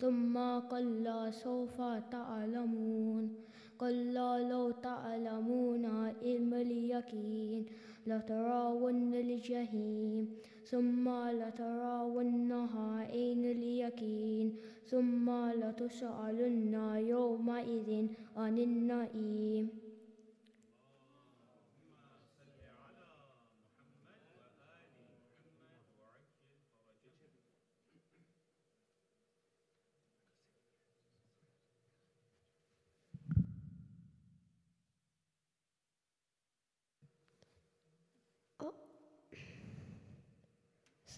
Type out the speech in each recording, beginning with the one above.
ثم كلا سوف تعلمون. كلا لو تعلمون علم اليقين لتراون الجحيم ثم لتراونها عين اليقين ثم لتسألن يومئذ عن النعيم.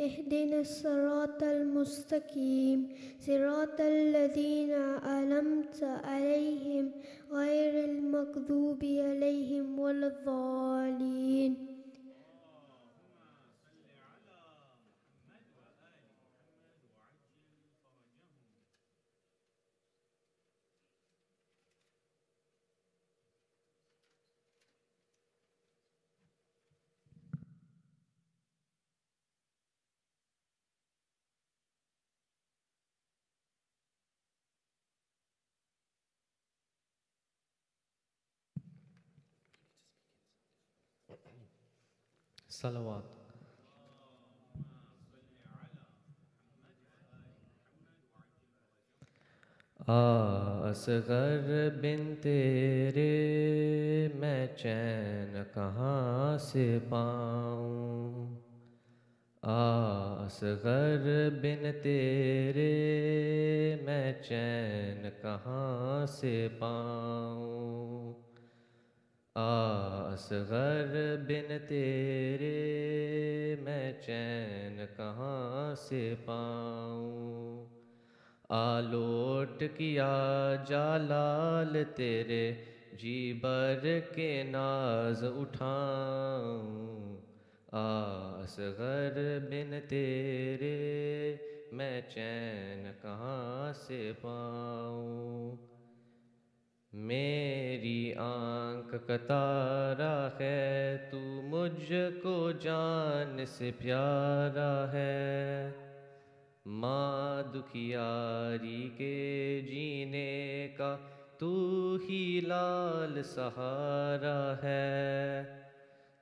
اهدنا الصراط المستقيم. صراط الذين أنعمت عليهم غير المغضوب عليهم ولا الضالين. صلوات۔ آسغر بن تیرے میں چین کہاں سے پاؤں؟ آسغر بن تیرے میں چین کہاں سے پاؤں؟ آسغر بن تیرے میں چین کہاں سے پاؤں؟ آلوٹ کیا جالال تیرے جی بر کے ناز اٹھاؤں؟ آسغر بن تیرے میں چین کہاں سے پاؤں؟ میری آنکھ کتارا ہے، تو مجھ کو جان سے پیارا ہے۔ ماں دکھیاری کے جینے کا، تو ہی لال سہارا ہے۔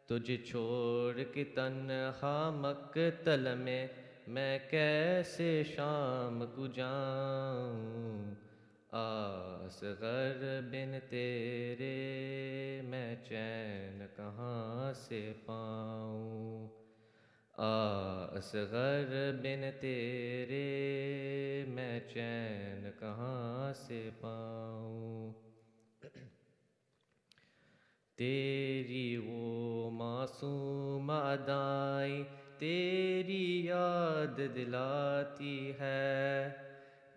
تجھ چھوڑ کے تنہا مقتل میں میں کیسے شام کو جاؤں؟ آسغر بن تیرے میں چین کہاں سے پاؤں؟ آسغر بن تیرے میں چین کہاں سے پاؤں؟ تیری وہ معصوم ادائیں تیری یاد دلاتی ہے۔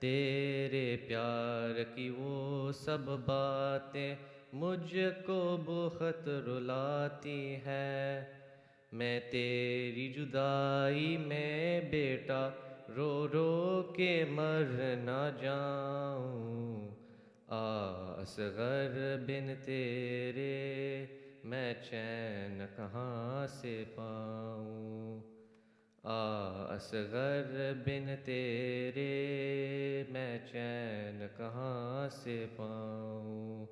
تیرے پیار کی وہ سب باتیں مجھ کو بہت رلاتی ہیں میں تیری جدائی میں بیٹا، رو رو کے مر نہ جاؤں۔ آسغر بن تیرے، میں چین کہاں سے پاؤں؟ آسغر بن تیرے، میں چین کہاں سے پاؤں؟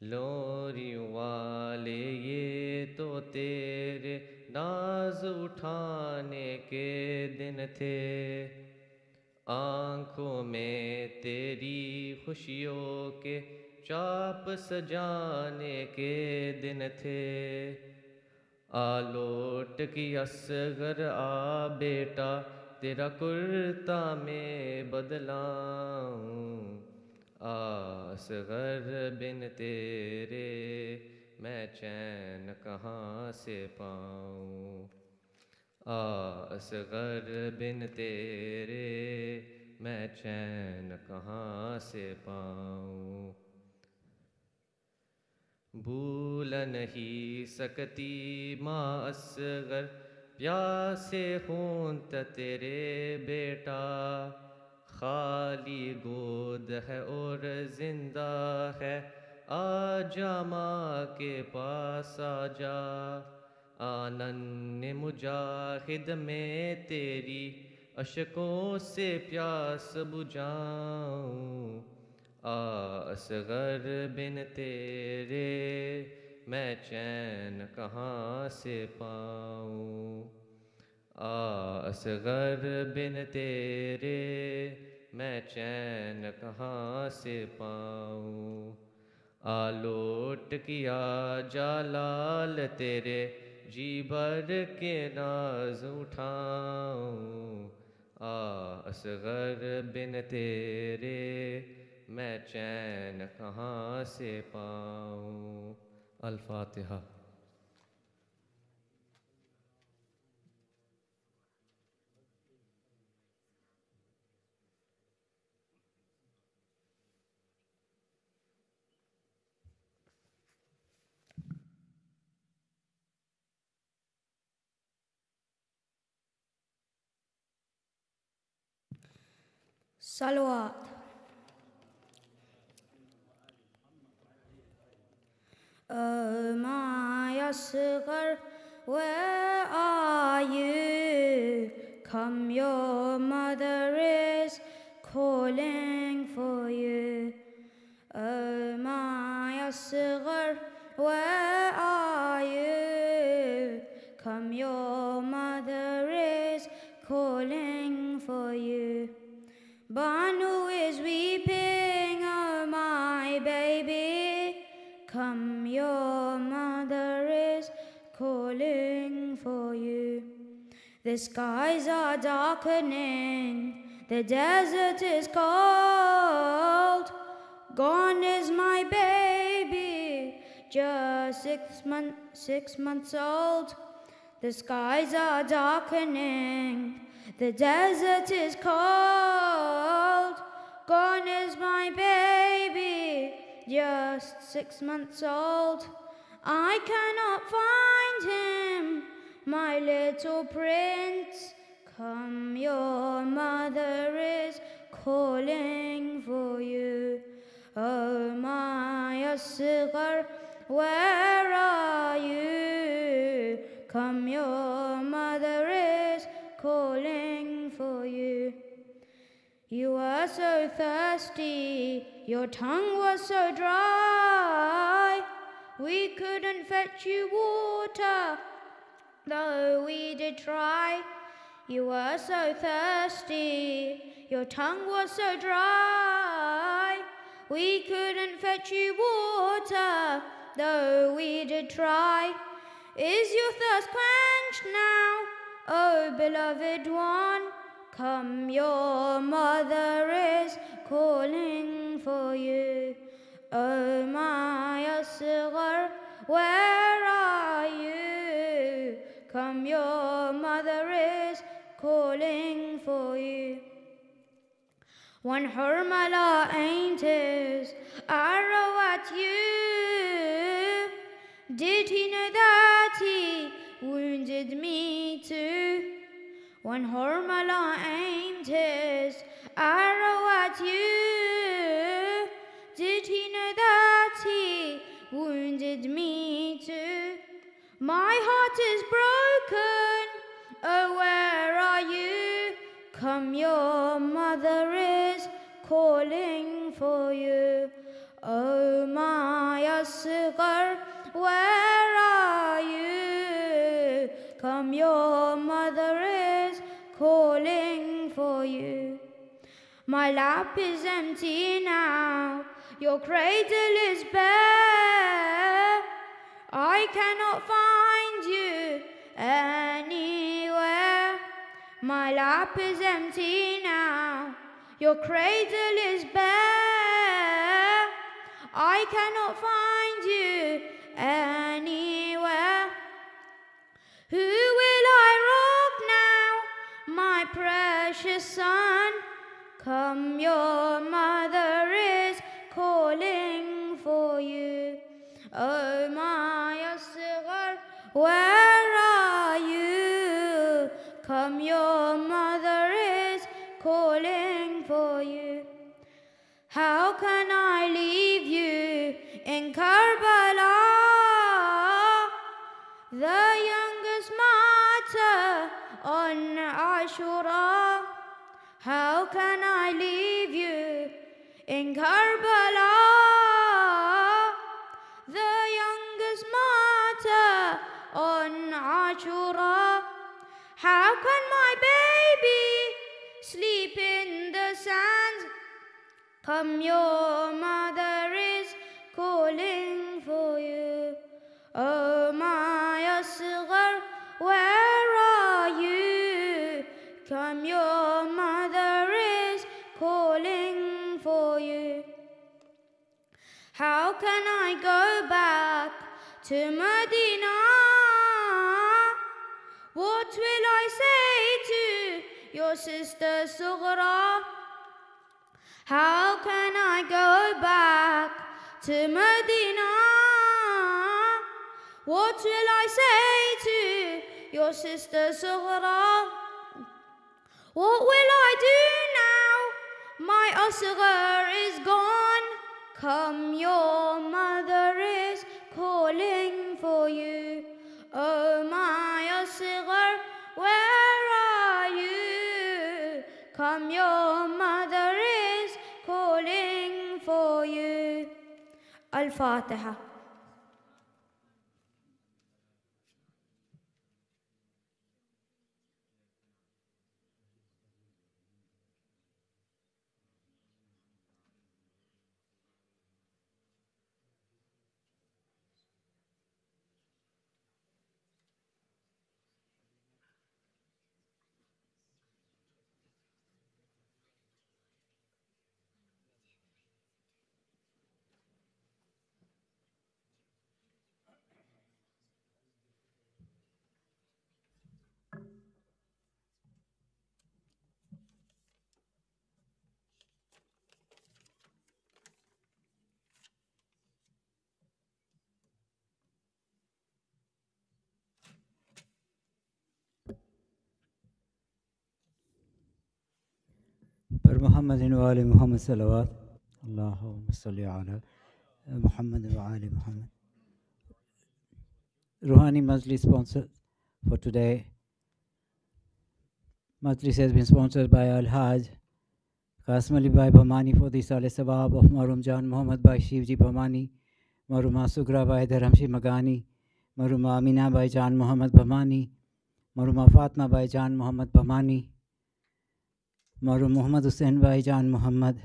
لوریوں والے یہ تو تیرے ناز اٹھانے کے دن تھے۔ آنکھوں میں تیری خوشیوں کے چاپ سجانے کے دن تھے۔ آلوٹ کی اسگر آ بیٹا تیرا کرتا میں بدلاؤں آصغر بن تیرے میں چین کہاں سے پاؤں آصغر بن تیرے میں چین کہاں سے پاؤں بھول نہیں سکتی ماں اصغر پیاسے ہوں تو تیرے بیٹا۔ خالی گود ہے اور زندہ ہے آ جا ماں کے پاس آ جا آنن مجاہد میں تیری اشکوں سے پیاس بجاؤں آسغر بن تیرے میں چین کہاں سے پاؤں؟ آسغر بن تیرے میں چین کہاں سے پاؤں؟ آلوٹ کیا جالال تیرے جی بھر کے ناز اٹھاؤں؟ آسغر بن تیرے میں چین کہاں سے پاؤں؟ الفاتحہ۔ سلوات Asghar, where are you? Come, your mother is calling for you. Oh my Asghar, where are you? Come, your mother is calling for you. Banu is weeping, The skies are darkening, the desert is cold. Gone is my baby, just six, month, six months old. The skies are darkening, the desert is cold. Gone is my baby, just six months old. I cannot find him, my little prince. Come, your mother is calling for you. Oh, my Asghar, where are you? Come, your mother is calling for you. You were so thirsty, your tongue was so dry. We couldn't fetch you water, though we did try. You were so thirsty, your tongue was so dry. We couldn't fetch you water, though we did try. Is your thirst quenched now, oh beloved one? Come, your mother is calling for you. Oh my Asghar, where your mother is calling for you. Hurmala aimed his arrow at you. Did he know that he wounded me too? When aimed his arrow at you, did he know that he wounded me too? My heart is broken, Come, your mother is calling for you. Oh my Asghar, where are you? Come, your mother is calling for you. My lap is empty now, your cradle is bare. I cannot find you anywhere. My lap is empty now, your cradle is bare. I cannot find you anywhere. Who will I rob now, my precious son? Come, your mother Karbala? The youngest martyr on Ashura. How can I leave you in Karbala? The youngest martyr on Ashura. How can my baby sleep in the sands? Come, your mother to Medina? What will I say to your sister Sughra? How can I go back to Medina? What will I say to your sister Sughra? What will I do now? My Asghar is gone. Come, your mother is الفاتحه پر محمد محمد صلوات۔ اللہ صلی علیہ محمد روحانی مجلی sponsor for today majlis is been sponsor by Alhaj Qasim Ali bhai Bhamani فوتی صاحب علیہ صباب معروم جان محمد by Shiv G بھمانی۔ مروما سکرا by Dharamshi مغانی معروم Amina by Jan Muhammad بھمانی۔ مروما Fatima by Jan محمد بھمانی۔ मरूम मोहम्मद हुसैन भाई जान मोहम्मद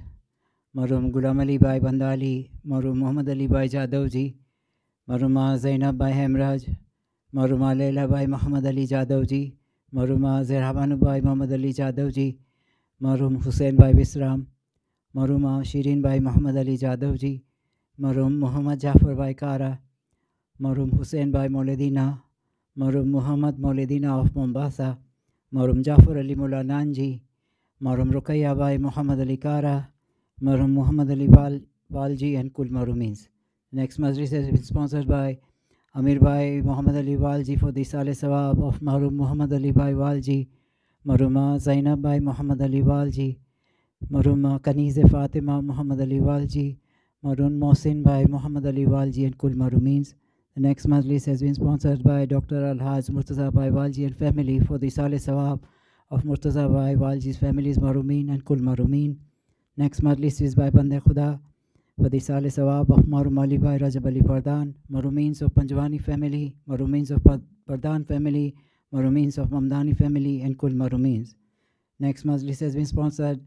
मरूम गुलाम अली भाई बंदाली मरूम मोहम्मद अली भाई जादव जी मरूमा ज़ैनब भाई हेमराज मरूमा लैला भाई मोहम्मद अली जादव जी मरूमा जहराबानु भाई मोहम्मद अली जादव जी मरूम हुसैन भाई विसराम मरूमा शीरीन भाई मोहम्मद अली जादव जी मरूम मोहम्मद जाफ़र भाई कारा मरूम हुसैन भाई मौलदीना murrum Mohammad मौलदीना of Mombasa murrum Jafar Ali मुलानान ji marhoom Ruqaiya by Muhammad Ali Kara marhoom Mohammad Ali Wal ji and کل مینس نیکسٹ مجلس از اسپانسرڈ بائی امیر بھائی محمد علی والجی فور دی سال ثواب آف محروم محمد علی بھائی والجی مرحومہ زینب بھائی محمد علی والجی مرحومہ کنیز فاطمہ محمد علی وال جی مرون محسن بھائی محمد علی وال جی اینڈ کل means next majlis has been sponsored by doctor Alhaj Murtaza bhai Walji and family for the سال sawab of Murtaza Bhai Walji's families Marumin and Kul Marumin. Next Majlis is by Bande Khuda for the Isale Sawab of Marum Ali Bhai Rajab Ali Pardan, Marumins of Panjwani family, Marumins of Pardan family, Marumins of Mamdani family and Kul Marumins. Next Majlis has been sponsored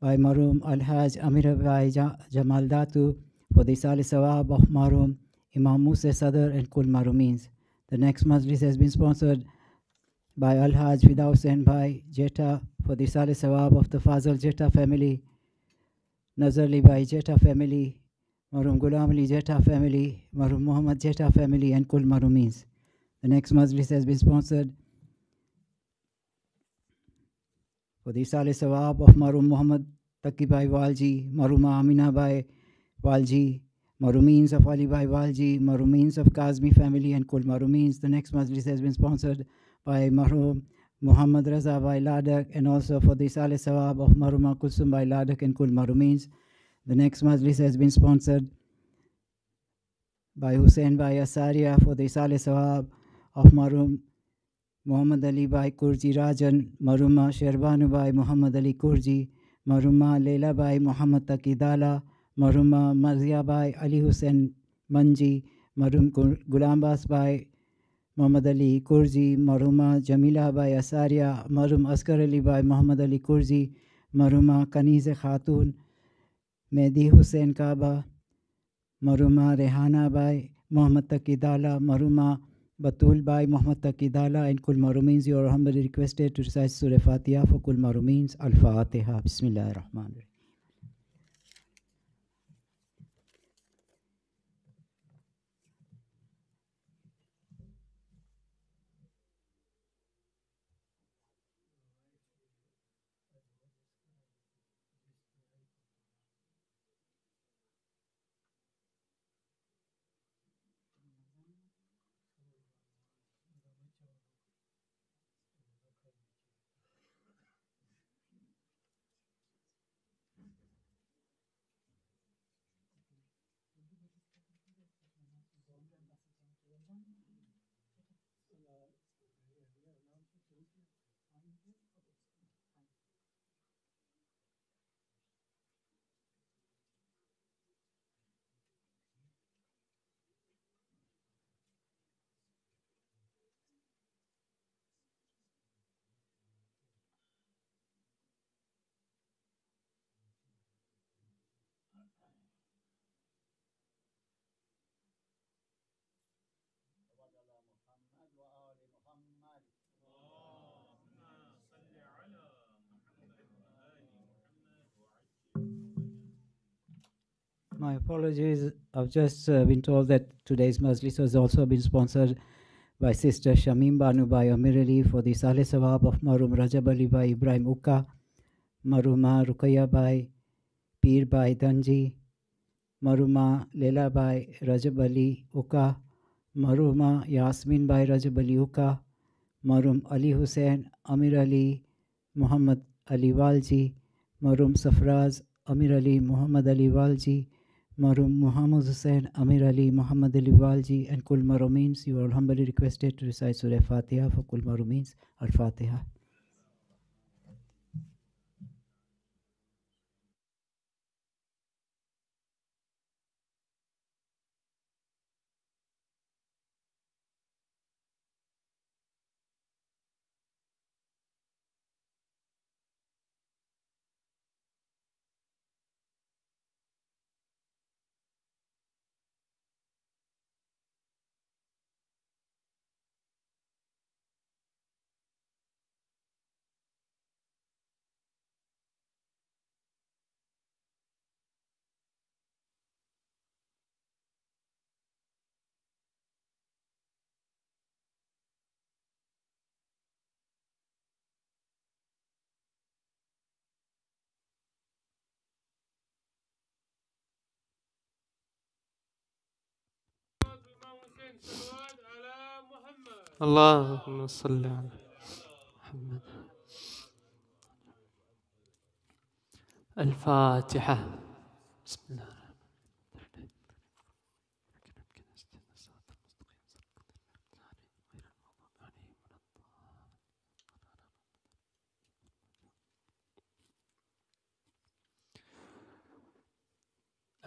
by Marum Al Haj Amir Bhai Jamal Datu for the Isale Sawab of Marum Imam Musa Sadr and Kul Marumins. The next Majlis has been sponsored by Al Haj Fida Hussain Bhai Jeta for the Isale Sawab of the Fazal Jeta family, Nazarli Bhai Jeta family, Marum Ghulam Ali Jeta family, Marum Muhammad Jeta family, and Kul Marumins. The next Majlis has been sponsored For the Isale Sawab of Marum Muhammad Takibai Walji, Maruma Amina Bai Walji, Marumins of Ali Bai Walji, Marumins of Kazmi family and Kul Marumins. The next majlis has been sponsored by Marum Muhammad Raza Bai Ladak and also for the Isale Sawab of Maruma Kulsum Bai Ladak and Kul Marumins. The next majlis has been sponsored by Hussein Bai Asaria for the Isale Sawab of Marum Muhammad Ali Bai Kurji Rajan, Maruma Sherbanu Bai Muhammad Ali Kurji, Maruma Leila Bai Muhammad Takidala, Maruma Mazia Bai Ali Hussein Manji, Marum Gu- Gulambas Bai Mohammad Ali کرزی مرحومہ Jamila by اساریہ مرحوم Oscar Ali by محمد علی کرزی مرحومہ کنیز خاتون، مہدی حسین کعبہ مرحومہ Rehana by محمد تقی دالہ مرحومہ Batool by محمد تقی دالہ، ان کل مرومینز یور ہم requested to recite Surah Fatiha, فکل مرومینز الفاتحہ، بسم اللہ الرحمن الرحیم۔ My apologies. I've just uh, been told that today's Majlis has also been sponsored by Sister Shamim Banu Bai Amir Ali for the Saleh Sawab of Marum Rajab Ali Bai Ibrahim Uka, Maruma Rukaya Bai Pir Bai Danji, Maruma Lela Bai Rajab Ali Uka, Maruma Yasmin Bai Rajab Ali Uka, Marum Ali Hussein Amir Ali Muhammad Ali Walji, Marum Safraz Amir Ali Muhammad Ali Walji, Marum Muhammad Hussain Amir Ali Muhammad Ali Walji, and Kul Marumins. You are humbly requested to recite Surah Fatiha for Kul Marumins. Al Fatiha. اللهم صل على محمد. الفاتحة. بسم الله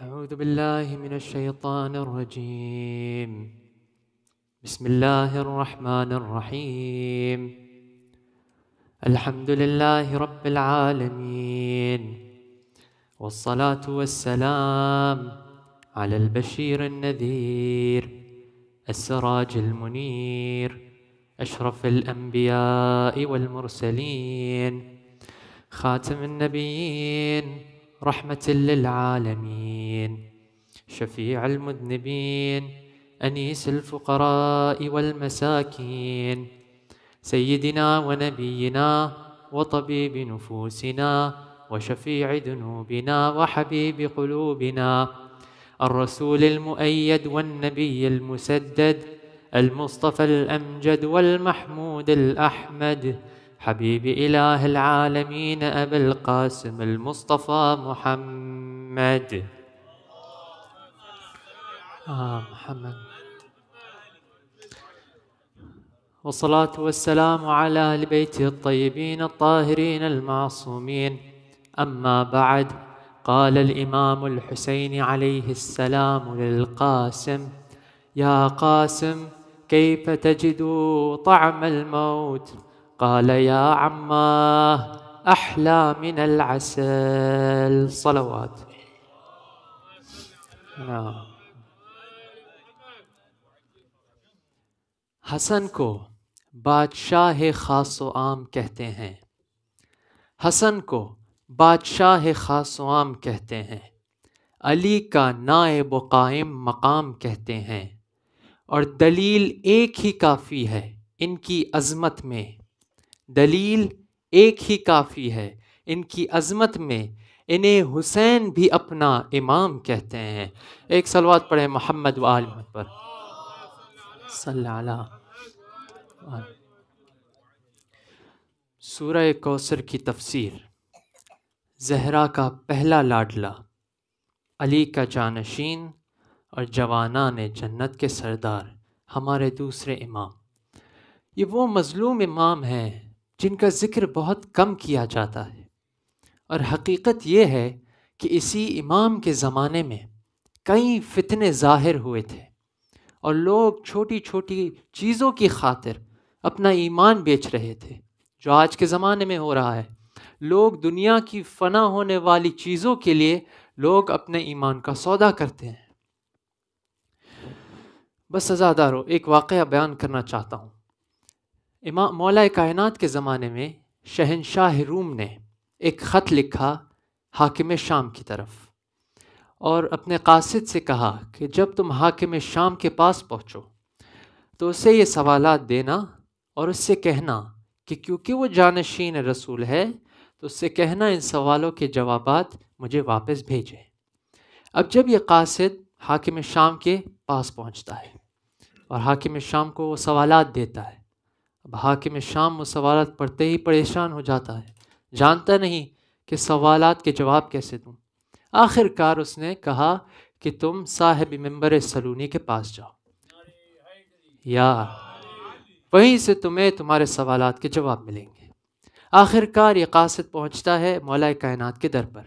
أعوذ بالله من الشيطان الرجيم. بسم الله الرحمن الرحيم. الحمد لله رب العالمين. والصلاة والسلام على البشير النذير السراج المنير أشرف الأنبياء والمرسلين خاتم النبيين رحمة للعالمين شفيع المذنبين أنيس الفقراء والمساكين سيدنا ونبينا وطبيب نفوسنا وشفيع ذنوبنا وحبيب قلوبنا الرسول المؤيد والنبي المسدد المصطفى الأمجد والمحمود الأحمد حبيب إله العالمين أبا القاسم المصطفى محمد. آه محمد. والصلاة والسلام على أهل بيته الطيبين الطاهرين المعصومين. أما بعد قال الإمام الحسين عليه السلام للقاسم يا قاسم كيف تجد طعم الموت؟ قال يا عماه أحلى من العسل. صلوات. نعم. حسن کو بادشاہ خاص و عام کہتے ہیں۔ حسن کو بادشاہ خاص و عام کہتے ہیں۔ علی کا نائب و قائم مقام کہتے ہیں۔ اور دلیل ایک ہی کافی ہے ان کی عظمت میں۔ دلیل ایک ہی کافی ہے ان کی عظمت میں۔ انہیں حسین بھی اپنا امام کہتے ہیں۔ ایک سلوات پڑھے محمد و عالمت پر۔ صلی اللہ سورہ کوثر کی تفسیر۔ زہرا کا پہلا لاڈلا۔ علی کا جانشین اور جوانان جنت کے سردار، ہمارے دوسرے امام۔ یہ وہ مظلوم امام ہیں جن کا ذکر بہت کم کیا جاتا ہے۔ اور حقیقت یہ ہے کہ اسی امام کے زمانے میں کئی فتنے ظاہر ہوئے تھے۔ اور لوگ چھوٹی چھوٹی چیزوں کی خاطر اپنا ایمان بیچ رہے تھے۔ جو آج کے زمانے میں ہو رہا ہے۔ لوگ دنیا کی فنا ہونے والی چیزوں کے لیے لوگ اپنے ایمان کا سودا کرتے ہیں۔ بس سزادارو ایک واقعہ بیان کرنا چاہتا ہوں۔ امام مولا کائنات کے زمانے میں شہنشاہ روم نے ایک خط لکھا حاکم شام کی طرف۔ اور اپنے قاصد سے کہا کہ جب تم حاکم شام کے پاس پہنچو تو اسے یہ سوالات دینا اور اس سے کہنا کہ کیونکہ وہ جانشین رسول ہے، تو اس سے کہنا ان سوالوں کے جوابات مجھے واپس بھیجے اب جب یہ قاصد حاکم شام کے پاس پہنچتا ہے اور حاکم شام کو وہ سوالات دیتا ہے، اب حاکم شام وہ سوالات پڑھتے ہی پریشان ہو جاتا ہے۔ جانتا نہیں کہ سوالات کے جواب کیسے دوں۔ آخر کار اس نے کہا کہ تم صاحب ممبر سلونی کے پاس جاؤ۔ یا وہیں سے تمہیں تمہارے سوالات کے جواب ملیں گے۔ آخر کار یہ قاصد پہنچتا ہے مولا کائنات کے در پر۔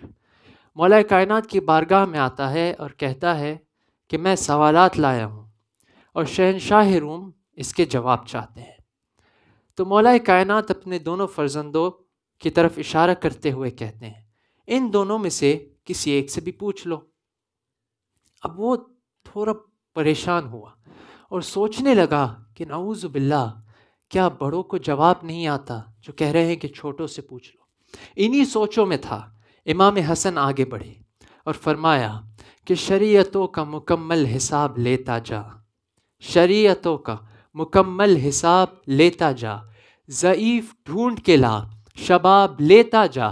مولا کائنات کی بارگاہ میں آتا ہے اور کہتا ہے کہ میں سوالات لایا ہوں اور شہنشاہ روم اس کے جواب چاہتے ہیں۔ تو مولا کائنات اپنے دونوں فرزندوں کی طرف اشارہ کرتے ہوئے کہتے ہیں، ان دونوں میں سے کسی ایک سے بھی پوچھ لو۔ اب وہ تھوڑا پریشان ہوا اور سوچنے لگا کہ نعوذ باللہ، کیا بڑوں کو جواب نہیں آتا جو کہہ رہے ہیں کہ چھوٹوں سے پوچھ لو؟ انہی سوچوں میں تھا، امام حسن آگے بڑھے اور فرمایا کہ شریعتوں کا مکمل حساب لیتا جا، شریعتوں کا مکمل حساب لیتا جا، ضعیف ڈھونڈ کے لا، شباب لیتا جا،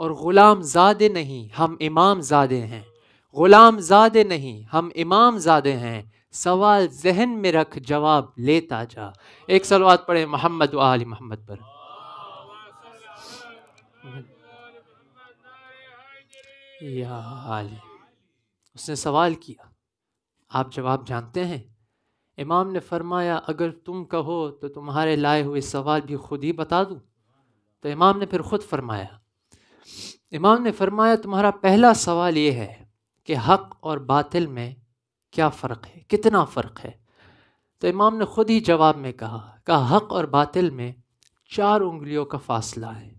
اور غلام زادے نہیں، ہم امام زادے ہیں۔ غلام زادے نہیں، ہم امام زادے ہیں۔ سوال ذہن میں رکھ جواب لیتا جا۔ ایک سلوات پڑھے محمد و آل محمد پر۔ یا علی اس نے سوال کیا۔ آپ جواب جانتے ہیں؟ امام نے فرمایا، اگر تم کہو تو تمہارے لائے ہوئے سوال بھی خود ہی بتا دوں۔ تو امام نے پھر خود فرمایا۔ امام نے فرمایا، تمہارا پہلا سوال یہ ہے کہ حق اور باطل میں کیا فرق ہے؟ کتنا فرق ہے؟ تو امام نے خود ہی جواب میں کہا کہ حق اور باطل میں چار انگلیوں کا فاصلہ ہے۔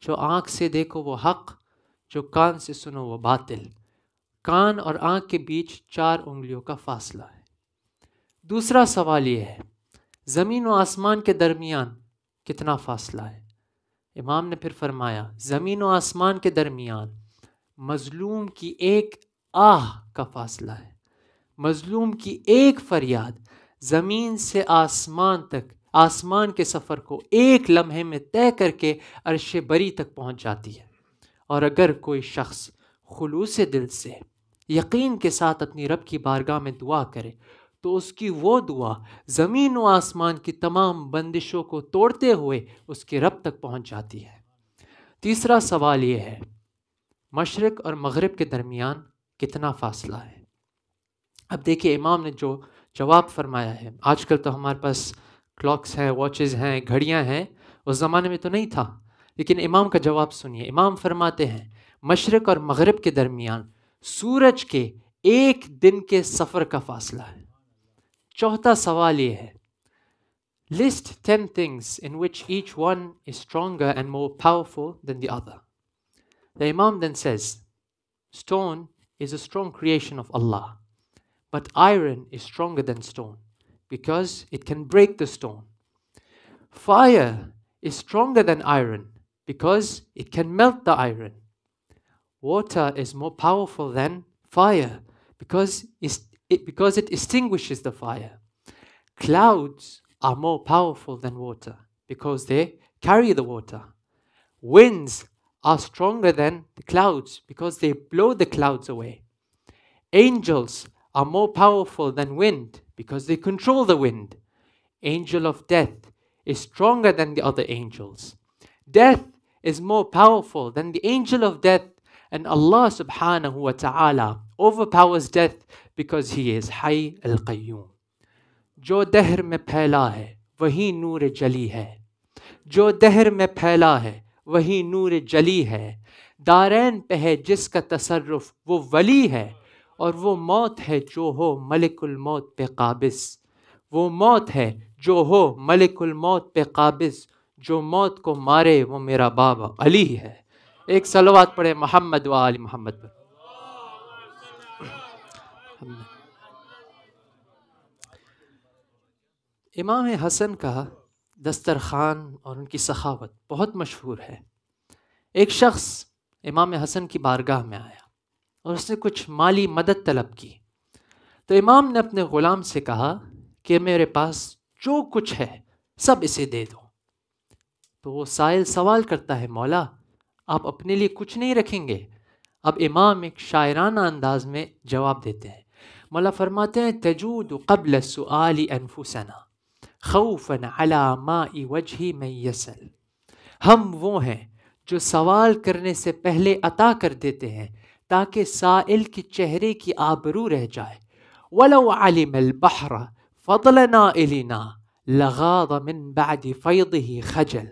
جو آنکھ سے دیکھو وہ حق، جو کان سے سنو وہ باطل۔ کان اور آنکھ کے بیچ چار انگلیوں کا فاصلہ ہے۔ دوسرا سوال یہ ہے، زمین و آسمان کے درمیان کتنا فاصلہ ہے؟ امام نے پھر فرمایا، زمین و آسمان کے درمیان مظلوم کی ایک آہ کا فاصلہ ہے۔ مظلوم کی ایک فریاد، زمین سے آسمان تک، آسمان کے سفر کو ایک لمحے میں طے کر کے عرش بری تک پہنچ جاتی ہے۔ اور اگر کوئی شخص خلوص دل سے، یقین کے ساتھ اپنی رب کی بارگاہ میں دعا کرے، تو اس کی وہ دعا زمین و آسمان کی تمام بندشوں کو توڑتے ہوئے اس کے رب تک پہنچ جاتی ہے۔ تیسرا سوال یہ ہے، مشرق اور مغرب کے درمیان کتنا فاصلہ ہے؟ اب دیکھیے، امام نے جو جواب فرمایا ہے، آج کل تو ہمارے پاس کلاکس ہیں واچز ہیں، گھڑیاں ہیں، اس زمانے میں تو نہیں تھا۔ لیکن امام کا جواب سنیے۔ امام فرماتے ہیں، مشرق اور مغرب کے درمیان سورج کے ایک دن کے سفر کا فاصلہ ہے۔ چوتھا سوال یہ ہے list ten things in which each one is stronger and more powerful than the other the Imam then says stone is a strong creation of Allah But iron is stronger than stone because it can break the stone. Fire is stronger than iron because it can melt the iron. Water is more powerful than fire because it, because it extinguishes the fire. Clouds are more powerful than water because they carry the water. Winds are stronger than the clouds because they blow the clouds away. Angels are more powerful than wind because they control the wind. Angel of death is stronger than the other angels. Death is more powerful than the angel of death, and Allah subhanahu wa ta'ala overpowers death because He is Hay al Qayyum. Jo dehr میں پھیلا ہے وہی نور جلی ہے جو دہر میں پھیلا ہے وہی نور جلی ہے دارین پہ ہے جس کا اور وہ موت ہے جو ہو ملک الموت پہ قابض۔ وہ موت ہے جو ہو ملک الموت پہ قابض۔ جو موت کو مارے وہ میرا بابا علی ہے۔ ایک سلوات پڑھے محمد و علی محمد پر۔ امام حسن کا دسترخوان اور ان کی سخاوت بہت مشہور ہے۔ ایک شخص امام حسن کی بارگاہ میں آیا۔ اور اس نے کچھ مالی مدد طلب کی۔ تو امام نے اپنے غلام سے کہا کہ میرے پاس جو کچھ ہے، سب اسے دے دو۔ تو وہ سائل سوال کرتا ہے، مولا، آپ اپنے لیے کچھ نہیں رکھیں گے؟ اب امام ایک شاعرانہ انداز میں جواب دیتے ہیں۔ مولا فرماتے ہیں، تجود قبل السؤال انفسنا، خوفا علی وجہ من یسل۔ ہم وہ ہیں جو سوال کرنے سے پہلے عطا کر دیتے ہیں۔ ताकि साइल के चेहरे की आबरू रह जाए वलो علم البحر فضل नाइलिना लगाद من بعد फैदही खजल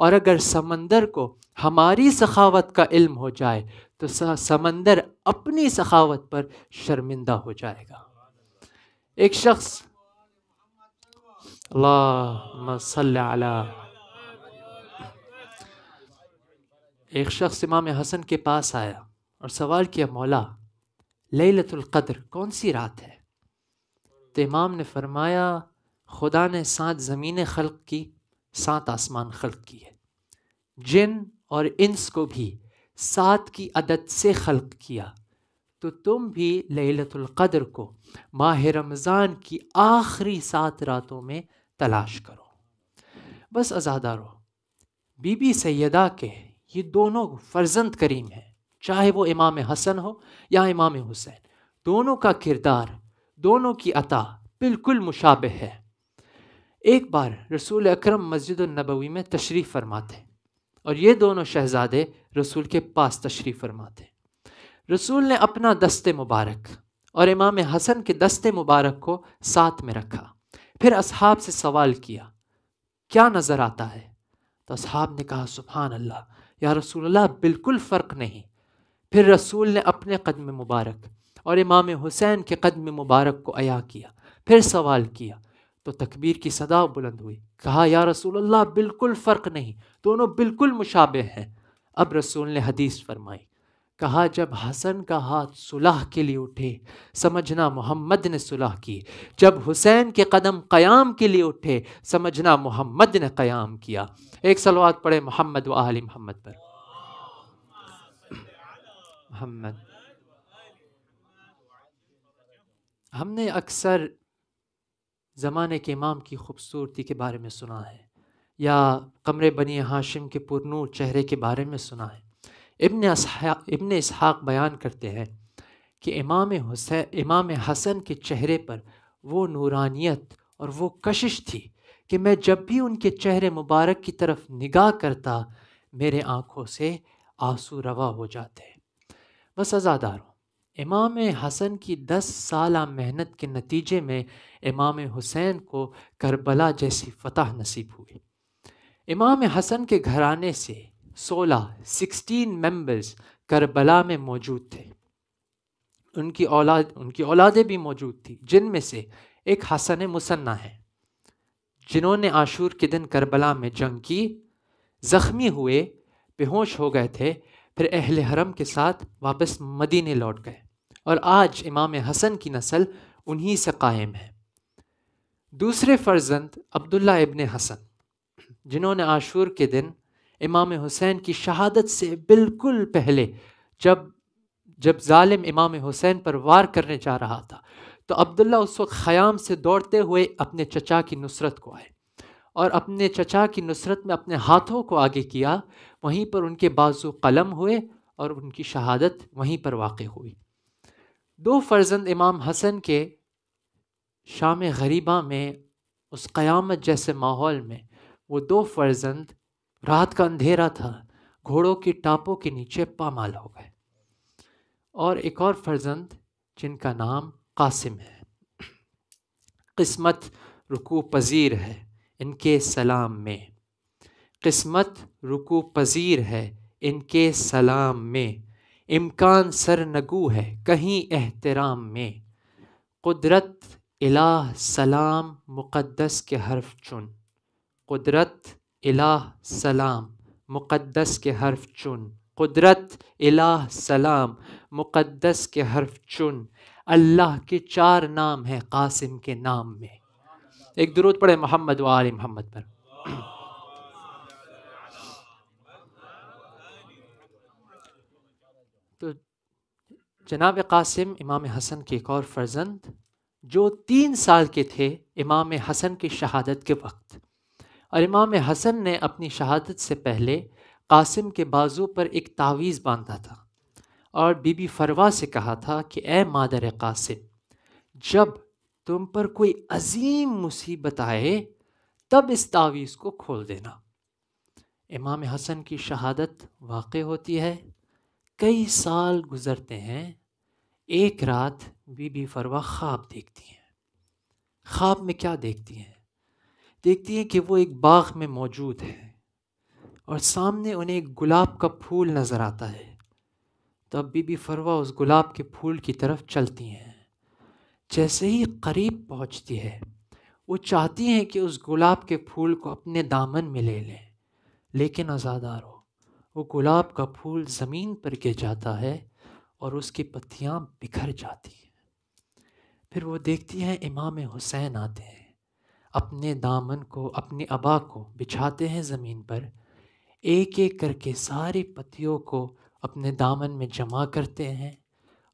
और अगर समंदर को हमारी सखावत का इल्म हो जाए तो समंदर अपनी सखावत पर शर्मिंदा हो जाएगा एक शख्स अल्लाह एक शख्स इमाम हसन के पास आया اور سوال کیا مولا لیلت القدر کون سی رات ہے؟ تو امام نے فرمایا، خدا نے سات زمینیں خلق کی، سات آسمان خلق کی ہے جن اور انس کو بھی سات کی عدد سے خلق کیا۔ تو تم بھی لیلت القدر کو ماہ رمضان کی آخری سات راتوں میں تلاش کرو۔ بس ازادہ رو بی بی سیدہ کے یہ دونوں فرزند کریم ہیں۔ چاہے وہ امام حسن ہو یا امام حسین، دونوں کا کردار، دونوں کی عطا بالکل مشابہ ہے۔ ایک بار رسول اکرم مسجد النبوی میں تشریف فرماتے اور یہ دونوں شہزادے رسول کے پاس تشریف فرماتے رسول نے اپنا دست مبارک اور امام حسن کے دست مبارک کو ساتھ میں رکھا۔ پھر اصحاب سے سوال کیا کیا نظر آتا ہے؟ تو اصحاب نے کہا، سبحان اللہ، یا رسول اللہ، بالکل فرق نہیں۔ پھر رسول نے اپنے قدم مبارک اور امام حسین کے قدم مبارک کو عیا کیا، پھر سوال کیا، تو تکبیر کی صدا بلند ہوئی، کہا، یا رسول اللہ، بالکل فرق نہیں، دونوں بالکل مشابہ ہیں۔ اب رسول نے حدیث فرمائی، کہا، جب حسن کا ہاتھ صلح کے لیے اٹھے، سمجھنا محمد نے صلح کی، جب حسین کے قدم قیام کے لیے اٹھے، سمجھنا محمد نے قیام کیا۔ ایک سلوات پڑھے محمد و آل محمد پر۔ محمد۔ ہم نے اکثر زمانے کے امام کی خوبصورتی کے بارے میں سنا ہے، یا قمر بنی ہاشم کے پرنور چہرے کے بارے میں سنا ہے۔ ابن اسحاق ابن اسحاق بیان کرتے ہیں کہ امام حسین، امام حسن کے چہرے پر وہ نورانیت اور وہ کشش تھی کہ میں جب بھی ان کے چہرے مبارک کی طرف نگاہ کرتا، میرے آنکھوں سے آنسو روا ہو جاتے۔ و سزادار ہوں امام حسن کی دس سالہ محنت کے نتیجے میں امام حسین کو کربلا جیسی فتح نصیب ہوئی۔ امام حسن کے گھرانے سے سولہ، سکسٹین ممبرز کربلا میں موجود تھے۔ ان کی اولاد، ان کی اولادیں بھی موجود تھیں، جن میں سے ایک حسن مصنح ہیں۔ جنہوں نے عاشور کے دن کربلا میں جنگ کی، زخمی ہوئے، بے ہوش ہو گئے تھے۔ پھر اہل حرم کے ساتھ واپس مدینے لوٹ گئے اور آج امام حسن کی نسل انہی سے قائم ہے۔ دوسرے فرزند عبداللہ ابن حسن، جنہوں نے عاشور کے دن امام حسین کی شہادت سے بالکل پہلے جب جب ظالم امام حسین پر وار کرنے جا رہا تھا، تو عبداللہ اس وقت خیام سے دوڑتے ہوئے اپنے چچا کی نصرت کو آئے اور اپنے چچا کی نصرت میں اپنے ہاتھوں کو آگے کیا وہیں پر ان کے بازو قلم ہوئے اور ان کی شہادت وہیں پر واقع ہوئی۔ دو فرزند امام حسن کے شام غریبہ میں اس قیامت جیسے ماحول میں وہ دو فرزند رات کا اندھیرا تھا، گھوڑوں کی ٹاپوں کے نیچے پامال ہو گئے۔ اور ایک اور فرزند جن کا نام قاسم ہے۔ قسمت رکو پذیر ہے ان کے سلام میں۔ قسمت رکو پذیر ہے ان کے سلام میں۔ امکان سرنگو ہے کہیں احترام میں۔ قدرت الہ سلام مقدس کے حرف چن۔ قدرت الہ سلام مقدس کے حرف چن۔ قدرت الہ سلام مقدس کے حرف چن۔ اللہ کے چار نام ہیں قاسم کے نام میں۔ ایک درود پڑھے محمد و آل محمد پر۔ جناب قاسم، امام حسن کے ایک اور فرزند، جو تین سال کے تھے امام حسن کی شہادت کے وقت۔ اور امام حسن نے اپنی شہادت سے پہلے قاسم کے بازو پر ایک تعویذ باندھا تھا۔ اور بی بی فروا سے کہا تھا کہ، اے مادر قاسم، جب تم پر کوئی عظیم مصیبت آئے، تب اس تعویذ کو کھول دینا۔ امام حسن کی شہادت واقع ہوتی ہے۔ کئی سال گزرتے ہیں، ایک رات بی بی فروا خواب دیکھتی ہیں۔ خواب میں کیا دیکھتی ہیں؟ دیکھتی ہیں کہ وہ ایک باغ میں موجود ہے اور سامنے انہیں ایک گلاب کا پھول نظر آتا ہے۔ تو اب بی بی فروا اس گلاب کے پھول کی طرف چلتی ہیں۔ جیسے ہی قریب پہنچتی ہے، وہ چاہتی ہیں کہ اس گلاب کے پھول کو اپنے دامن میں لے لیں، لیکن آزادار ہو۔ وہ گلاب کا پھول زمین پر گر جاتا ہے اور اس کی پتیاں بکھر جاتی ہیں۔ پھر وہ دیکھتی ہیں امام حسین آتے ہیں، اپنے دامن کو اپنے ابا کو بچھاتے ہیں زمین پر۔ ایک ایک کر کے ساری پتیوں کو اپنے دامن میں جمع کرتے ہیں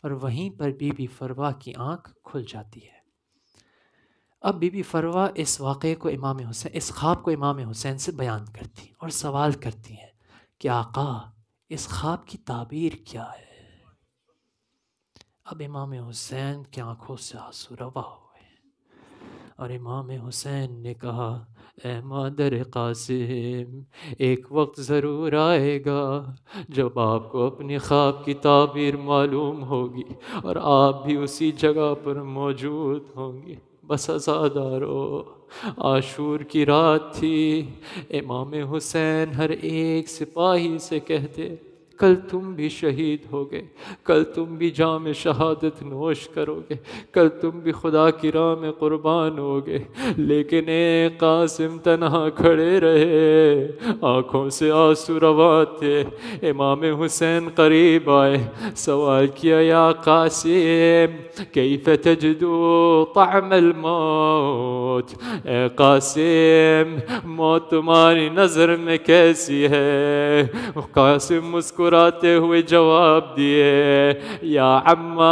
اور وہیں پر بی بی فروا کی آنکھ کھل جاتی ہے۔ اب بی بی فروا اس واقعے کو امام حسین، اس خواب کو امام حسین سے بیان کرتی اور سوال کرتی ہیں کہ آقا، اس خواب کی تعبیر کیا ہے؟ اب امام حسین کی آنکھوں سے آنسو روا ہوئے اور امام حسین نے کہا، اے مادر قاسم، ایک وقت ضرور آئے گا جب آپ کو اپنی خواب کی تعبیر معلوم ہوگی اور آپ بھی اسی جگہ پر موجود ہوں گے بس آزادارو عاشور کی رات تھی۔ امام حسین ہر ایک سپاہی سے کہتے کل تم بھی شہید ہو گے کل تم بھی جام شہادت نوش کرو گے کل تم بھی خدا کی راہ میں قربان ہوگے۔ لیکن اے قاسم، تنہا کھڑے رہے، آنکھوں سے آنسو رواتے امام حسین قریب آئے، سوال کیا، یا قاسم، کیف تجدو طعم الموت؟ اے قاسم، موت تمہاری نظر میں کیسی ہے؟ قاسم اس کو مسکراتے ہوئے جواب دیے، یا عمہ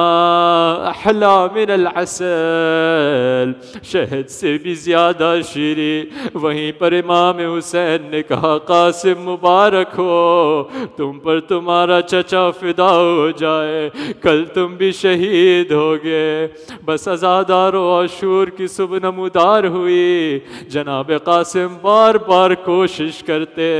احلا من العسل، شہد سے بھی زیادہ شیریں۔ وہیں پر امام حسین نے کہا، قاسم مبارک ہو، تم پر تمہارا چچا فدا ہو جائے، کل تم بھی شہید ہو گئے بس ازادار و عشور کی صبح نمودار ہوئی۔ جناب قاسم بار بار کوشش کرتے،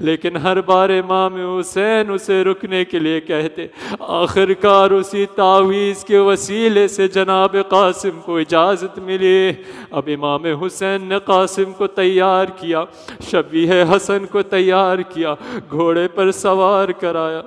لیکن ہر بار امام حسین حسین اسے رکنے کے لیے کہتے آخر کار اسی تعویذ کے وسیلے سے جناب قاسم کو اجازت ملی۔ اب امام حسین نے قاسم کو تیار کیا، شبیہ حسن کو تیار کیا، گھوڑے پر سوار کرایا۔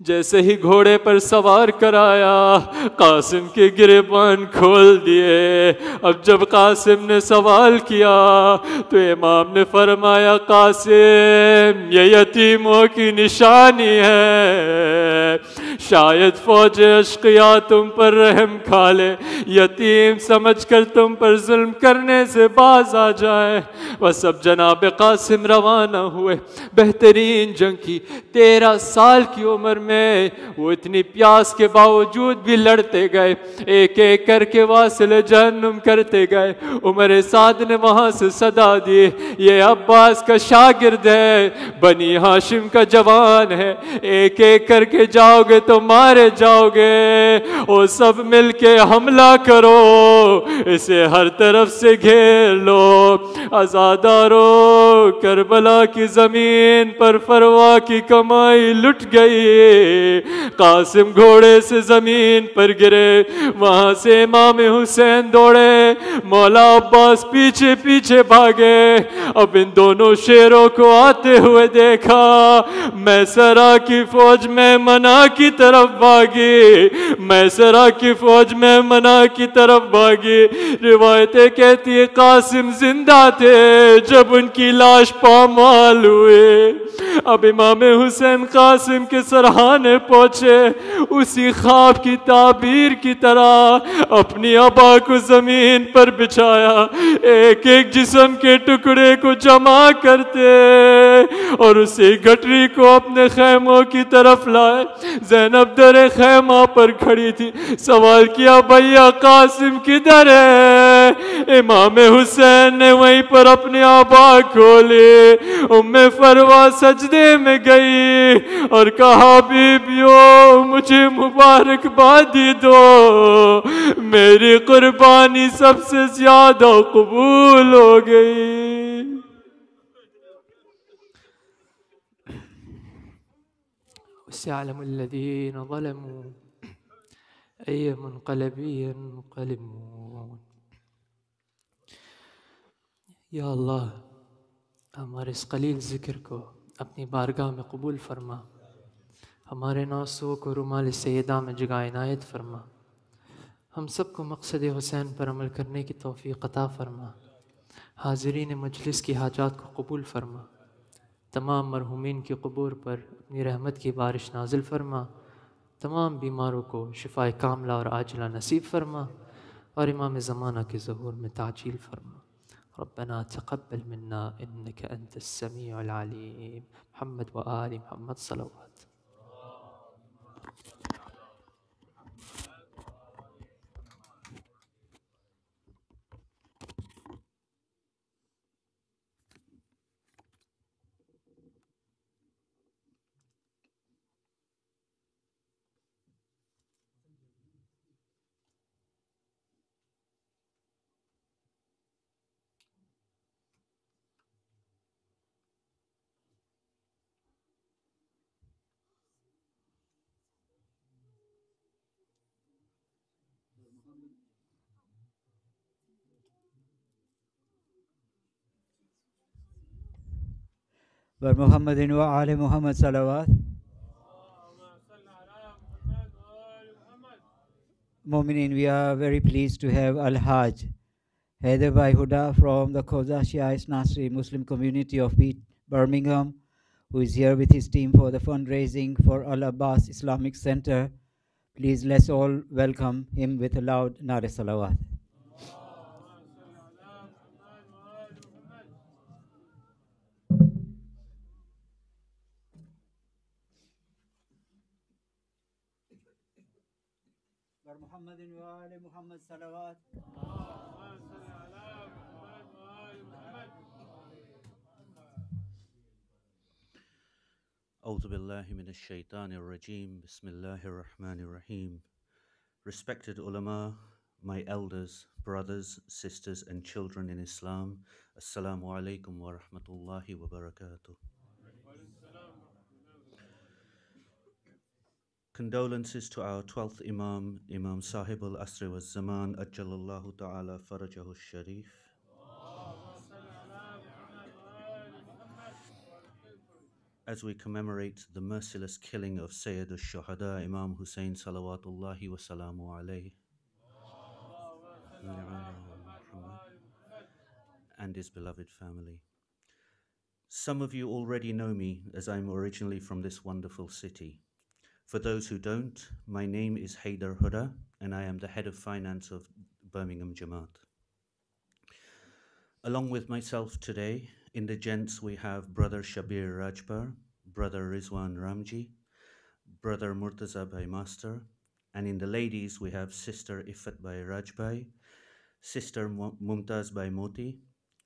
جیسے ہی گھوڑے پر سوار کرایا، قاسم کے گریبان کھول دیے۔ اب جب قاسم نے سوال کیا، تو امام نے فرمایا، قاسم، یہ یتیموں کی نشانی ہے۔ شاید فوج اشقیا تم پر رحم کھا لے۔ یتیم سمجھ کر تم پر ظلم کرنے سے باز آ جائے۔ بس اب جناب قاسم روانہ ہوئے۔ بہترین جنگ کی تیرہ سال کی عمر میں میں وہ اتنی پیاس کے باوجود بھی لڑتے گئے، ایک ایک کر کے واصل جہنم کرتے گئے۔ عمر سعد نے وہاں سے صدا دی، یہ عباس کا شاگرد ہے، بنی ہاشم کا جوان ہے۔ ایک ایک کر کے جاؤ گے تو مارے جاؤ گے۔ وہ سب مل کے حملہ کرو، اسے ہر طرف سے گھیر لو۔ ازادارو کربلا کی زمین پر فروا کی کمائی لٹ گئی۔ قاسم گھوڑے سے زمین پر گرے، وہاں سے امام حسین دوڑے، مولا عباس پیچھے پیچھے بھاگے۔ اب ان دونوں شیروں کو آتے ہوئے دیکھا میں سرا کی فوج میں منا کی طرف بھاگی۔ میں سرا کی فوج میں منا کی طرف بھاگی۔ روایتیں کہتی ہے قاسم زندہ تھے جب ان کی لاش پامال ہوئے۔ اب امام حسین قاسم کے سرحان نشان پہنچے، اسی خواب کی تعبیر کی طرح اپنی آبا کو زمین پر بچھایا۔ ایک ایک جسم کے ٹکڑے کو جمع کرتے اور اسی گٹری کو اپنے خیموں کی طرف لائے۔ زینب در خیمہ پر کھڑی تھی۔ سوال کیا، بھیا قاسم کدھر ہے؟ امام حسین نے وہیں پر اپنے آبا کھولے ام فروہ سجدے میں گئی اور کہا بھی بيوم مجھے مبارك بادي دو۔ میری قربانی سب سے زیادہ قبول ہو گئی۔ وسيعلم الذين ظلموا أي منقلبي ينقلبون. يا الله ہمارے اس قلیل ذکر کو اپنی بارگاہ میں قبول فرما۔ ہمارے ناسو کو رومال سیدہ میں جگہ عنایت فرما، ہم سب کو مقصد حسین پر عمل کرنے کی توفیق عطا فرما۔ حاضرین مجلس کی حاجات کو قبول فرما۔ تمام مرحومین کی قبور پر اپنی رحمت کی بارش نازل فرما۔ تمام بیماروں کو شفاء کاملہ اور عاجلہ نصیب فرما۔ اور امام زمانہ کے ظہور میں تعجیل فرما۔ ربنا تقبل منا انك انت السميع العليم محمد وآل محمد صلوات बर मोहम्मद व आल Mohammad we are very pleased to have Al Haj Haydar Bhai Huda from the Khoja Shia Nasri Muslim community of Birmingham, who is here with his team for the fundraising for Al Abbas Islamic Center. Please let's all welcome him with a loud Nare Salawat. محمد و آل محمد صلوات أعوذ بالله من الشيطان الرجيم بسم الله الرحمن الرحيم Respected ulama, my elders, brothers, sisters and children in Islam, Assalamu alaikum wa rahmatullahi wa barakatuh. Condolences to our 12th Imam, Imam Sahib al-Asri wa Zaman, Ajjalallahu ta'ala farajahu sharif. as we commemorate the merciless killing of Sayyid al-Shuhada, Imam Hussein salawatullahi wa salamu alayhi, and his beloved family. Some of you already know me as I'm originally from this wonderful city. For those who don't, my name is Haydar Huda, and I am the head of finance of Birmingham Jamaat. Along with myself today, in the gents, we have Brother Shabir Rajbar, Brother Rizwan Ramji, Brother Murtaza Bhai Master, and in the ladies, we have Sister Ifat Bhai Rajbai, Sister Mu- Mumtaz Bhai Moti,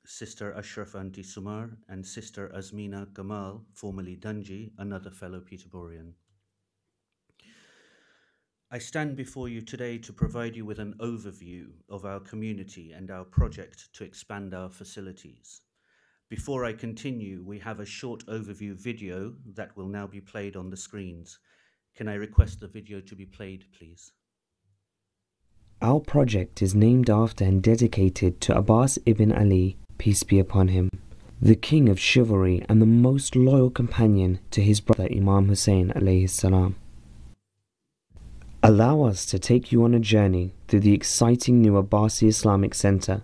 Sister Ashraf Anti Sumar, and Sister Azmina Kamal, formerly Dunji, another fellow Peterboroughan. I stand before you today to provide you with an overview of our community and our project to expand our facilities. Before I continue, we have a short overview video that will now be played on the screens. Can I request the video to be played, please? Our project is named after and dedicated to Abbas ibn Ali, peace be upon him, the king of chivalry and the most loyal companion to his brother Imam Hussein alayhi salam. Allow us to take you on a journey through the exciting new Abbasi Islamic Center.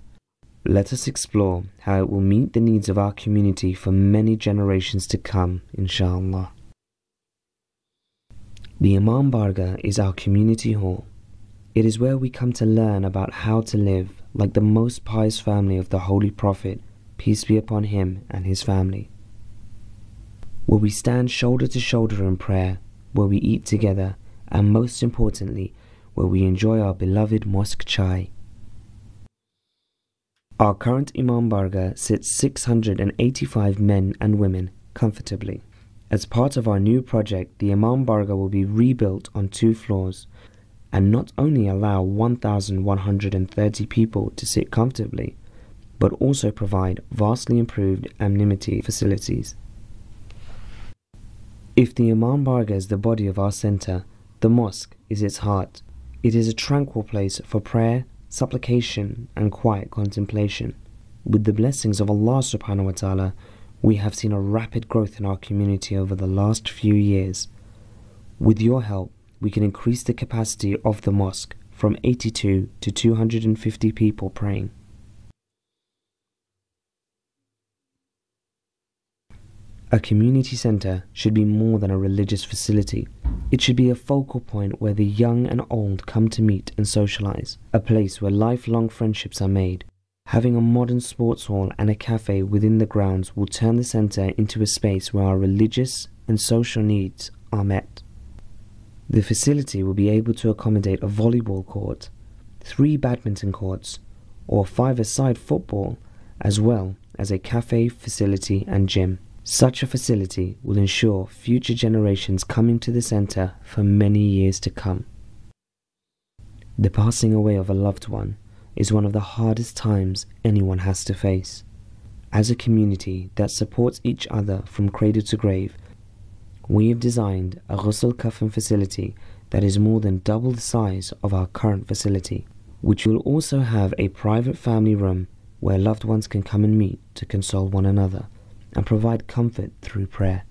Let us explore how it will meet the needs of our community for many generations to come, inshallah. The Imam Barga is our community hall. It is where we come to learn about how to live like the most pious family of the Holy Prophet, peace be upon him and his family. Where we stand shoulder to shoulder in prayer, where we eat together, and most importantly, where we enjoy our beloved mosque chai. Our current Imam Barga sits 685 men and women comfortably. As part of our new project, the Imam Barga will be rebuilt on two floors and not only allow 1,130 people to sit comfortably, but also provide vastly improved amenity facilities. If the Imam Barga is the body of our center, the mosque is its heart. It is a tranquil place for prayer, supplication, and quiet contemplation. With the blessings of Allah subhanahu wa ta'ala, we have seen a rapid growth in our community over the last few years. With your help, we can increase the capacity of the mosque from 82 to 250 people praying. A community center should be more than a religious facility. It should be a focal point where the young and old come to meet and socialize, a place where lifelong friendships are made. Having a modern sports hall and a cafe within the grounds will turn the center into a space where our religious and social needs are met. The facility will be able to accommodate a volleyball court, three badminton courts, or five-a-side football, as well as a cafe facility and gym. Such a facility will ensure future generations coming to the center for many years to come. The passing away of a loved one is one of the hardest times anyone has to face. As a community that supports each other from cradle to grave, we have designed a Ghusl Kafan facility that is more than double the size of our current facility, which will also have a private family room where loved ones can come and meet to console one another and provide comfort through prayer.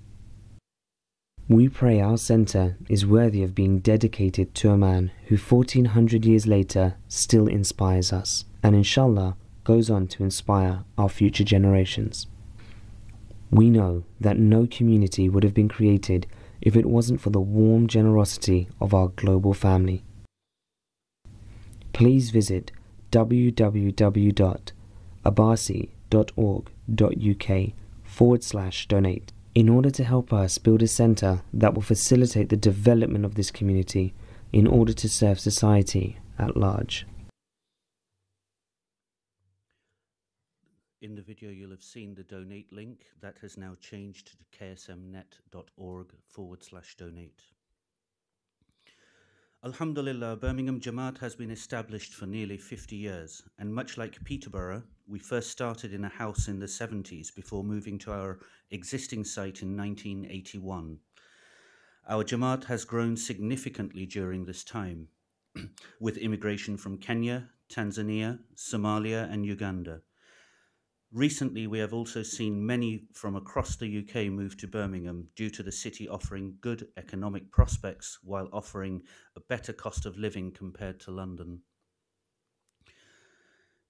We pray our center is worthy of being dedicated to a man who 1400 years later still inspires us and inshallah goes on to inspire our future generations. We know that no community would have been created if it wasn't for the warm generosity of our global family. Please visit www.abasi.org.uk forward slash donate in order to help us build a center that will facilitate the development of this community in order to serve society at large. In the video, you'll have seen the donate link that has now changed to ksmnet.org forward slash donate. Alhamdulillah, Birmingham Jamaat has been established for nearly 50 years, and much like Peterborough, we first started in a house in the 70s before moving to our existing site in 1981. Our Jamaat has grown significantly during this time, with immigration from Kenya, Tanzania, Somalia, and Uganda. Recently, we have also seen many from across the UK move to Birmingham due to the city offering good economic prospects while offering a better cost of living compared to London.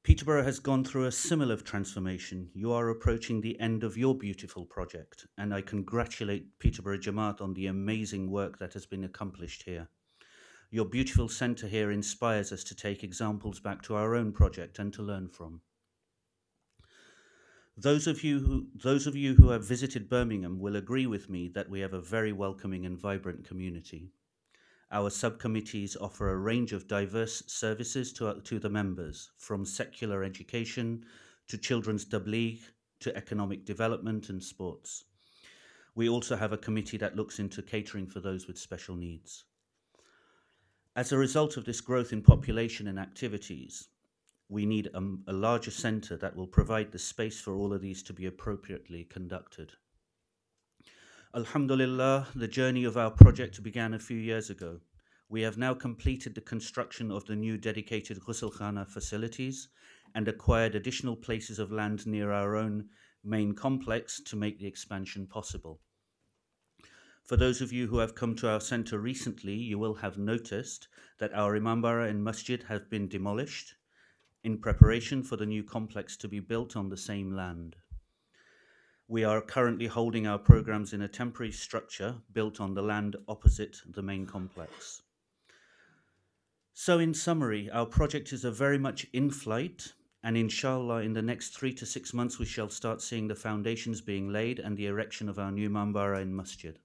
Peterborough has gone through a similar transformation. You are approaching the end of your beautiful project, and I congratulate Peterborough Jamaat on the amazing work that has been accomplished here. Your beautiful centre here inspires us to take examples back to our own project and to learn from. Those of you who those of you who have visited Birmingham will agree with me that we have a very welcoming and vibrant community. Our subcommittees offer a range of diverse services to, to the members, from secular education to children's tabligh to economic development and sports. We also have a committee that looks into catering for those with special needs. As a result of this growth in population and activities, we need a, a larger centre that will provide the space for all of these to be appropriately conducted. Alhamdulillah, the journey of our project began a few years ago. We have now completed the construction of the new dedicated Ghuslkhana facilities and acquired additional places of land near our own main complex to make the expansion possible. For those of you who have come to our centre recently, you will have noticed that our Imambara and Masjid have been demolished in preparation for the new complex to be built on the same land. We are currently holding our programs in a temporary structure built on the land opposite the main complex. So, in summary, our project is a very much in flight, and inshallah, in the next three to six months, we shall start seeing the foundations being laid and the erection of our new Imambara in Masjid.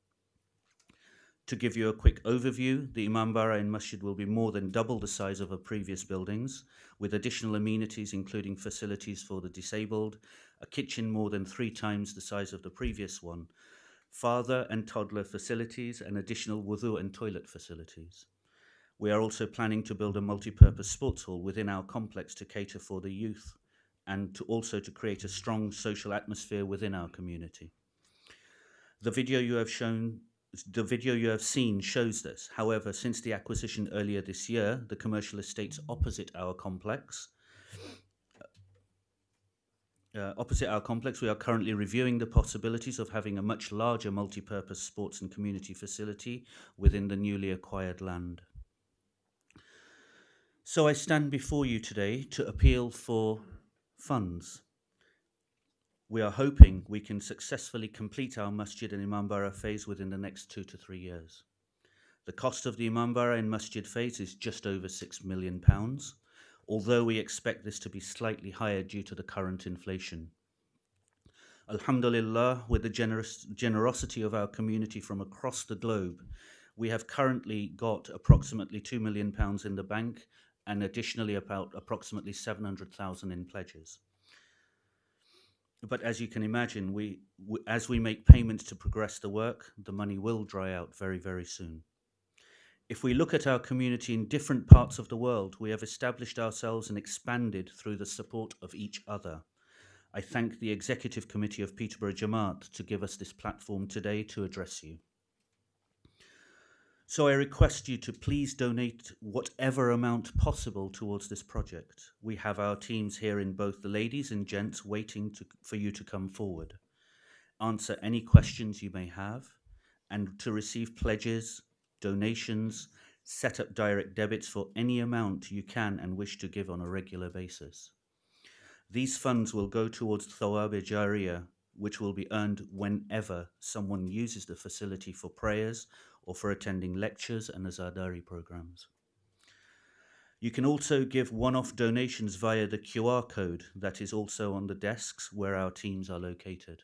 To give you a quick overview, the Imambara in Masjid will be more than double the size of our previous buildings, with additional amenities including facilities for the disabled, a kitchen more than three times the size of the previous one, father and toddler facilities, and additional wudu and toilet facilities. We are also planning to build a multi-purpose sports hall within our complex to cater for the youth and to also to create a strong social atmosphere within our community. The video you have shown the video you have seen shows this. However, since the acquisition earlier this year, the commercial estates opposite our complex, uh, opposite our complex, we are currently reviewing the possibilities of having a much larger multi-purpose sports and community facility within the newly acquired land. So I stand before you today to appeal for funds we are hoping we can successfully complete our Masjid and Imambara phase within the next two to three years. The cost of the Imambara and Masjid phase is just over £6 million, although we expect this to be slightly higher due to the current inflation. Alhamdulillah, with the generous, generosity of our community from across the globe, we have currently got approximately £2 million in the bank and additionally about approximately 700,000 in pledges but as you can imagine, we, we, as we make payments to progress the work, the money will dry out very, very soon. If we look at our community in different parts of the world, we have established ourselves and expanded through the support of each other. I thank the Executive Committee of Peterborough Jamaat to give us this platform today to address you. So I request you to please donate whatever amount possible towards this project. We have our teams here in both the ladies and gents waiting to, for you to come forward, answer any questions you may have, and to receive pledges, donations, set up direct debits for any amount you can and wish to give on a regular basis. These funds will go towards Thawab Jariya, which will be earned whenever someone uses the facility for prayers or for attending lectures and Azadari programs. You can also give one off donations via the QR code that is also on the desks where our teams are located.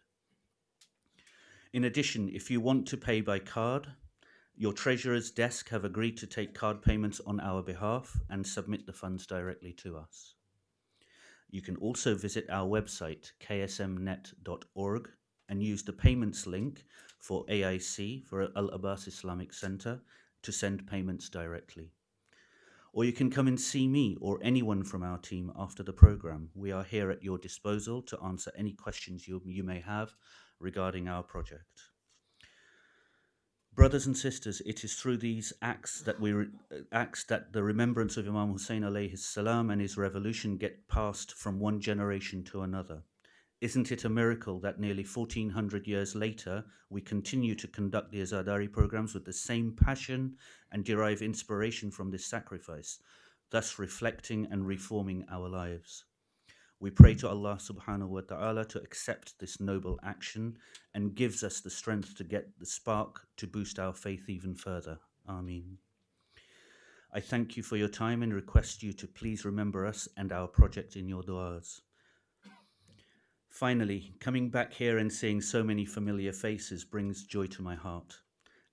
In addition, if you want to pay by card, Your treasurer's desk have agreed to take card payments on our behalf and submit the funds directly to us. You can also visit our website, ksmnet.org, and use the payments link for AIC, for Al Abbas Islamic Center, to send payments directly. Or you can come and see me or anyone from our team after the program. We are here at your disposal to answer any questions you, you may have regarding our project. Brothers and sisters, it is through these acts that we re- uh, acts that the remembrance of Imam Hussein alayhi salam and his revolution get passed from one generation to another. Isn't it a miracle that nearly 1400 years later we continue to conduct the Azadari programs with the same passion and derive inspiration from this sacrifice, thus reflecting and reforming our lives? We pray to Allah subhanahu wa ta'ala to accept this noble action and gives us the strength to get the spark to boost our faith even further. Ameen. I thank you for your time and request you to please remember us and our project in your du'as. Finally, coming back here and seeing so many familiar faces brings joy to my heart.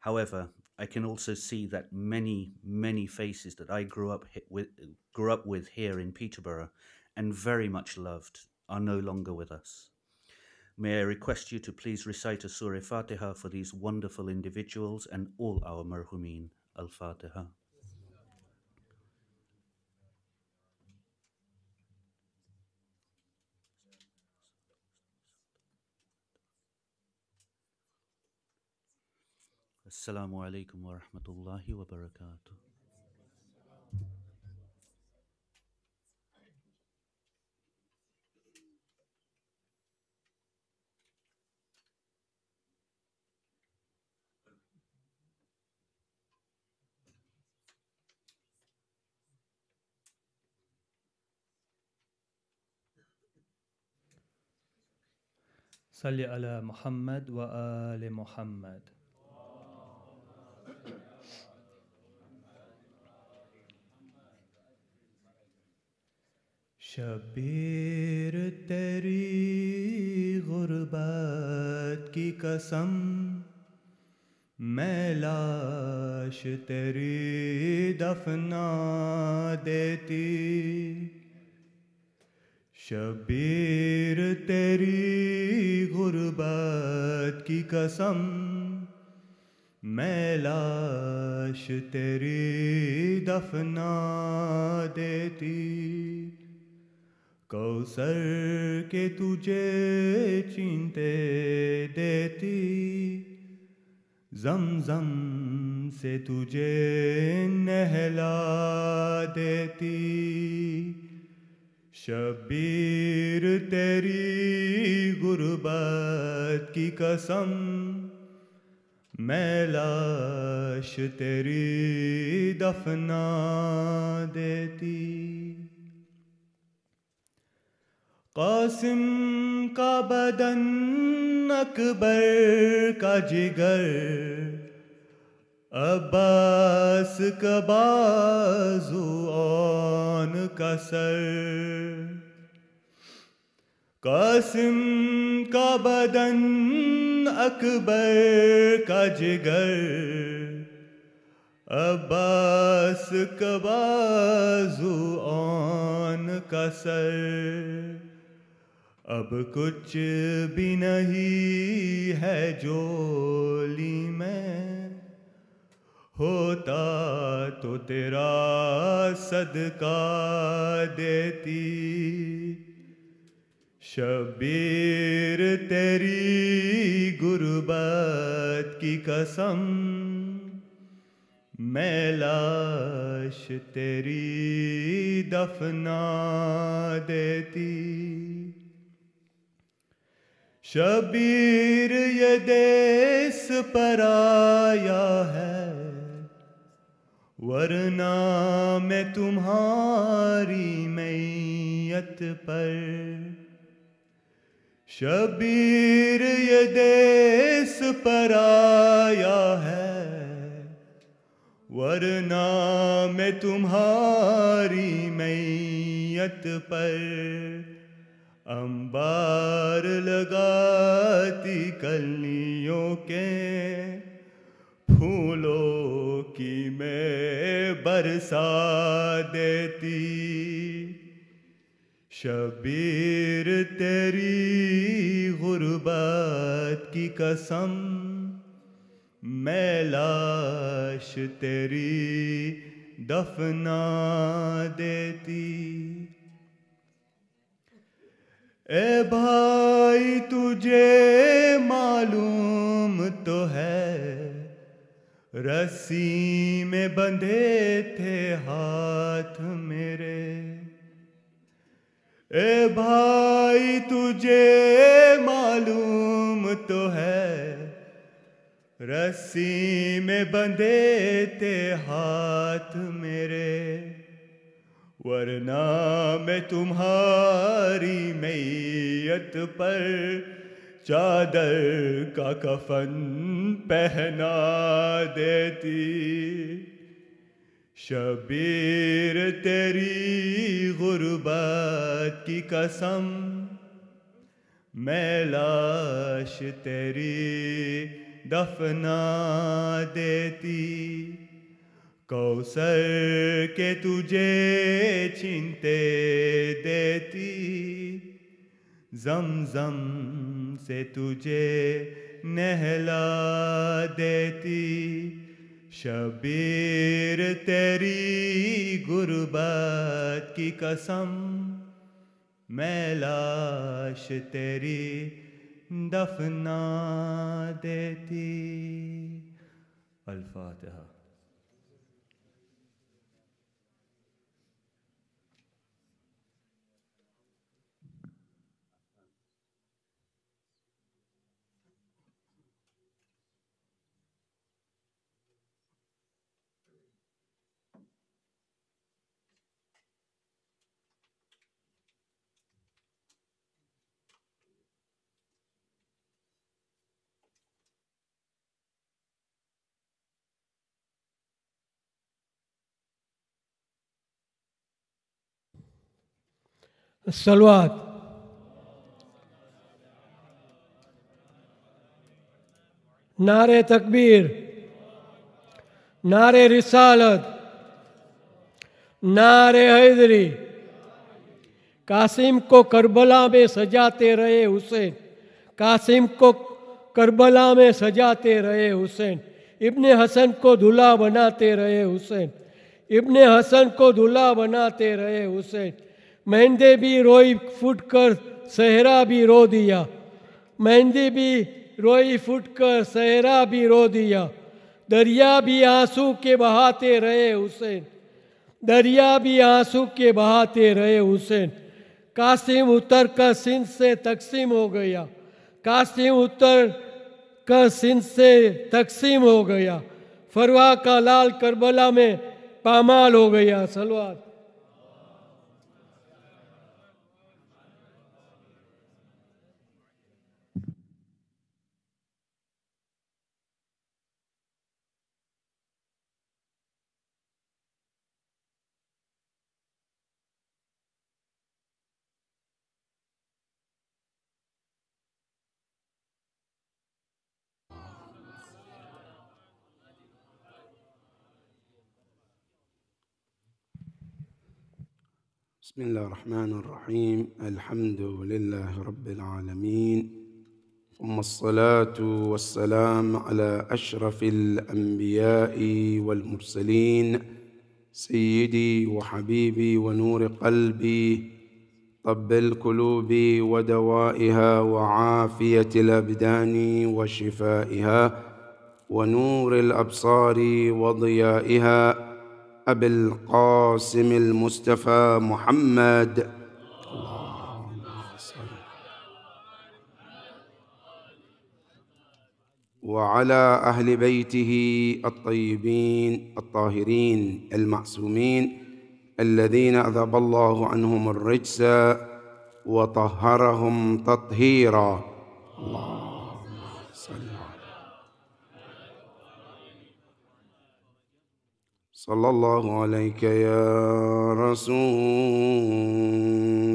However, I can also see that many, many faces that I grew up with, grew up with here in Peterborough and very much loved are no longer with us. May I request you to please recite a Surah Fatiha for these wonderful individuals and all our marhumin. Al Fatiha. السلام عليكم ورحمة الله وبركاته. صل على محمد وآل محمد. شبیر تیری غربت کی قسم، میں لاش تیری دفنا دیتی۔ شبیر تیری غربت کی قسم، میں لاش تیری دفنا دیتی۔ کوثر کے تجھے چینتے دیتی۔ زم زم سے تجھے نہلا دیتی۔ شبیر تیری غربت کی قسم میں لاش تیری دفنا دیتی۔ कासिम का बदन अकबर का जिगर अब्बास का बाजू औन का सर कासिम का बदन अकबर का जिगर अब्बास का बाजू औन का सर اب کچھ بھی نہیں ہے جولی میں۔ ہوتا تو تیرا صدقہ دیتی۔ شبیر تیری غربت کی قسم۔ میں لاش تیری دفنا دیتی۔ شبیر یہ دیس پر آیا ہے، ورنہ میں تمہاری میت پر۔ شبیر یہ دیس پر آیا ہے، ورنہ میں تمہاری میت پر۔ امبار لگاتی کلیوں کے پھولوں کی میں برسا دیتی۔ شبیر تیری غربت کی قسم، میں لاش تیری دفنا دیتی۔ اے بھائی تجھے معلوم تو ہے۔ رسی میں بندھے تھے ہاتھ میرے۔ اے بھائی تجھے معلوم تو ہے۔ رسی میں بندھے تھے ہاتھ میرے۔ ورنہ میں تمہاری میت پر چادر کا کفن پہنا دیتی۔ شبیر تیری غربت کی قسم، میں لاش تیری دفنا دیتی۔ کوسر کے تجھے چھنتے دیتی زم زم سے تجھے نہلا دیتی شبیر تیری غربت کی قسم میں لاش تیری دفنا دیتی الفاتحہ السلوات نعرے تکبیر. نعرے رسالت. نعر حیدری. قاسم کو کربلا میں سجاتے رہے حسین. قاسم کو کربلا میں سجاتے رہے حسین. ابن حسن کو دھلا بناتے رہے حسین. ابن حسن کو دھلا بناتے رہے حسین. مہندے بھی روئی پھٹ کر صحرا بھی رو دیا۔ مہندی بھی روئی پھٹ کر صحرا بھی رو دیا۔ دریا بھی آنسو کے بہاتے رہے حسین۔ دریا بھی آنسو کے بہاتے رہے حسین۔ قاسم اتر کر سندھ سے تقسیم ہو گیا۔ قاسم اتر کر سندھ سے تقسیم ہو گیا۔ فروا کا لال کربلا میں پامال ہو گیا۔ سلوار۔ بسم الله الرحمن الرحيم. الحمد لله رب العالمين. ثم الصلاة والسلام على أشرف الأنبياء والمرسلين. سيدي وحبيبي ونور قلبي. طب القلوب ودوائها وعافية الأبدان وشفائها. ونور الأبصار وضيائها. أبي القاسم المصطفى محمد. وعلى أهل بيته الطيبين الطاهرين المعصومين الذين أذهب الله عنهم الرجس وطهرهم تطهيرا. اللهم صل صلى الله عليك يا رسول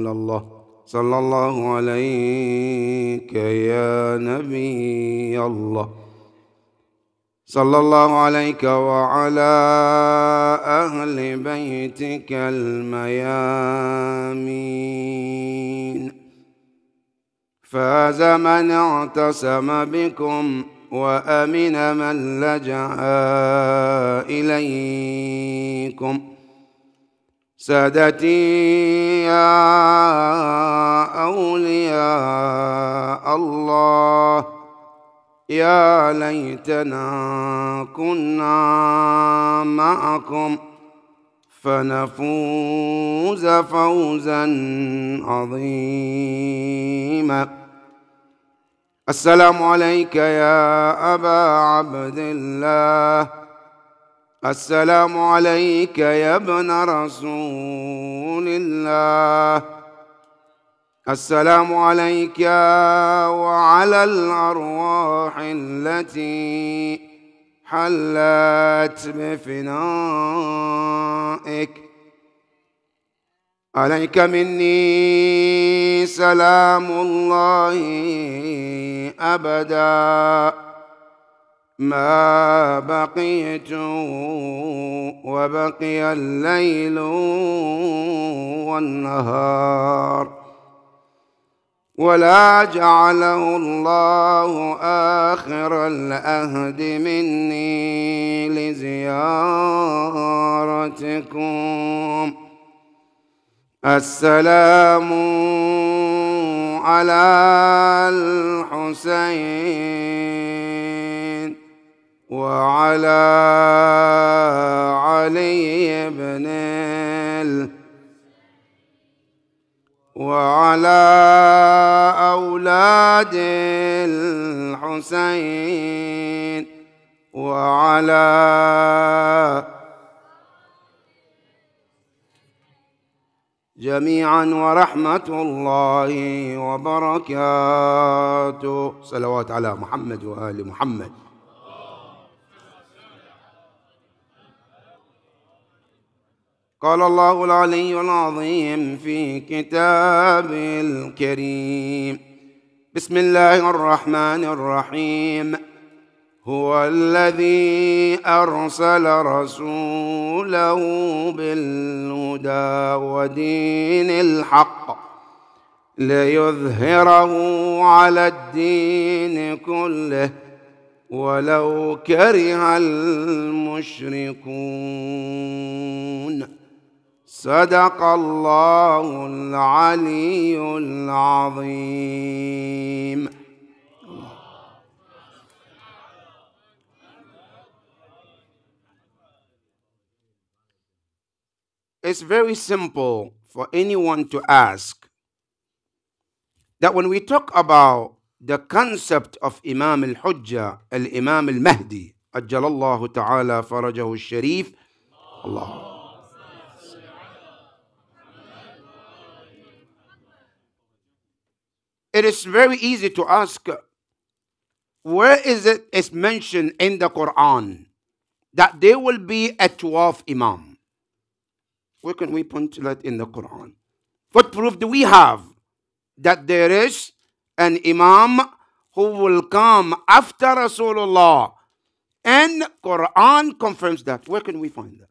الله. صلى الله عليك يا نبي الله. صلى الله عليك وعلى أهل بيتك الميامين. فاز من اعتصم بكم وأمن من لجأ إليكم. سادتي يا أولياء الله يا ليتنا كنا معكم فنفوز فوزا عظيما. السلام عليك يا أبا عبد الله. السلام عليك يا ابن رسول الله. السلام عليك وعلى الأرواح التي حلت بفنائك. عليك مني سلام الله أبدا. ما بقيت وبقي الليل والنهار. ولا جعله الله آخر الأهد مني لزيارتكم. السلام على الحسين وعلى علي بن وعلى أولاد الحسين وعلى جميعا ورحمة الله وبركاته. صلوات على محمد وآل محمد. قال الله العلي العظيم في كتابه الكريم. بسم الله الرحمن الرحيم. هو الذي أرسل رسوله بالهدى ودين الحق ليظهره على الدين كله ولو كره المشركون. صدق الله العلي العظيم. It's very simple for anyone to ask that when we talk about the concept of Imam al-Hujjah, al-Imam al-Mahdi, Ajjalallahu ta'ala farajahu al-Sharif, Allah. It is very easy to ask, where is it is mentioned in the Quran that there will be a 12th Imam? Where can we point to that in the Quran? What proof do we have that there is an Imam who will come after Rasulullah? And Quran confirms that. Where can we find that?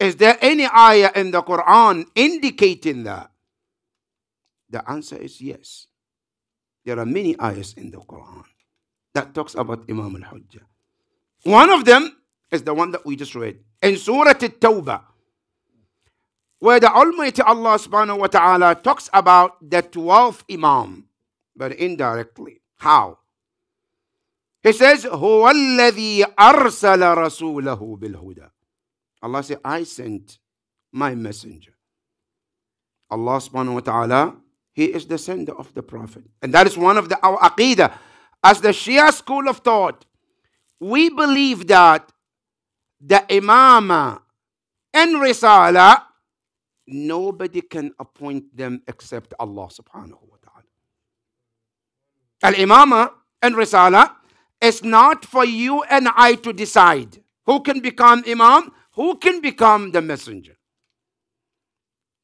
Is there any ayah in the Quran indicating that? The answer is yes. There are many ayahs in the Quran that talks about Imam al-Hujjah. One of them is the one that we just read in Surah At-Tawbah where the Almighty Allah subhanahu wa ta'ala talks about the 12th Imam, but indirectly. How? He says, هو الذي أرسل رسوله بالهدى. Allah said, I sent my messenger. Allah subhanahu wa ta'ala, He is the sender of the Prophet. And that is one of the our aqidah. As the Shia school of thought, we believe that the Imama and Risala nobody can appoint them except Allah subhanahu wa ta'ala. Al Imama and Risala is not for you and I to decide who can become Imam, who can become the messenger.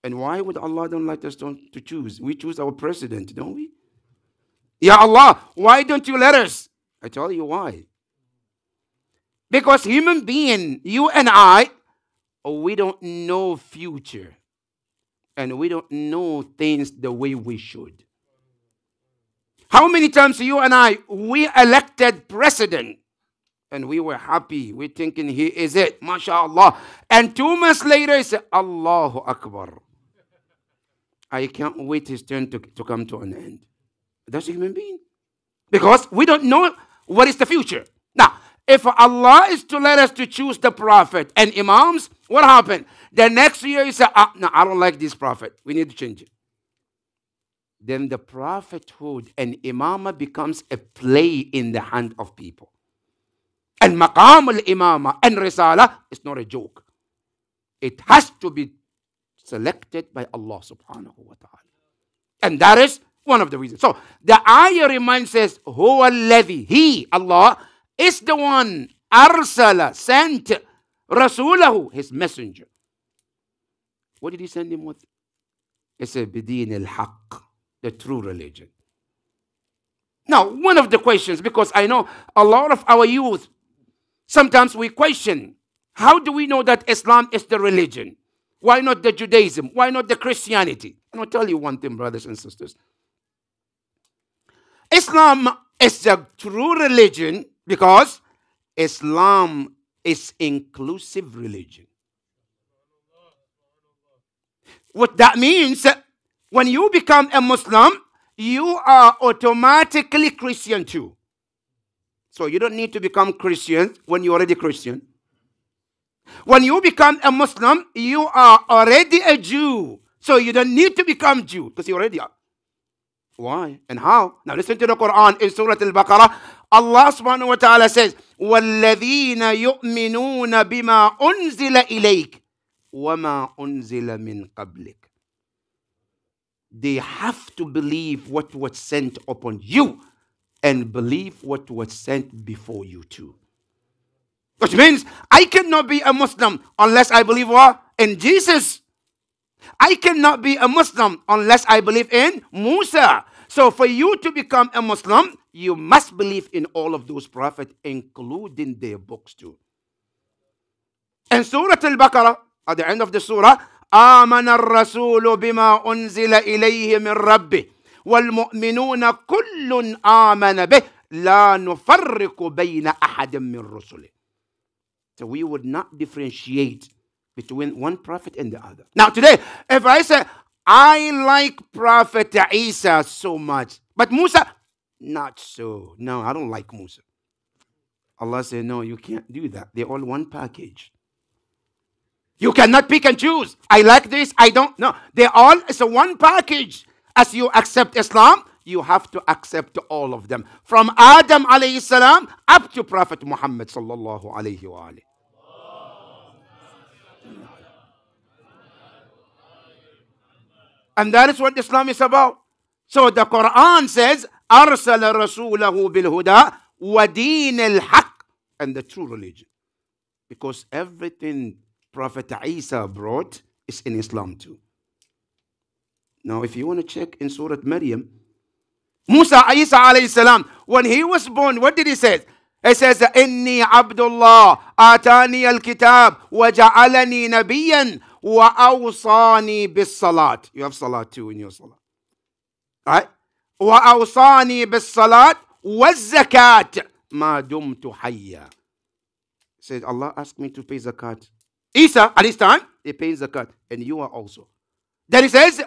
And why would Allah don't let us to choose? We choose our president, don't we? Ya Allah, why don't you let us? I tell you why. Because human being, you and I, we don't know future. And we don't know things the way we should. How many times you and I, we elected president and we were happy. We're thinking he is it, mashallah. And two months later, he said, Allahu Akbar. I can't wait his turn to, to come to an end. That's a human being. Because we don't know what is the future. Now, if Allah is to let us to choose the prophet and imams, what happened? The next year he said, ah, no, I don't like this prophet. We need to change it. Then the prophethood and imama becomes a play in the hand of people. And maqam al-imama and risala is not a joke. It has to be selected by Allah subhanahu wa ta'ala. And that is one of the reasons. So the ayah reminds us, Huwa alladhi, He, Allah, is the one arsala, sent rasulahu, his messenger. What did he send him with? He said, Bidin al-haq, the true religion. Now, one of the questions, because I know a lot of our youth, sometimes we question, how do we know that Islam is the religion? Why not the Judaism? Why not the Christianity? And I'll tell you one thing, brothers and sisters. Islam is the true religion because Islam is inclusive religion. What that means, when you become a Muslim, you are automatically Christian too. So you don't need to become Christian when you're already Christian. When you become a Muslim, you are already a Jew. So you don't need to become Jew because you already are. Why and how? Now listen to the Quran in Surah Al-Baqarah. Allah subhanahu wa ta'ala says, وَالَّذِينَ يُؤْمِنُونَ بِمَا أُنزِلَ إِلَيْكَ وَمَا أُنزِلَ مِن قَبْلِكَ They have to believe what was sent upon you and believe what was sent before you too. Which means I cannot be a Muslim unless I believe what? In Jesus. I cannot be a Muslim unless I believe in Musa. So for you to become a Muslim, you must believe in all of those prophets, including their books too. In Surah Al-Baqarah, at the end of the surah, آمن الرسول بما أنزل إليه من ربه والمؤمنون كل آمن به لا نفرق بين أحد من رسله. So we would not differentiate between one prophet and the other. Now, today, if I say, I like Prophet Isa so much, but Musa, not so. No, I don't like Musa. Allah said, No, you can't do that. They're all one package. You cannot pick and choose. I like this, I don't. No, they're all, it's a one package. As you accept Islam, you have to accept all of them. From Adam alayhi salam up to Prophet Muhammad sallallahu alayhi wa alayhi. And that is what Islam is about. So the Quran says, أرسل رسوله بالهدى ودين الحق and the true religion. Because everything Prophet Isa brought is in Islam too. Now, if you want to check in Surah Maryam, Musa Isa alayhi salam, when he was born, what did he say? He says, Inni Abdullah, Atani al Kitab, Waja'alani Nabiyan, Wa Awsani bis Salat. You have Salat too in your Salat. Right? Wa Awsani bis Salat, Wa Zakat, Ma Dumtu Hayya. Says, Allah asked me to pay Zakat. Isa at this time he pays zakat, and you are also. Then he says,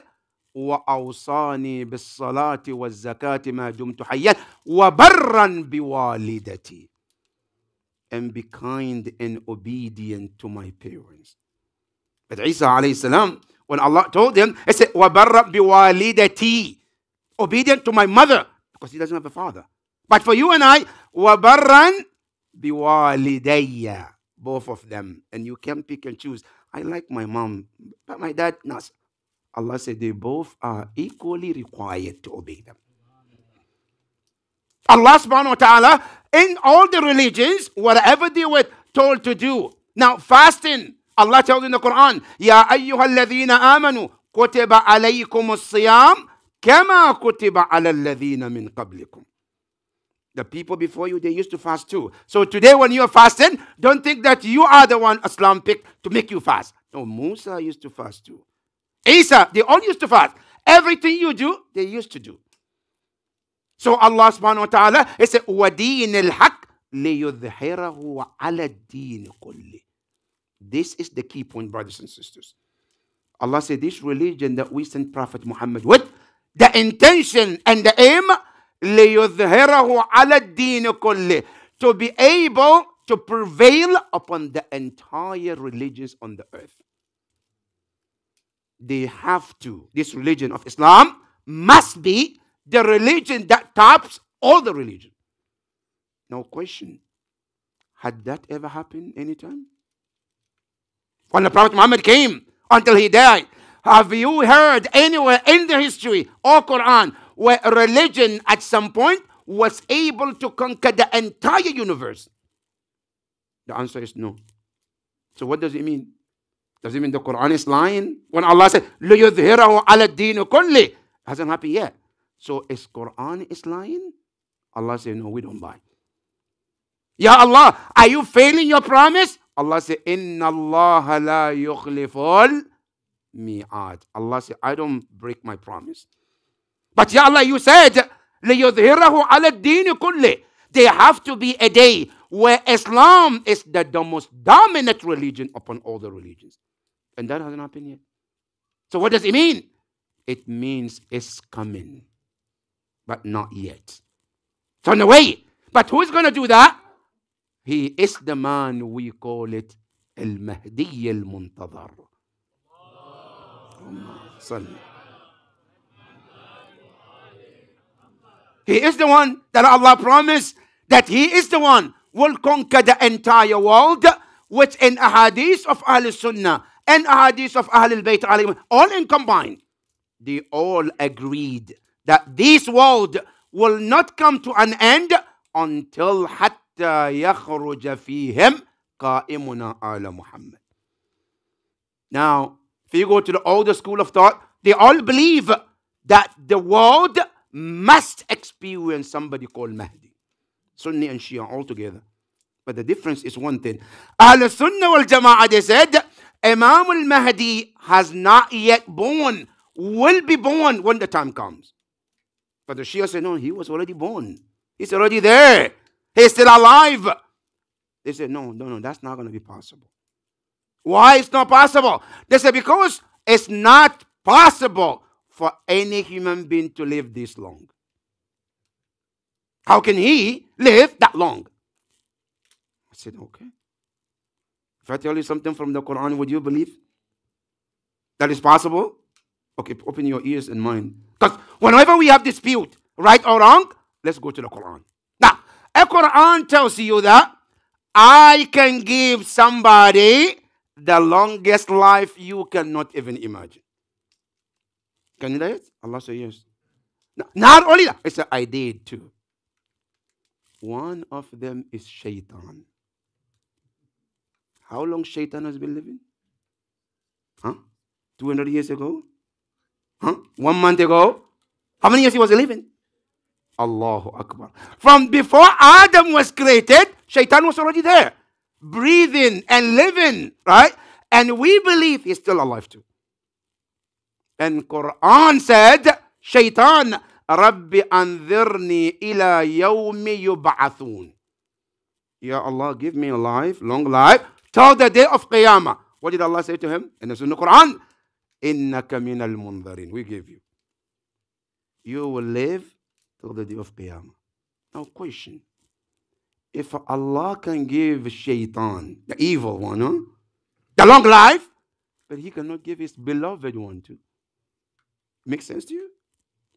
وأوصاني بالصلاة والزكاة ما دمت حيا وبرا بوالدتي and be kind and obedient to my parents. But Isa alayhi salam, when Allah told him, he said, وَبَرَّ بِوَالِدَتِي Obedient to my mother, because he doesn't have a father. But for you and I, وَبَرًّا بِوَالِدَيَّ both of them. And you can pick and choose. I like my mom, but my dad, no. Allah said they both are equally required to obey them. Allah subhanahu wa ta'ala, in all the religions, whatever they were told to do. Now, fasting, Allah tells in the Quran, Ya ayyuha alladhina amanu, kutiba alaykum as-siyam, kama kutiba ala alladhina min qablikum. The people before you, they used to fast too. So today, when you're fasting, don't think that you are the one Islam picked to make you fast. No, Musa used to fast too. Isa, they all used to fast. Everything you do, they used to do. So Allah subhanahu wa ta'ala, He said, وَدِينِ الْحَقِّ لِيُظْهِرَهُ عَلَى الدِّينِ كُلِّهِ This is the key point, brothers and sisters. Allah said, this religion that we sent Prophet Muhammad with, the intention and the aim, لِيُظْهِرَهُ عَلَى الدِّينِ كُلِّهِ To be able to prevail upon the entire religions on the earth. They have to, this religion of Islam must be the religion that tops all the religion. No question. Had that ever happened anytime? When the Prophet Muhammad came until he died, have you heard anywhere in the history or Quran where religion at some point was able to conquer the entire universe? The answer is no. So what does it mean? Does it mean the Quran is lying? When Allah said, لِيُظْهِرَهُ عَلَى الدِّينِ كُلِّ Hasn't happened yet. So is Quran is lying? Allah said, no, we don't lie. Ya Allah, are you failing your promise? Allah said, Inna Allah la yukhliful mi'ad. Allah said, I don't break my promise. But Ya Allah, you said, لِيُظْهِرَهُ عَلَى الدِّينِ كُلِّهِ There have to be a day where Islam is the, the most dominant religion upon all the religions. And that hasn't happened yet. So what does it mean? It means it's coming, but not yet. It's on the way. But who's going to do that? He is the man we call it المهدي المنتظر. صل. He is the one that Allah promised that He is the one will conquer the entire world, which in ahadith of Ahl Sunnah and ahadith of Ahl Bayt all in combined, they all agreed that this world will not come to an end until حتى يخرج فيهم قائمنا آل محمد. Now, if you go to the older school of thought, they all believe that the world must experience somebody called Mahdi. Sunni and Shia all together. But the difference is one thing. Ahl Sunnah wal Jama'ah, they said, Imam al Mahdi has not yet born, will be born when the time comes. But the Shia said, no, he was already born. He's already there. He's still alive. They said, no, no, no, that's not going to be possible. Why it's not possible? They said, because it's not possible for any human being to live this long. How can he live that long? I said, okay. If I tell you something from the Quran, would you believe that is possible? Okay, open your ears and mind. Because whenever we have dispute, right or wrong, let's go to the Quran. Now, a Quran tells you that I can give somebody the longest life you cannot even imagine. Can you do it? Allah said yes. No, not only that, I said I did too. One of them is shaitan. How long shaitan has been living? Huh? 200 years ago? Huh? One month ago? How many years he was living? Allahu Akbar. From before Adam was created, shaitan was already there, breathing and living, right? And we believe he's still alive too. And Quran said, Shaitan, Rabbi anzirni ila yawmi yub'athun. Ya Allah, give me a life, long life, till the day of Qiyamah. What did Allah say to him? In the Sunnah Quran, Innaka min al mundarin. We give you. You will live till the day of Qiyamah. Now, question. If Allah can give Shaitan, the evil one, huh? the long life, but he cannot give his beloved one too. Makes sense to you?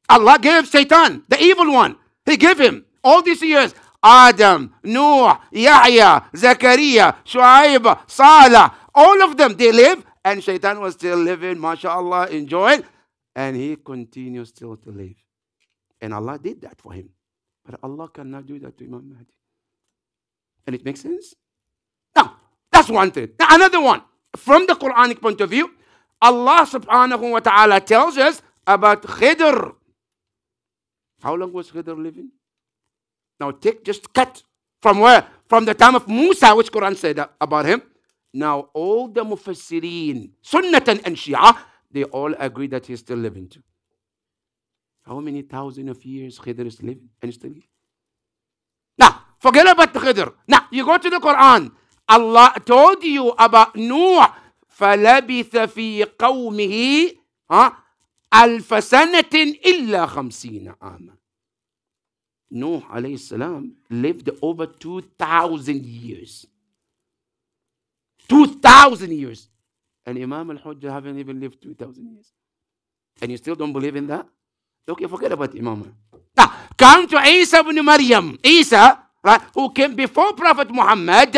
Allah gave Satan, the evil one. He gave him all these years. Adam, Noah, Yahya, Zakaria, Shuaib, Salah, all of them, they live, and Shaitan was still living, mashallah, enjoying, and he continues still to live. And Allah did that for him. But Allah cannot do that to Imam Mahdi. And it makes sense? Now, that's one thing. Now, another one. From the Quranic point of view, Allah subhanahu wa ta'ala tells us about Khidr. How long was Khidr living? Now take just cut from where? From the time of Musa, which Quran said about him. Now all the Mufassirin, Sunnatan and Shia, they all agree that he's still living too. How many thousand of years Khidr is living and still here? Now, forget about the Khidr. Now, you go to the Quran. Allah told you about Noah. فلبث في قومه ها ألف سنة إلا خمسين عاما Nuh alayhi salam lived over 2,000 years. 2,000 years. And Imam al-Hujjah haven't even lived 2,000 years. And you still don't believe in that? Okay, forget about Imam. Now, come to Isa ibn Maryam. Isa, right, who came before Prophet Muhammad.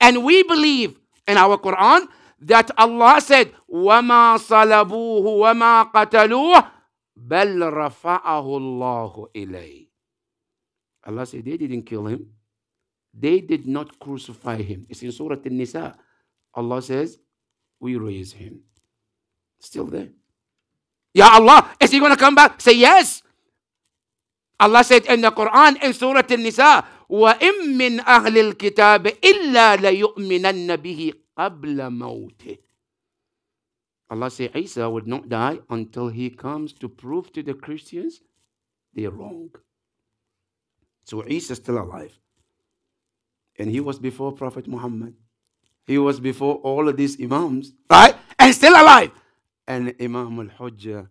And we believe in our Quran that Allah said, وَمَا صَلَبُوهُ وَمَا قَتَلُوهُ بَلْ رَفَعَهُ اللَّهُ إِلَيْهِ Allah said they didn't kill him. They did not crucify him. It's in Surah An-Nisa. Allah says, we raise him. Still there. Ya Allah, is he going to come back? Say yes. Allah said in the Quran in Surah An-Nisa, وَإِن مِّنْ أَهْلِ الْكِتَابِ إِلَّا لَيُؤْمِنَنَّ بِهِ قَبْلَ مَوْتِهِ Allah said Isa would not die until he comes to prove to the Christians they're wrong. So Isa is still alive. And he was before Prophet Muhammad. He was before all of these Imams, right? And still alive. And Imam al Hujjah,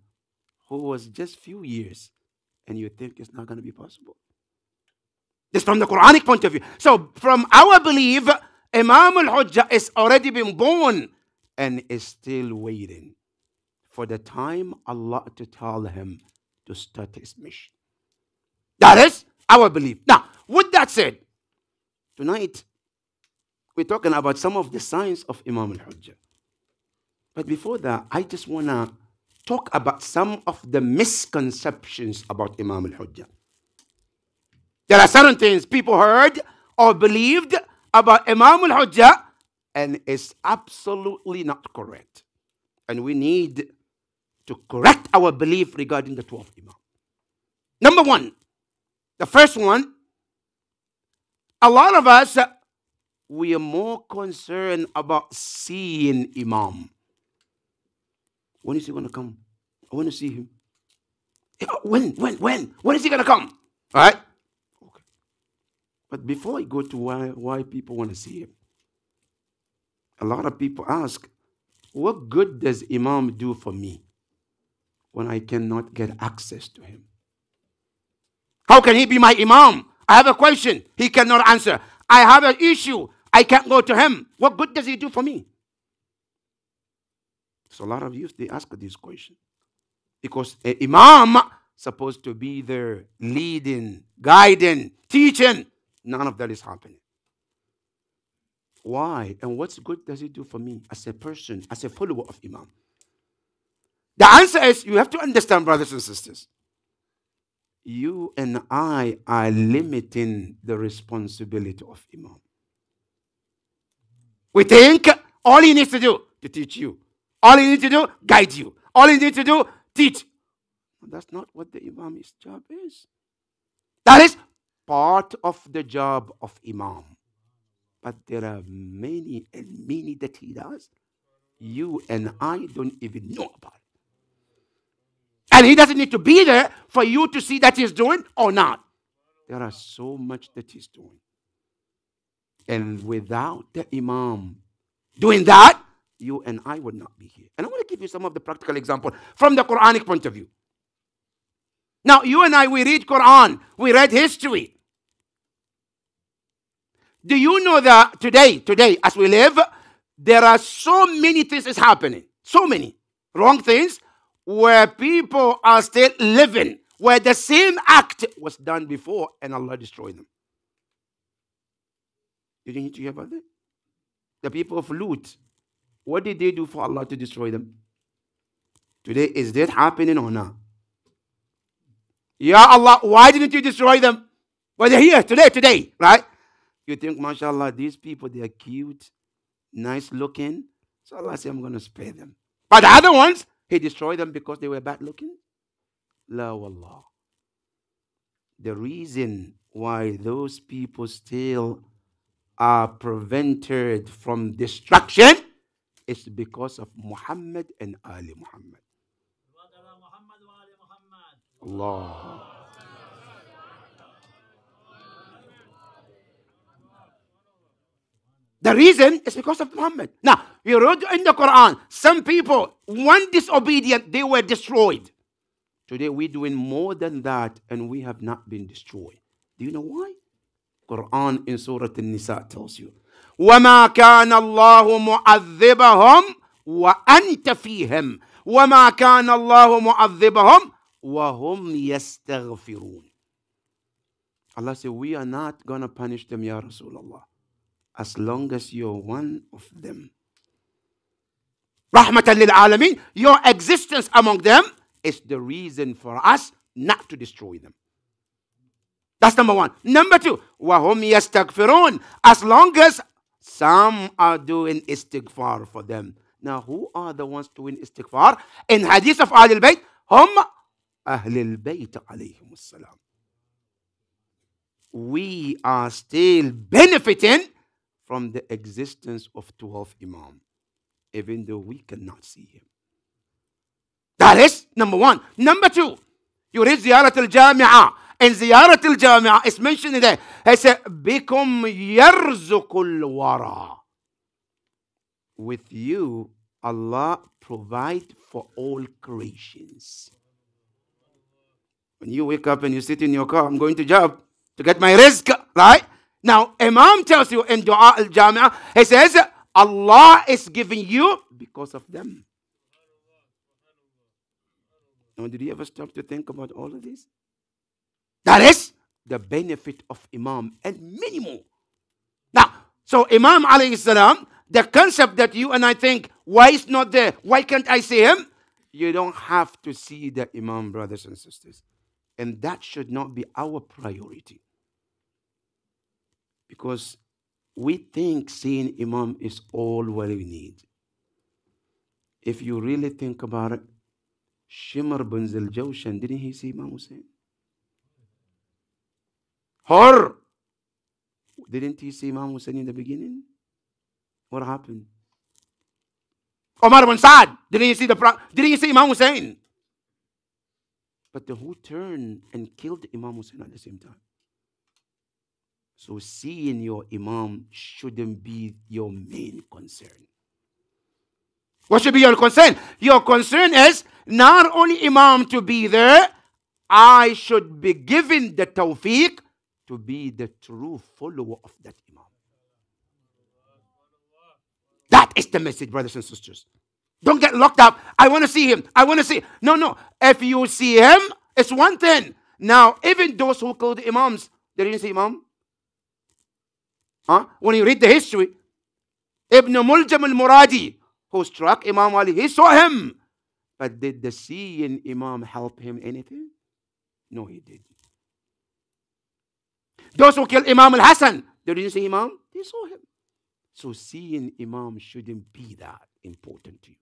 who was just few years, and you think it's not going to be possible. This from the Quranic point of view. So, from our belief, Imam al Hujjah is already been born and is still waiting for the time Allah to tell him to start his mission. That is our belief. Now, with that said, tonight we're talking about some of the signs of Imam al Hujjah. But before that, I just want to talk about some of the misconceptions about Imam al Hujjah. There are certain things people heard or believed about Imam al Hujjah, and it's absolutely not correct. And we need to correct our belief regarding the 12th Imam. Number one, the first one, a lot of us, we are more concerned about seeing Imam. When is he going to come? I want to see him. When, when, when? When is he going to come? All right? But before I go to why, why people want to see him, a lot of people ask, what good does Imam do for me when I cannot get access to him? How can he be my imam? I have a question. He cannot answer. I have an issue. I can't go to him. What good does he do for me? So a lot of youth they ask this question because an imam supposed to be there leading, guiding, teaching. None of that is happening. Why? And what's good does it do for me as a person, as a follower of imam? The answer is you have to understand, brothers and sisters you and I are limiting the responsibility of Imam. We think all he needs to do to teach you, all he needs to do guide you, all he needs to do teach. That's not what the Imam's job is. That is part of the job of Imam. But there are many and many that he does. You and I don't even know about. And he doesn't need to be there for you to see that he's doing or not. There are so much that he's doing. And without the Imam doing that, you and I would not be here. And I want to give you some of the practical example from the Quranic point of view. Now, you and I, we read Quran, we read history. Do you know that today, today, as we live, there are so many things is happening, so many wrong things where people are still living, where the same act was done before and Allah destroyed them. You didn't hear about that? The people of Lut, what did they do for Allah to destroy them? Today, is that happening or not? Ya Allah, why didn't you destroy them? Well, they're here today, today, right? You think, mashallah, these people, they are cute, nice looking. So Allah said, I'm going to spare them. But the other ones, he destroyed them because they were bad looking? La wallah. the reason why those people still are prevented from destruction is because of Muhammad and Ali Muhammad. Allah. The reason is because of Muhammad. Now, we read in the Quran, some people, one disobedient, they were destroyed. Today we're doing more than that and we have not been destroyed. Do you know why? Quran in Surah An-Nisa tells you, وما كان الله معذبهم وأنت فيهم وما كان الله معذبهم وهم يستغفرون Allah said, we are not going to punish them, Ya Rasulullah, as long as you're one of them. Rahmatan lil alamin, your existence among them is the reason for us not to destroy them. That's number one. Number two, wahum yastaghfirun. As long as some are doing istighfar for them. Now, who are the ones doing istighfar? In hadith of Ahlul Bayt, hum Ahlul Bayt alayhim salam. We are still benefiting from the existence of 12 Imam, even though we cannot see him. That is number one. Number two, you read Ziyarat al-Jami'ah. And Ziyarat al-Jami'ah is mentioned in there. He said, Bikum yarzukul wara. With you, Allah provide for all creations. When you wake up and you sit in your car, I'm going to job to get my rizq, right? Now, Imam tells you in Dua al he says, Allah is giving you because of them. Now, did you ever stop to think about all of this? That is the benefit of Imam and many more. Now, so Imam alayhi salam, the concept that you and I think, why is not there? Why can't I see him? You don't have to see the Imam, brothers and sisters. And that should not be our priority. Because we think seeing Imam is all what we need. If you really think about it, Shimr bin Ziljawshan, didn't he see Imam Hussein? Hor, didn't he see Imam Hussein in the beginning? What happened? Omar bin Saad, didn't you see the didn't you see Imam Hussein? But the who turned and killed Imam Hussein at the same time. So seeing your Imam shouldn't be your main concern. What should be your concern? Your concern is not only Imam to be there, I should be given the tawfiq to be the true follower of that Imam. That is the message, brothers and sisters. Don't get locked up. I want to see him. I want to see. No, no. If you see him, it's one thing. Now, even those who called Imams, they didn't see Imam. Huh? When you read the history, Ibn Muljam al Muradi, who struck Imam Ali, he saw him. But did the seeing Imam help him anything? No, he didn't. Those who killed Imam al Hassan, they didn't see Imam, they saw him. So seeing Imam shouldn't be that important to you.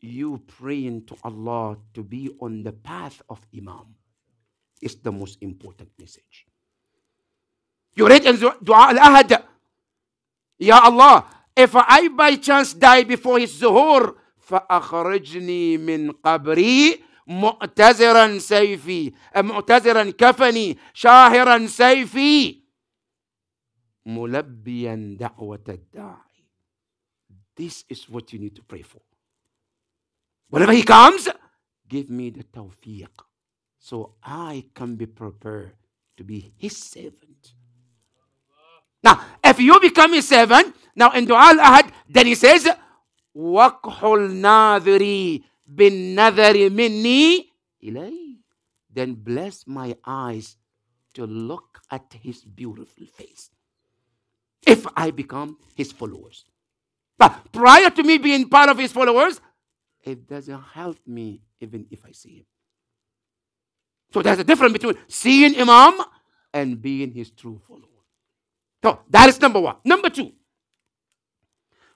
You praying to Allah to be on the path of Imam is the most important message. You read in Dua al Ahad, Ya Allah, if I by chance die before his zuhur, فأخرجني من قبري مؤتزرا سيفي مؤتزرا كفني شاهرا سيفي ملبيا دعوة الداعي This is what you need to pray for. Whenever he comes, give me the tawfiq so I can be prepared to be his servant. Now, if you become his servant, now in Dua al-Ahad, then he says, وَقْحُ النَّاذِرِ بِالنَّذَرِ مِنِّي إِلَيْهِ Then bless my eyes to look at his beautiful face. If I become his followers. But prior to me being part of his followers, it doesn't help me even if I see him. So there's a difference between seeing Imam and being his true follower. So that is number one. Number two,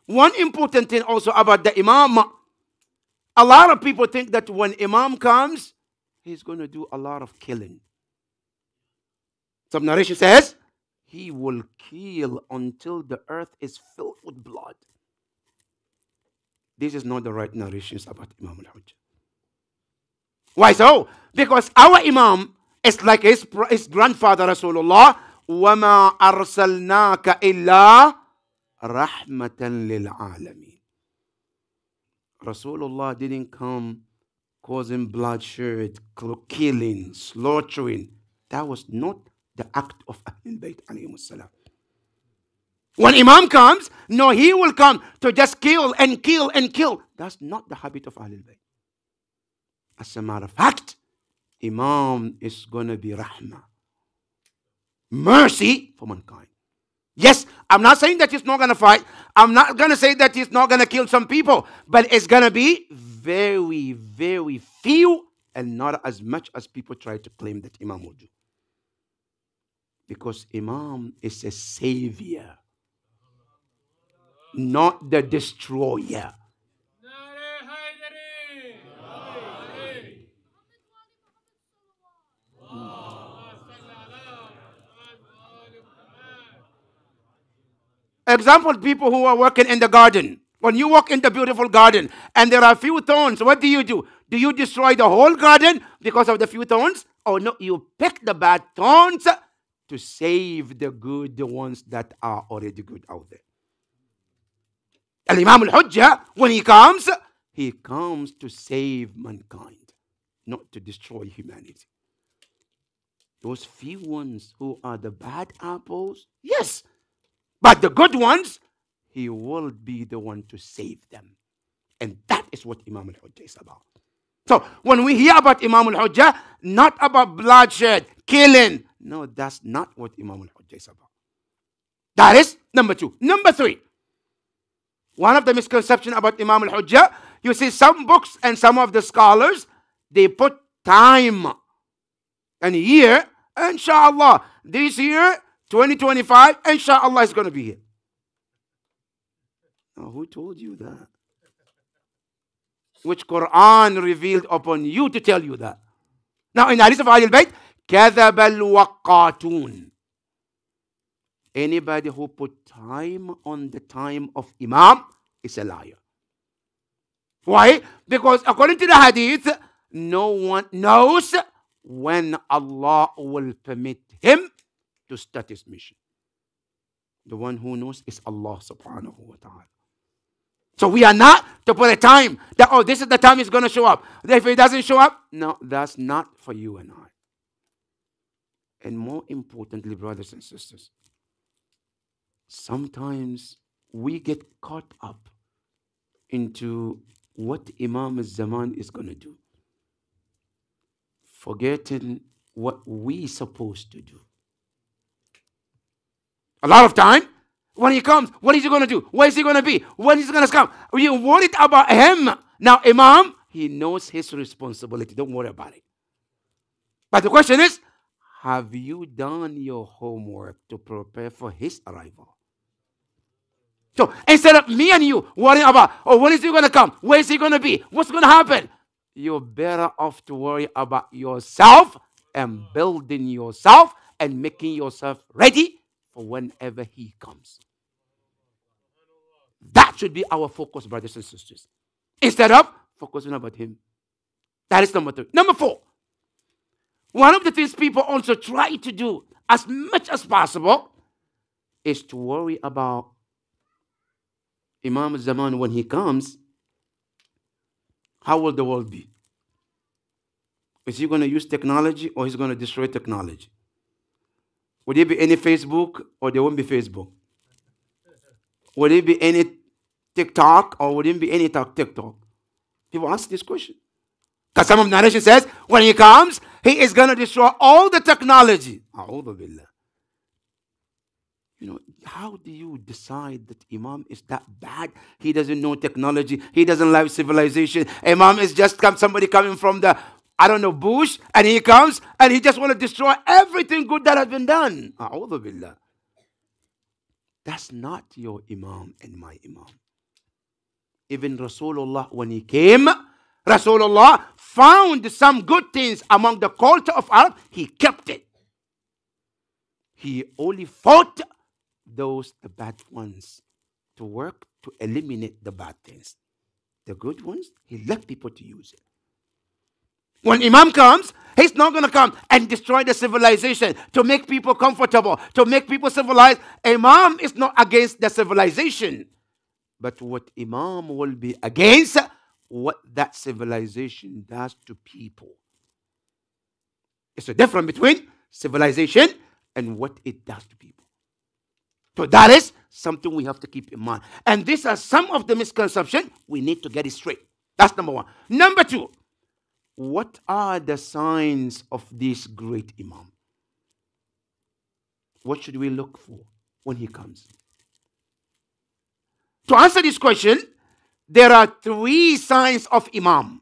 one important thing also about the Imam, a lot of people think that when Imam comes, he's going to do a lot of killing. Some narration says he will kill until the earth is filled with blood. This is not the right narrations about Imam al-Hujjah. Why so? Because our Imam is like his, his grandfather Rasulullah. وَمَا أَرْسَلْنَاكَ إِلَّا رَحْمَةً لِلْعَالَمِينَ Rasulullah didn't come causing bloodshed, killing, slaughtering. That was not the act of Ahlul Bayt salam. When Imam comes, no, he will come to just kill and kill and kill. That's not the habit of Ahlul Bayt. As a matter of fact, Imam is going to be rahmah. Mercy for mankind. Yes, I'm not saying that he's not going to fight. I'm not going to say that he's not going to kill some people. But it's going to be very, very few and not as much as people try to claim that Imam will do. Because Imam is a savior, not the destroyer. Example people who are working in the garden. When you walk in the beautiful garden and there are few thorns, what do you do? Do you destroy the whole garden because of the few thorns? Or no, you pick the bad thorns to save the good, the ones that are already good out there. Al Imam al Hujjah, when he comes, he comes to save mankind, not to destroy humanity. Those few ones who are the bad apples, yes, but the good ones, he will be the one to save them. And that is what Imam al Hujjah is about. So when we hear about Imam al Hujjah, not about bloodshed, killing, no, that's not what Imam al Hujjah is about. That is number two. Number three, one of the misconceptions about Imam al Hujjah, you see some books and some of the scholars, they put time and year, inshallah, this year 2025, inshallah, is going to be here. Now, who told you that? Which Quran revealed upon you to tell you that? Now, in Hadith of Ahlul Bayt, كذب الوقاتون. Anybody who put time on the time of Imam is a liar. Why? Because according to the Hadith, no one knows when Allah will permit him to start his mission. The one who knows is Allah subhanahu wa ta'ala. So we are not to put a time that, oh, this is the time he's going to show up. If he doesn't show up, no, that's not for you and I. And more importantly, brothers and sisters, sometimes we get caught up into what Imam al Zaman is going to do, forgetting what we are supposed to do. A lot of time, when he comes, what is he going to do? Where is he going to be? When is he going to come? you worried about him. Now, Imam, he knows his responsibility. Don't worry about it. But the question is, have you done your homework to prepare for his arrival? So instead of me and you worrying about, oh, when is he going to come? Where is he going to be? What's going to happen? You're better off to worry about yourself and building yourself and making yourself ready for whenever He comes. That should be our focus, brothers and sisters. Instead of focusing about Him. That is number three. Number four. One of the things people also try to do as much as possible is to worry about Imam Zaman when he comes. How will the world be? Is he going to use technology or he's going to destroy technology? Would there be any Facebook or there won't be Facebook? Would there be any TikTok or would there be any TikTok? People ask this question. Because some of the narration says when he comes, he is going to destroy all the technology. You know, how do you decide that Imam is that bad? He doesn't know technology. He doesn't like civilization. Imam is just come, somebody coming from the I don't know, bush, and he comes and he just want to destroy everything good that has been done. That's not your Imam and my Imam. Even Rasulullah, when he came, Rasulullah found some good things among the culture of Arab, he kept it. He only fought those, the bad ones, to work to eliminate the bad things. The good ones, he left people to use it. When Imam comes, he's not going to come and destroy the civilization to make people comfortable, to make people civilized. Imam is not against the civilization. But what Imam will be against, what that civilization does to people. It's a difference between civilization and what it does to people. So that is something we have to keep in mind. And these are some of the misconceptions we need to get it straight. That's number one. Number two, what are the signs of this great Imam? What should we look for when he comes? To answer this question, there are three signs of Imam.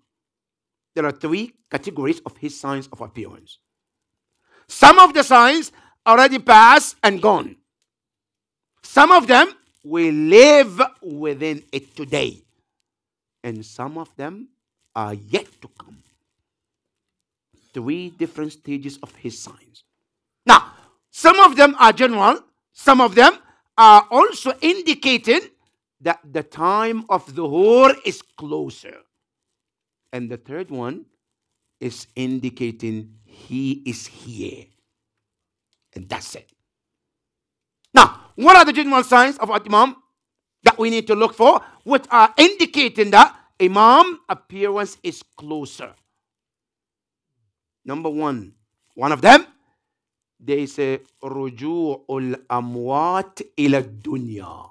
There are three categories of his signs of appearance. Some of the signs already passed and gone. Some of them we live within it today. And some of them are yet to come. Three different stages of his signs. Now, some of them are general, some of them are also indicating that the time of the zuhur is closer. And the third one is indicating he is here. And that's it. Now, what are the general signs of Imam that we need to look for, which are indicating that Imam appearance is closer? Number one, one of them, they say, Ruju'ul amwat ila dunya.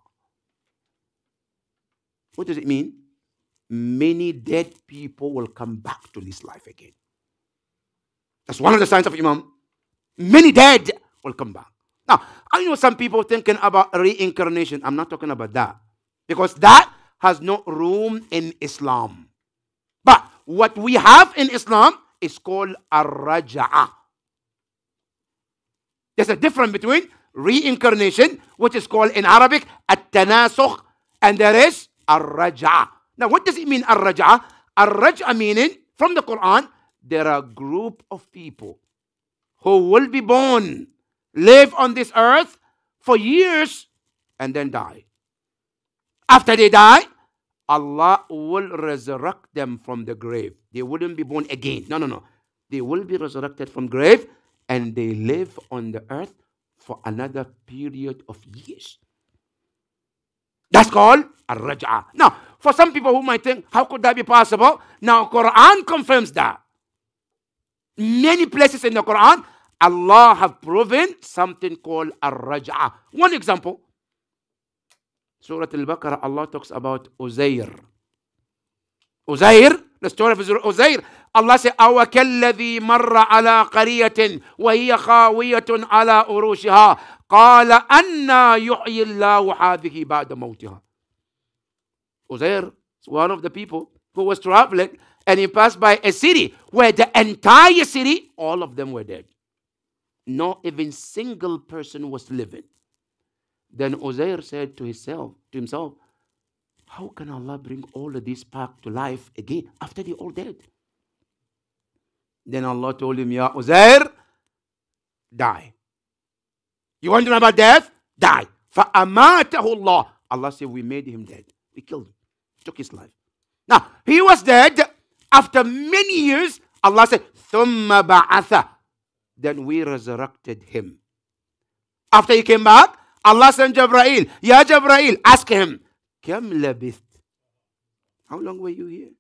What does it mean? Many dead people will come back to this life again. That's one of the signs of Imam. Many dead will come back. Now, I know some people thinking about reincarnation. I'm not talking about that. Because that has no room in Islam. But what we have in Islam is called ar-raja'ah. There's a difference between reincarnation, which is called in Arabic at-tanasukh, and there is ar-raja'ah. Now, what does it mean ar-raja'ah? Ar-raja'ah meaning, from the Quran, there are a group of people who will be born, live on this earth for years, and then die. After they die, Allah will resurrect them from the grave. They wouldn't be born again. No, no, no. They will be resurrected from grave and they live on the earth for another period of years. That's called a raj'ah. Now, for some people who might think, how could that be possible? Now, Quran confirms that. Many places in the Quran, Allah have proven something called a raj'ah. One example, Surah Al-Baqarah, Allah talks about Uzair. Uzair, the story of Uzair. Allah says, أَوَ كَالَّذِي مَرَّ عَلَى قَرِيَةٍ وَهِيَ خَاوِيَةٌ عَلَى أُرُوشِهَا قَالَ أَنَّا يُحْيِي اللَّهُ هَذِهِ بَعْدَ مَوْتِهَا is one of the people who was traveling and he passed by a city where the entire city, all of them were dead. Not even single person was living. Then Uzair said to himself, to himself, How can Allah bring all of this back to life again after they all dead? Then Allah told him, Ya Uzair, die. You want to know about death? Die. فَأَمَاتَهُ Allah. Allah said, We made him dead. We killed him. Took his life. Now, he was dead. After many years, Allah said, ثُمَّ بَعَثَ Then we resurrected him. After he came back, Allah sent Jabrail. Ya Jabrail, ask him, Kam labith? How long were you here?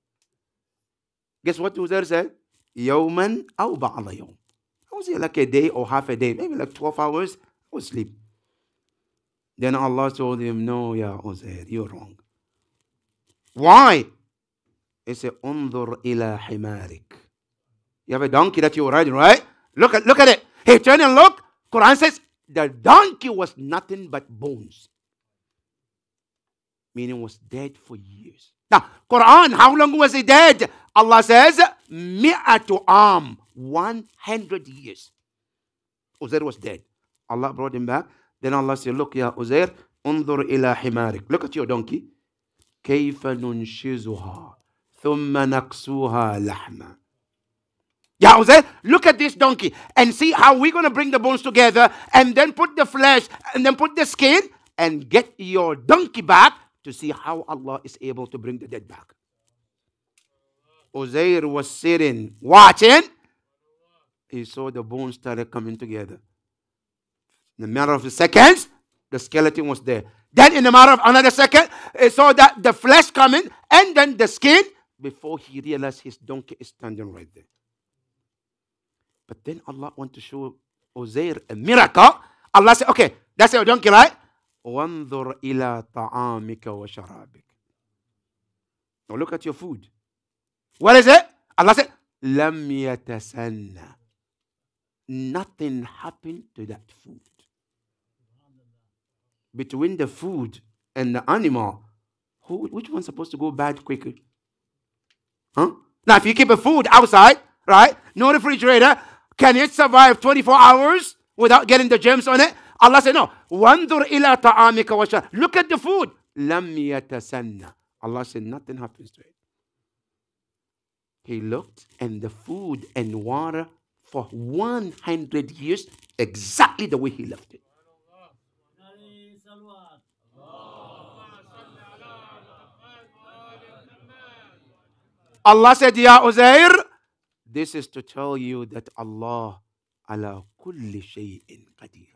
Guess what Uzair said? Yawman aw ba'ala yawm. I was here like a day or half a day, maybe like 12 hours. I was asleep. Then Allah told him, No, Ya Uzair, you're wrong. Why? He said, Undur ila himarik. You have a donkey that you're riding, right? Look at look at it. Hey, turn and look. Quran says the donkey was nothing but bones. Meaning was dead for years. Now, Quran, how long was he dead? Allah says, mi'atu am, 100 years. Uzair was dead. Allah brought him back. Then Allah said, look, ya Uzair, انظر إلى حمارك. Look at your donkey. كيف ننشزها ثم نقسوها لحما. Uzair, look at this donkey and see how we're going to bring the bones together and then put the flesh and then put the skin and get your donkey back to see how Allah is able to bring the dead back. Uzair was sitting, watching. He saw the bones started coming together. In a matter of seconds, the skeleton was there. Then, in a matter of another second, he saw that the flesh coming and then the skin before he realized his donkey is standing right there. But then Allah want to show Uzair a miracle. Allah said, okay, that's your donkey, right? وانظر إلى طعامك وشرابك. Now look at your food. What is it? Allah said, لم يتسنى. Nothing happened to that food. Between the food and the animal, who, which one's supposed to go bad quicker? Huh? Now, if you keep a food outside, right? No refrigerator, can it survive 24 hours without getting the germs on it? Allah said, no. وَانْظُرْ إِلَىٰ طَعَامِكَ وَشَرَابِكَ Look at the food. لَمْ يَتَسَنَّ Allah said, nothing happens to it. He looked and the food and water for 100 years exactly the way he left it. Allah said, Ya Uzair, this is to tell you that Allah ala kulli shay'in qadir.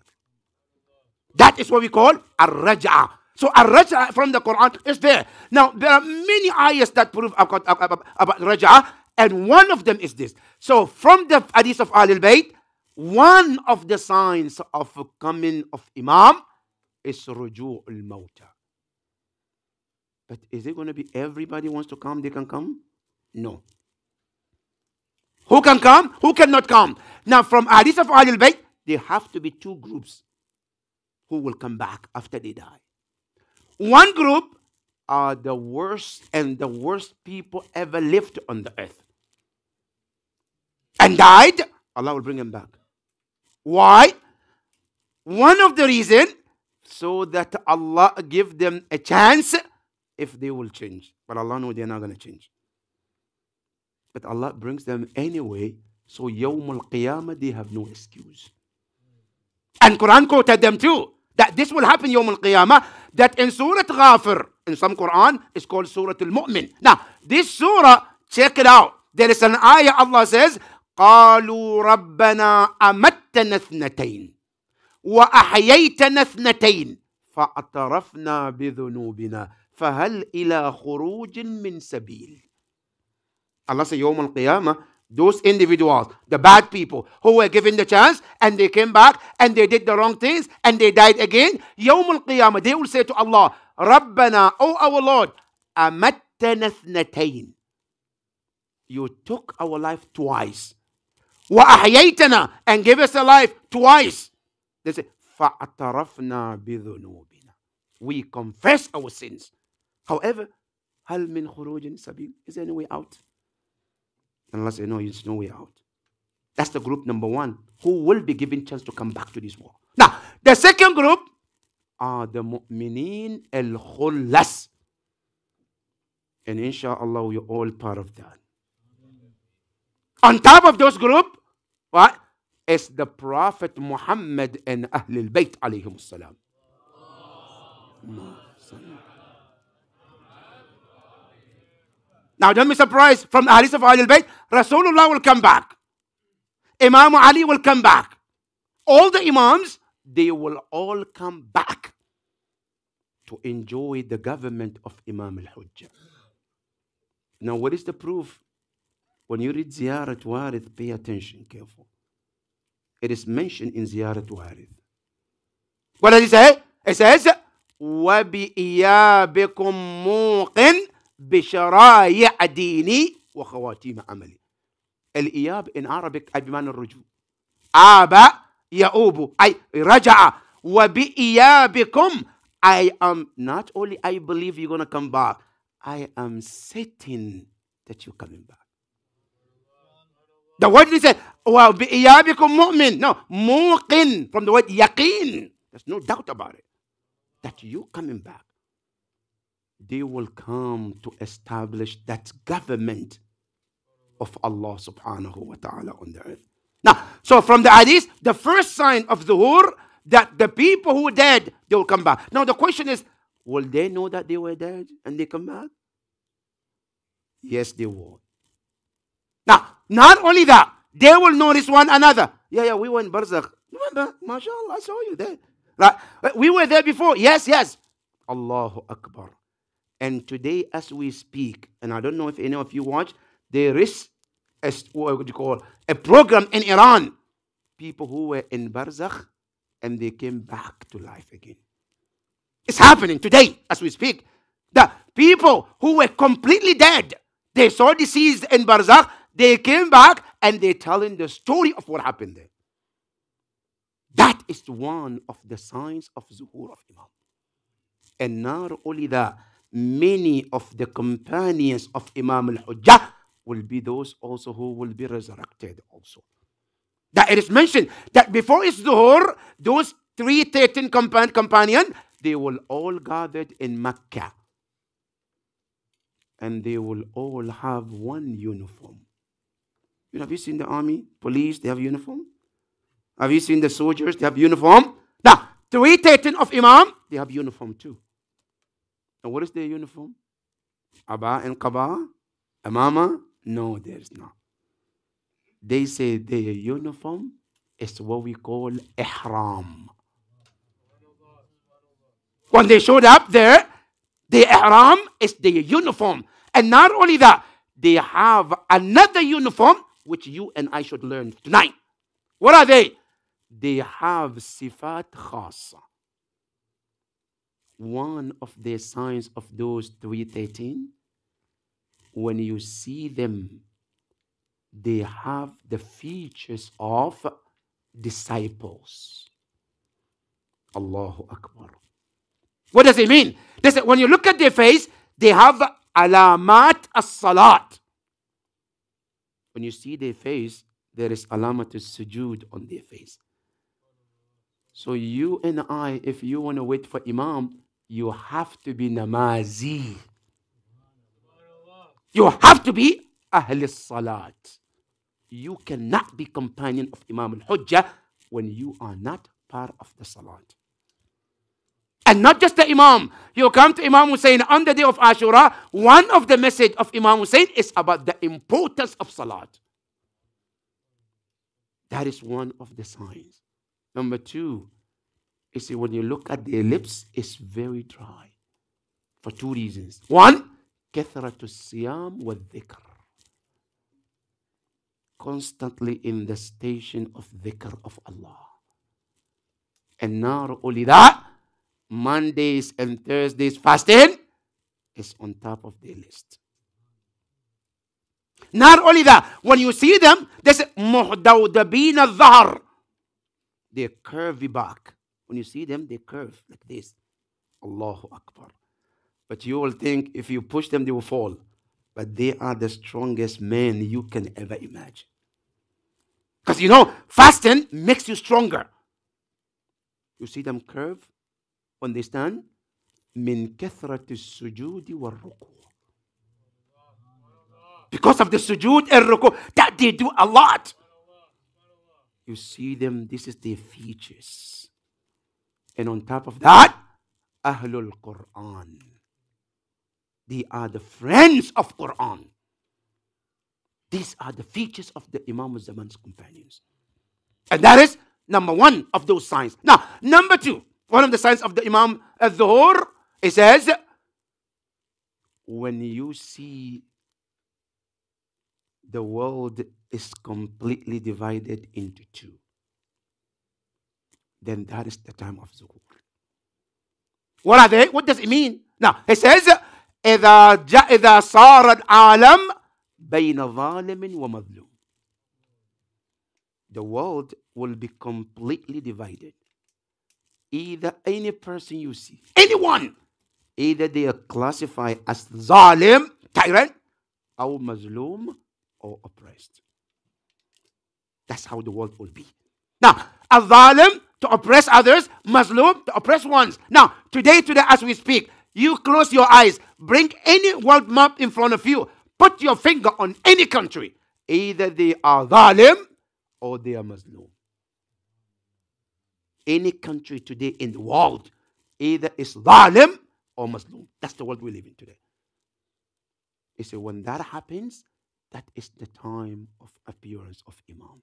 That is what we call ar-raj'a. So ar-raj'a from the Quran is there. Now, there are many ayahs that prove about, about, about raj'a, and one of them is this. So from the hadith of Ahlul Bayt, one of the signs of coming of Imam is ruju'ul mawta. But is it going to be everybody wants to come, they can come? No. Who can come? Who cannot come? Now, from Hadith of Ahlul Bayt, there have to be two groups who will come back after they die. One group are the worst and the worst people ever lived on the earth. And died, Allah will bring them back. Why? One of the reason so that Allah give them a chance if they will change. But Allah knows they're not going to change. But Allah brings them anyway. So Yawm al-Qiyamah, they have no excuse. And Quran quoted them too. That this will happen Yawm al-Qiyamah. That in Surah Ghafir, in some Quran, is called Surah al-Mu'min. Now, this surah, check it out. There is an ayah Allah says, قالوا ربنا أمتنا اثنتين وأحييتنا اثنتين فاعترفنا بذنوبنا فهل إلى خروج من سبيل Allah said, Yawm al Qiyamah, those individuals, the bad people who were given the chance and they came back and they did the wrong things and they died again, Yawm al Qiyamah, they will say to Allah, Rabbana, O our Lord, amattana thnatayn. You took our life twice. Wa ahyaytana, and gave us a life twice. They say, فَأَتَرَفْنَا بِذُنُوبِنَا We confess our sins. However, هل من خروج سبيل? Is there any way out? Allah said, No, there's no way out. That's the group number one who will be given chance to come back to this war. Now, the second group are the mu'mineen al khullas. And inshallah, we're all part of that. On top of those group, what? Is the Prophet Muhammad and Ahlul Bayt alayhim salam. Now, don't be surprised from the hadith of Ahlul Bayt, Rasulullah will come back. Imam Ali will come back. All the Imams, they will all come back to enjoy the government of Imam al Hujjah. Now, what is the proof? When you read Ziyarat Warith, pay attention, careful. It is mentioned in Ziyarat Warith. What does it say? It says, وَبِإِيَابِكُمْ مُوقٍ بشرايع ديني وخواتيم عملي الإياب in Arabic أي بمعنى الرجوع آب يؤوب أي رجع وبإيابكم I am not only I believe you're gonna come back I am certain that you're coming back the word he said وبإيابكم مؤمن no موقن from the word يقين there's no doubt about it that you coming back they will come to establish that government of Allah subhanahu wa ta'ala on the earth. Now, so from the hadith, the first sign of zuhur that the people who dead, they will come back. Now the question is, will they know that they were dead and they come back? Yes, they will. Now, not only that, they will notice one another. Yeah, yeah, we were in Barzakh. Remember, mashallah, I saw you there. Right? We were there before. Yes, yes. Allahu Akbar. And today, as we speak, and I don't know if any of you watch, there is a, what would you call a program in Iran. People who were in Barzakh and they came back to life again. It's happening today as we speak. The people who were completely dead, they saw deceased in Barzakh, they came back and they're telling the story of what happened there. That is one of the signs of Zuhur of Imam. And not only that, many of the companions of Imam al-Hujjah will be those also who will be resurrected also. That it is mentioned that before his Zuhur, those three thirteen compan- companion, they will all gathered in Mecca. And they will all have one uniform. You know, have you seen the army, police, they have uniform? Have you seen the soldiers? They have uniform. Now, three thirteen of Imam, they have uniform too. And what is their uniform? Aba and Qaba? Amama? No, there's not. They say their uniform is what we call ihram. When they showed up there, the ihram is their uniform. And not only that, they have another uniform which you and I should learn tonight. What are they? They have sifat khasa. One of the signs of those 313, when you see them, they have the features of disciples. Allahu Akbar. What does it mean? Does when you look at their face, they have alamat as-salat. When you see their face, there is alamat as-sujud on their face. So you and I, if you want to wait for Imam, you have to be namazi. You have to be ahl salat. You cannot be companion of Imam al-Hujjah when you are not part of the salat. And not just the Imam. You come to Imam Hussein on the day of Ashura. One of the message of Imam Hussein is about the importance of Salat. That is one of the signs. Number two, you see, when you look at their lips, it's very dry. For two reasons. One, كثرة الصيام والذكر. Constantly in the station of dhikr of Allah. And not only that, Mondays and Thursdays fasting is on top of their list. Not only that, when you see them, they say muhdawdabin al They're curvy back. When you see them, they curve like this. Allahu Akbar. But you will think if you push them, they will fall. But they are the strongest men you can ever imagine. Because you know, fasting makes you stronger. You see them curve when they stand? من كثرة السجود والركوع. Because of the sujud and ruku, that they do a lot. You see them, this is their features. And on top of that, Ahlul Quran. They are the friends of Quran. These are the features of the Imam Zaman's companions. And that is number one of those signs. Now, number two, one of the signs of the Imam al-Zuhur, it says, when you see the world is completely divided into two, then that is the time of Zuhur. What are they? What does it mean? Now, it says, إذا جاء إذا صار العالم بين ظالم ومظلوم. The world will be completely divided. Either any person you see, anyone, either they are classified as zalim, tyrant, or mazlum, or oppressed. That's how the world will be. Now, a zalim to oppress others, mazlum to oppress ones. Now, today, today, as we speak, you close your eyes, bring any world map in front of you, put your finger on any country, Either they are zalim or they are mazlum. Any country today in the world either is zalim or mazlum. That's the world we live in today. He said, when that happens, that is the time of appearance of Imam.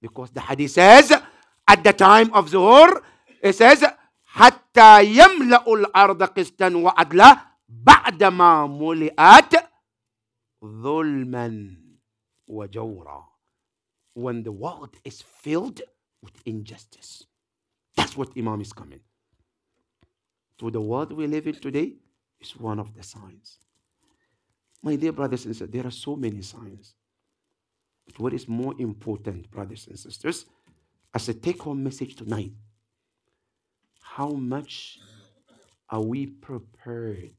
Because the hadith says, at the time of Zuhur, it says, حتى يملأ الأرض قسطا وعدلا بعدما ملئت ظلما وجورا. When the world is filled with injustice. That's what Imam is coming. To the world we live in today is one of the signs. My dear brothers and sisters, there are so many signs. But what is more important, brothers and sisters, as a take home message tonight, how much are we prepared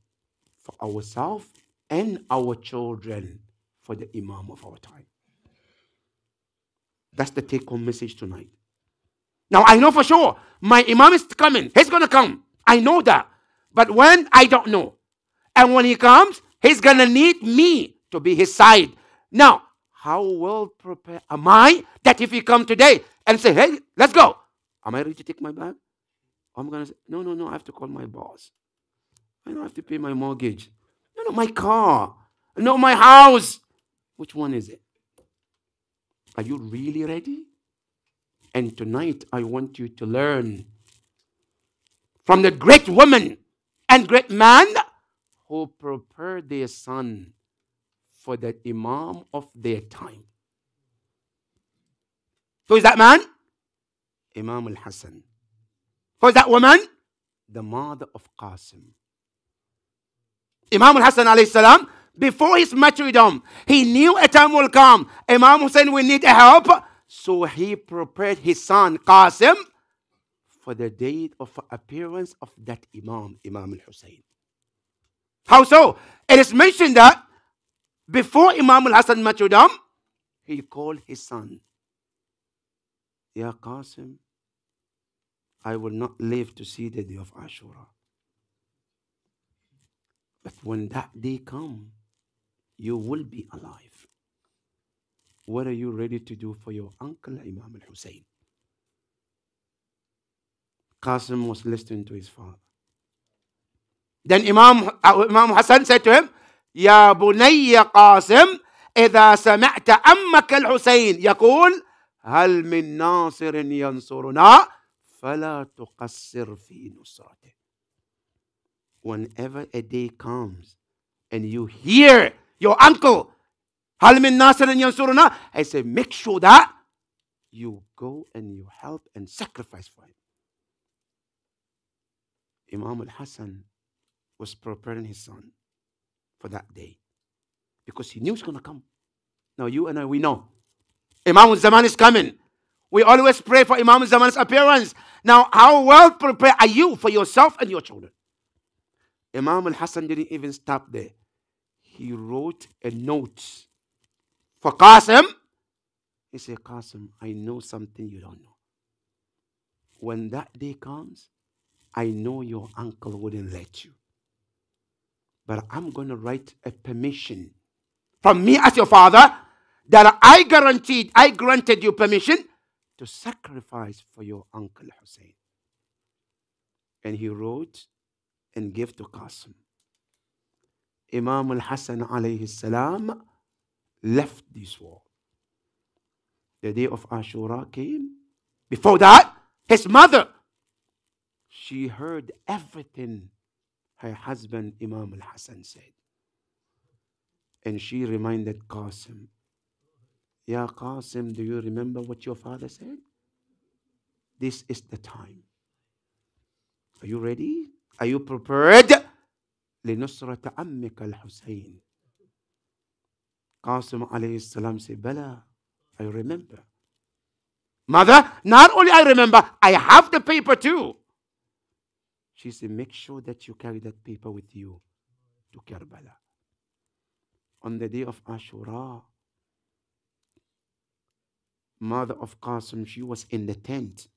for ourselves and our children for the Imam of our time? That's the take home message tonight. Now, I know for sure my Imam is coming. He's going to come. I know that. But when, I don't know. And when he comes, he's going to need me to be his side. Now, how well prepared am I that if he come today and say, hey, let's go, am I ready to take my bag? I'm going to say, no, no, no, I have to call my boss. I don't have to pay my mortgage. No, no, my car. No, my house. Which one is it? Are you really ready? And tonight, I want you to learn from the great woman and great man who prepared their son for the Imam of their time. Who is that man? Imam al Hassan. Who is that woman? The mother of Qasim. Imam al Hassan alayhi salam, before his martyrdom, he knew a time will come. Imam Hussein will need help. So he prepared his son Qasim for the date of appearance of that Imam, Imam al Hussein. How so? It is mentioned that before Imam al Hassan martyrdom, he called his son, Ya Qasim, I will not live to see the day of Ashura. But when that day comes, you will be alive. What are you ready to do for your uncle Imam al Hussein? Qasim was listening to his father. Then Imam, uh, Imam Hassan said to him, يا بني قاسم إذا سمعت أمك الحسين يقول هل من ناصر ينصرنا فلا تقصر في نصرته Whenever a day comes and you hear your uncle هل من ناصر ينصرنا I say make sure that you go and you help and sacrifice for him Imam al-Hassan was preparing his son for that day because he knew it's going to come. Now, you and I, we know Imam Zaman is coming. We always pray for Imam Zaman's appearance. Now, how well prepared are you for yourself and your children? Imam al Hassan didn't even stop there. He wrote a note for Qasim. He said, Qasim, I know something you don't know. When that day comes, I know your uncle wouldn't let you. But I'm going to write a permission from me as your father that I guaranteed, I granted you permission to sacrifice for your uncle Hussein. And he wrote and gave to Qasim. Imam al Hassan alayhi salam left this world. The day of Ashura came. Before that, his mother, she heard everything her husband Imam al Hassan said. And she reminded Qasim, Ya Qasim, do you remember what your father said? This is the time. Are you ready? Are you prepared? لنصرة عمك Alhussain. Qasim alayhi salam said, Bala, I remember. Mother, not only I remember, I have the paper too. She said, Make sure that you carry that paper with you to Karbala. On the day of Ashura, mother of Qasim, she was in the tent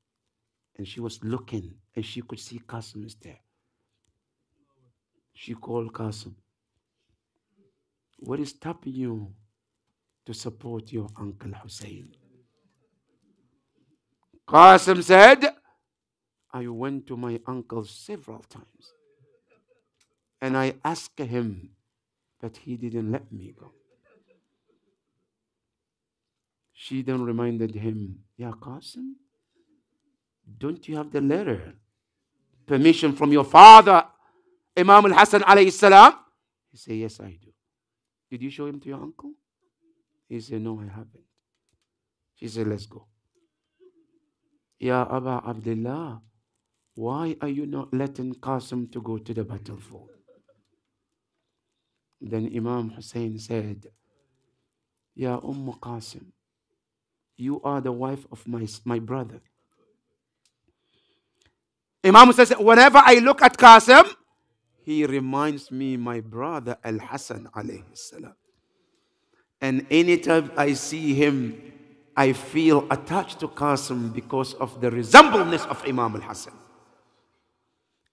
and she was looking and she could see Qasim is there. She called Qasim. What is stopping you to support your Uncle Hussein. Qasim said, I went to my uncle several times and I asked him, but he didn't let me go. She then reminded him, Ya Qasim, don't you have the letter? Permission from your father, Imam al Hassan alayhi salam? He said, Yes, I do. Did you show him to your uncle? He said, No, I haven't. She said, Let's go. Ya Aba Abdullah, why are you not letting Qasim to go to the battlefield? Then Imam Hussein said, Ya Umm Qasim, you are the wife of my, my brother. Imam says, whenever I look at Qasim, he reminds me my brother Al Hassan alayhi salam. And anytime I see him, I feel attached to Qasim because of the resemblance of Imam Al Hassan.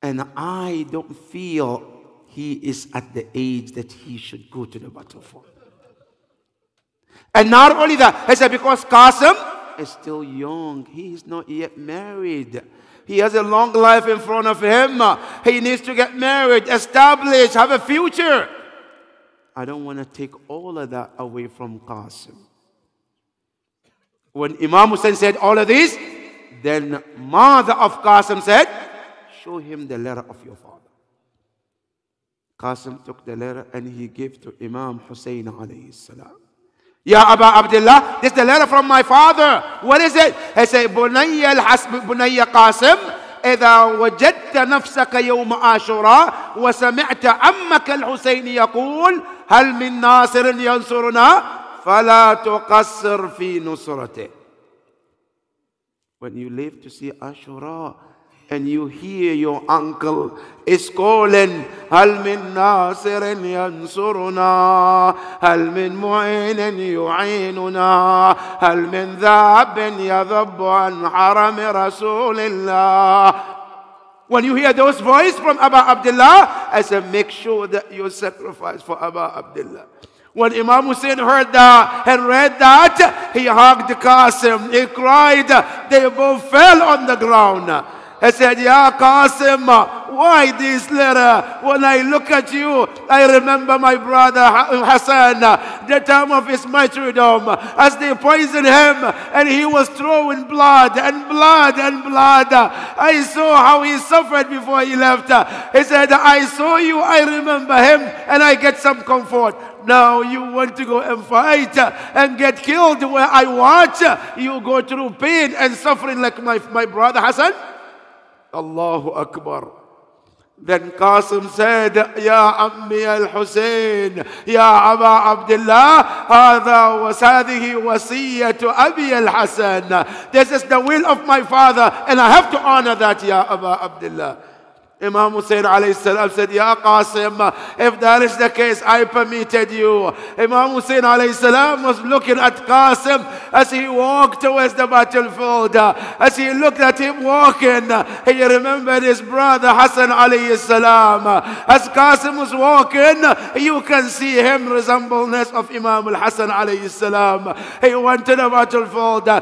And I don't feel he is at the age that he should go to the battlefield. And not only that, he said, because Qasim is still young, he is not yet married. He has a long life in front of him. He needs to get married, establish, have a future. I don't want to take all of that away from Qasim. When Imam Hussein said all of this, then mother of Qasim said, Show him the letter of your father. Qasim took the letter and he gave to Imam Hussein alayhi salam. Ya Aba Abdullah, this is the letter from my father. What is it? He said, بني الحسب بني قاسم إذا وجدت نفسك يوم عاشوراء وسمعت عمك الحسين يقول هل من ناصر ينصرنا فلا تقصر في نصرته. When you live to see Ashura, and you hear your uncle is calling هل من ناصر ينصرنا هل من معين يعيننا هل من ذاب يذب عن حرم رسول الله When you hear those voice from Aba Abdullah, I said, make sure that you sacrifice for Aba Abdullah. When Imam Hussein heard that and read that, he hugged Qasim. He cried. They both fell on the ground. I said, Ya Qasim, why this letter? When I look at you, I remember my brother Hassan, the time of his martyrdom, as they poisoned him and he was throwing blood and blood and blood. I saw how he suffered before he left. He said, I saw you, I remember him, and I get some comfort. Now you want to go and fight and get killed where I watch. You go through pain and suffering like my, my brother Hassan. Allahu Akbar. Then Qasim said, Ya Ammi al-Hussein, Ya Aba Abdullah, هذا وهذه وصية أبي الحسن. This is the will of my father, and I have to honor that, Ya Aba Abdullah. Imam Hussein alayhi salam said, Ya Qasim, if that is the case, I permitted you. Imam Hussein alayhi salam was looking at Qasim as he walked towards the battlefield. As he looked at him walking, he remembered his brother Hassan alayhi salam. As Qasim was walking, you can see him resembleness of Imam al-Hassan alayhi salam. He went to the battlefield. The,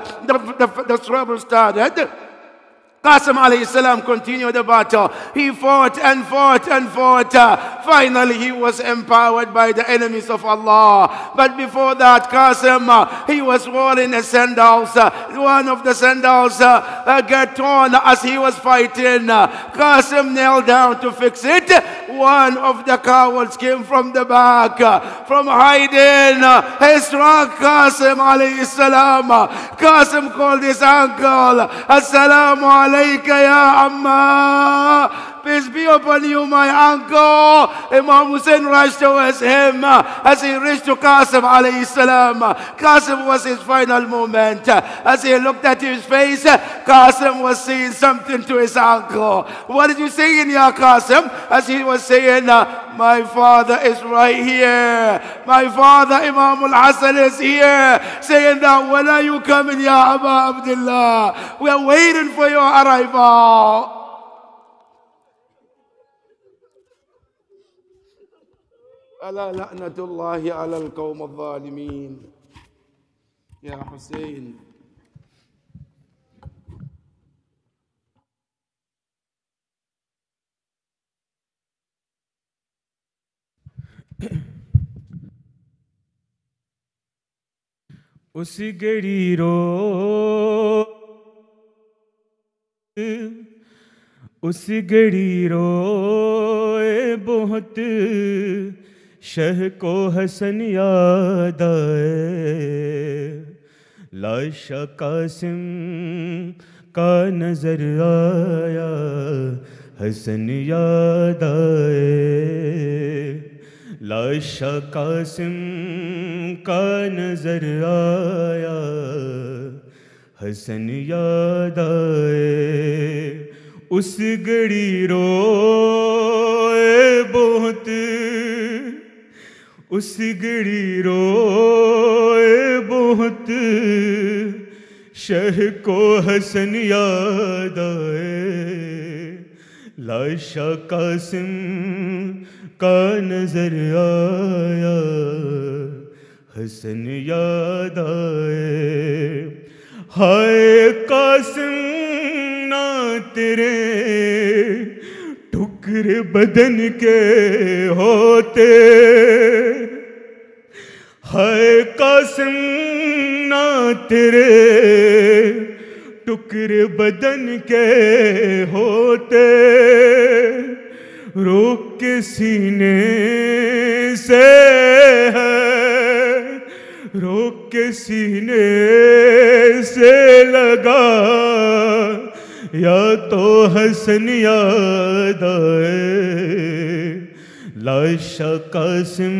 the, the trouble started. Qasim alayhi salam continued the battle. He fought and fought and fought. Finally, he was empowered by the enemies of Allah. But before that, Qasim, he was wearing a sandals. One of the sandals uh, got torn as he was fighting. Qasim knelt down to fix it. One of the cowards came from the back, from hiding. He struck Qasim alayhi salam. Qasim called his uncle. Assalamu عليك يا عمّا. Peace be upon you, my uncle. Imam Hussein rushed towards him as he reached to Qasim alayhi salam. Qasim was his final moment. As he looked at his face, Qasim was saying something to his uncle. What did you say in Ya Qasim? As he was saying, my father is right here. My father, Imam al-Hassan, is here. Saying that, when are you coming, Ya Abu Abdullah? We are waiting for your arrival. ألا لعنة الله على القوم الظالمين يا حسين उस गड़ी रो उस गड़ी रोए बहुत شہ کو حسن یاد لاشا قاسم کا نظر آیا، حسن یاد لاشا قاسم کا نظر آیا، حسن یاد آئے۔ اس گڑی رو بہت۔ اس گڑی روئے بہت۔ شہ کو حسن یاد آئے۔ لاشا قاسم کا نظر آیا۔ حسن یاد آئے۔ ہائے قاسم، نہ تیرے ٹکر بدن کے ہوتے۔ ہے قسم نہ تیرے ٹکر بدن کے ہوتے روک کے سینے سے ہے روک کے سینے سے لگا یا تو حسن یاد آئے لاشا قاسم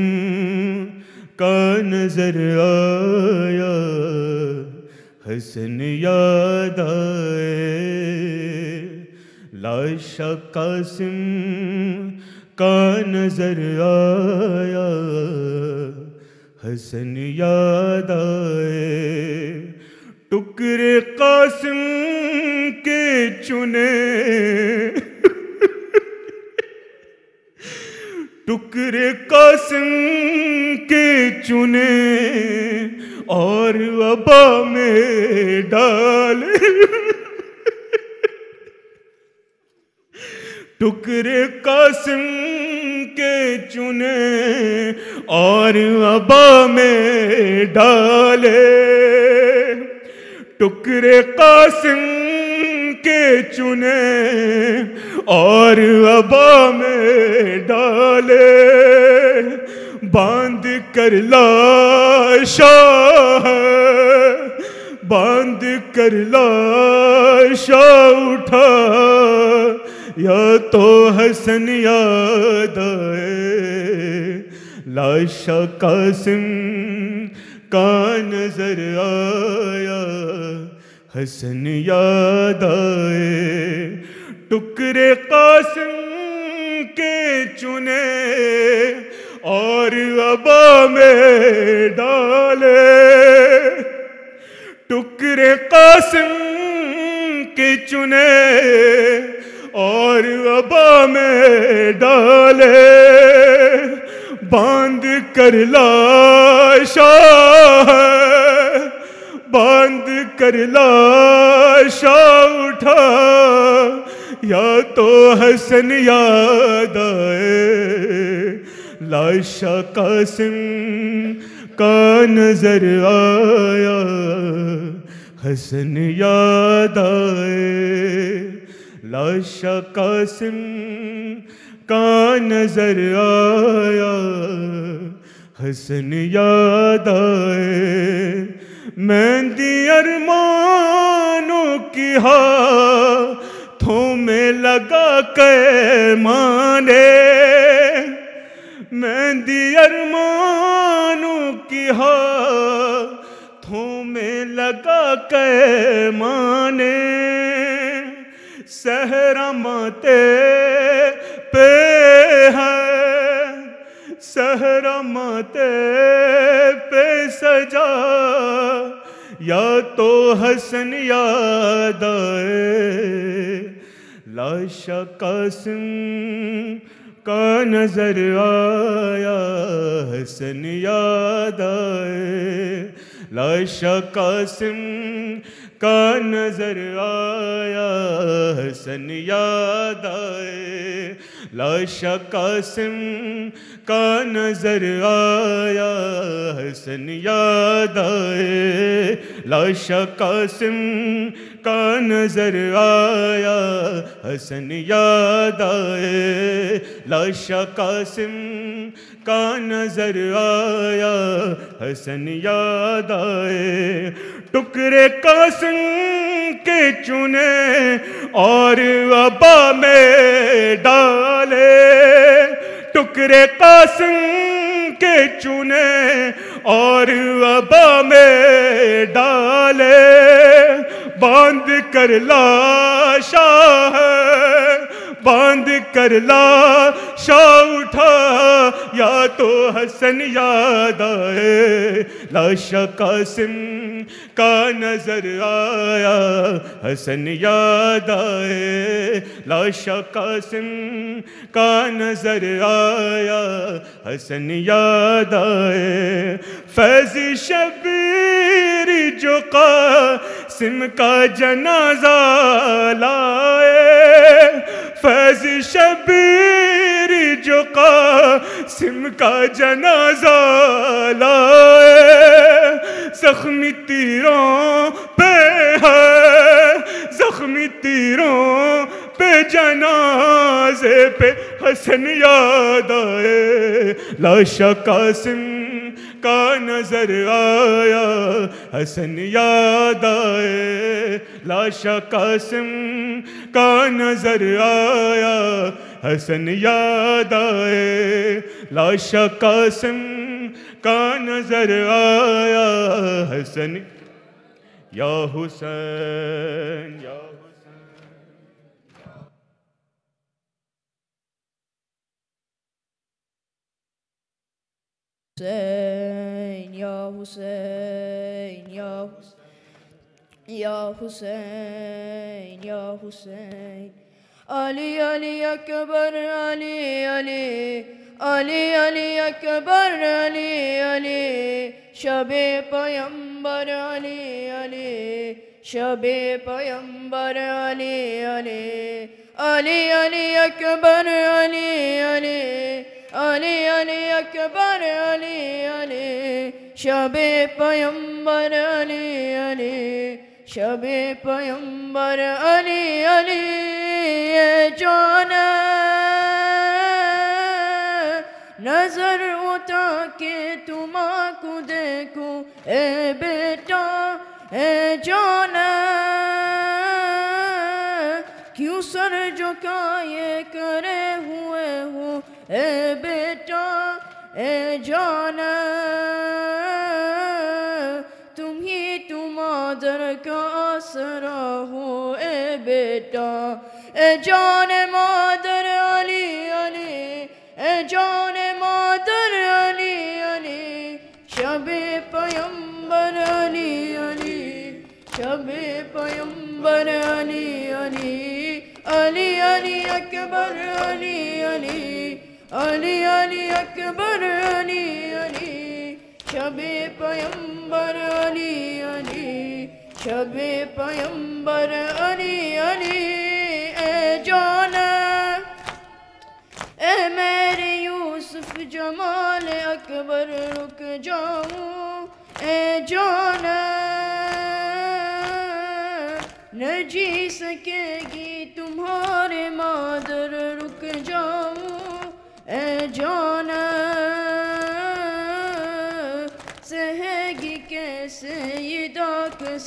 کا نظر آیا، حسن یاد آئے۔ لاشا قاسم کا نظر آیا، حسن یاد آئے۔ ٹکرے قاسم کے چنے۔ ٹکر قاسم کے چنے اور ابا میں ڈال ٹکر قاسم کے چنے اور ابا میں ڈالے ٹکر قاسم کے چنے اور ابا میں ڈالے، باندھ کر لاشا باندھ کر لاشا اٹھا، یا تو حسن یاد آئے۔ لاشا قاسم کا نظر آیا۔ حسن یاد آئے ٹکرے قاسم کے چنے اور ابا میں ڈالے۔ ٹکرے قاسم کے چنے اور ابا میں ڈالے۔ باندھ کر لاشا باندھ کر لاشا اٹھا، یا تو حسن یاد آئے۔ لاشا قاسم کا نظر آیا، حسن یاد آئے۔ لاشا قاسم کا نظر آیا، حسن یاد آئے۔ मेहंदी अरमानों की हाथों में लगा के माने मेहंदी अरमानों की हाथों में लगा के माने सहरा माते पे है سہرماتے پہ سجا، یا تو حسن یاد آئے۔ لاشا قاسم کا نظر آیا، حسن یاد آئے۔ لاشا قاسم کا نظر آیا، حسن یاد آئے۔ لا قاسم کا نظر آیا، حسن یاد آئے۔ لا قاسم کا نظر آیا، حسن یاد آئے۔ لا قاسم کا نظر آیا، حسن یاد آئے۔ ٹکرے قاسم کے چنے اور وبا میں ڈالے۔ ٹکڑے قاسم کے چنے اور وبا میں ڈالے۔ باندھ کر لاشا ہے باندھ کر لا، شاہ اٹھا، یا تو حسن یاد آئے۔ لاشا قاسم کا نظر آیا، حسن یاد آئے۔ لاشا قاسم کا نظر آیا، حسن یاد آئے۔ فیض شبیر جو قاسم کا جنازہ لائے۔ فیض شبیر جو قاسم کا جنازہ لائے، زخمی تیروں پہ ہے، زخمی تیروں پہ جنازے پہ حسن یاد آئے۔ لاشا قاسم کا نظر آیا، حسن یاد آئے۔ لاشا قاسم کا نظر آیا आया हसन याद आए लाशा कासिम का नजर आया हसन या हुसैन या Hussein, Ya Hussein, Ya Hussein, Ya Hussein, Ya Hussein. Ali, Ali, Akbar, Ali, Ali, Ali, Ali, Akbar, Ali, Ali. Şabe Peygamber Ali, Ali. Şabe Peygamber Ali, Ali. Ali, Ali, Akbar, Ali, Ali. Ali Ali Akbar Ali Ali Şabi Peygamber Ali Ali شب پیمبر علی علی جانا نظر اتا کے تم کو دیکھو، اے بیٹا، اے جانا کیوں سر جھکائے کرے ہوئے ہو؟ اے بیٹا، اے جانا نراهو ابدا ای جان مادر علی علی ای جان مادر علی علی شب پیمبر علی علی شب پیمبر علی علی علی علی اکبر علی علی علی علی اکبر علی علی شب پیمبر علی علی शबे पयंबर अली अली ए जाना ए मेरे यूसुफ जमाल अकबर रुक जाऊं ए जाना न जी सकेगी तुम्हारे मादर रुक जाऊं ए जाना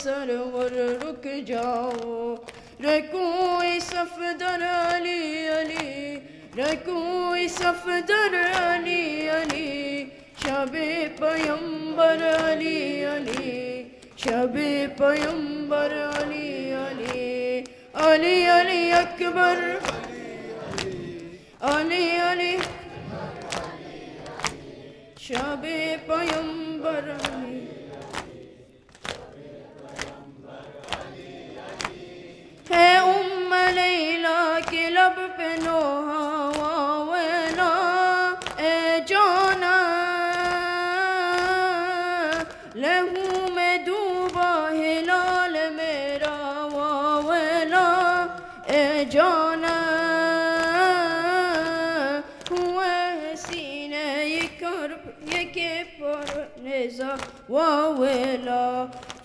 سرور رک جاؤ رکوئی صف در علی علی رکوئی صف در علی علی شب پیمبر علی علی شب پیمبر علی علی علی علی اکبر علی علی شب پیمبر علی है उम लैला के लब पे नोहा वावेना ए जाना लहू में डूबा हिलाल मेरा वावेना ए जाना हुआ हसीने ये कर्ब ये के पर निजा वावेला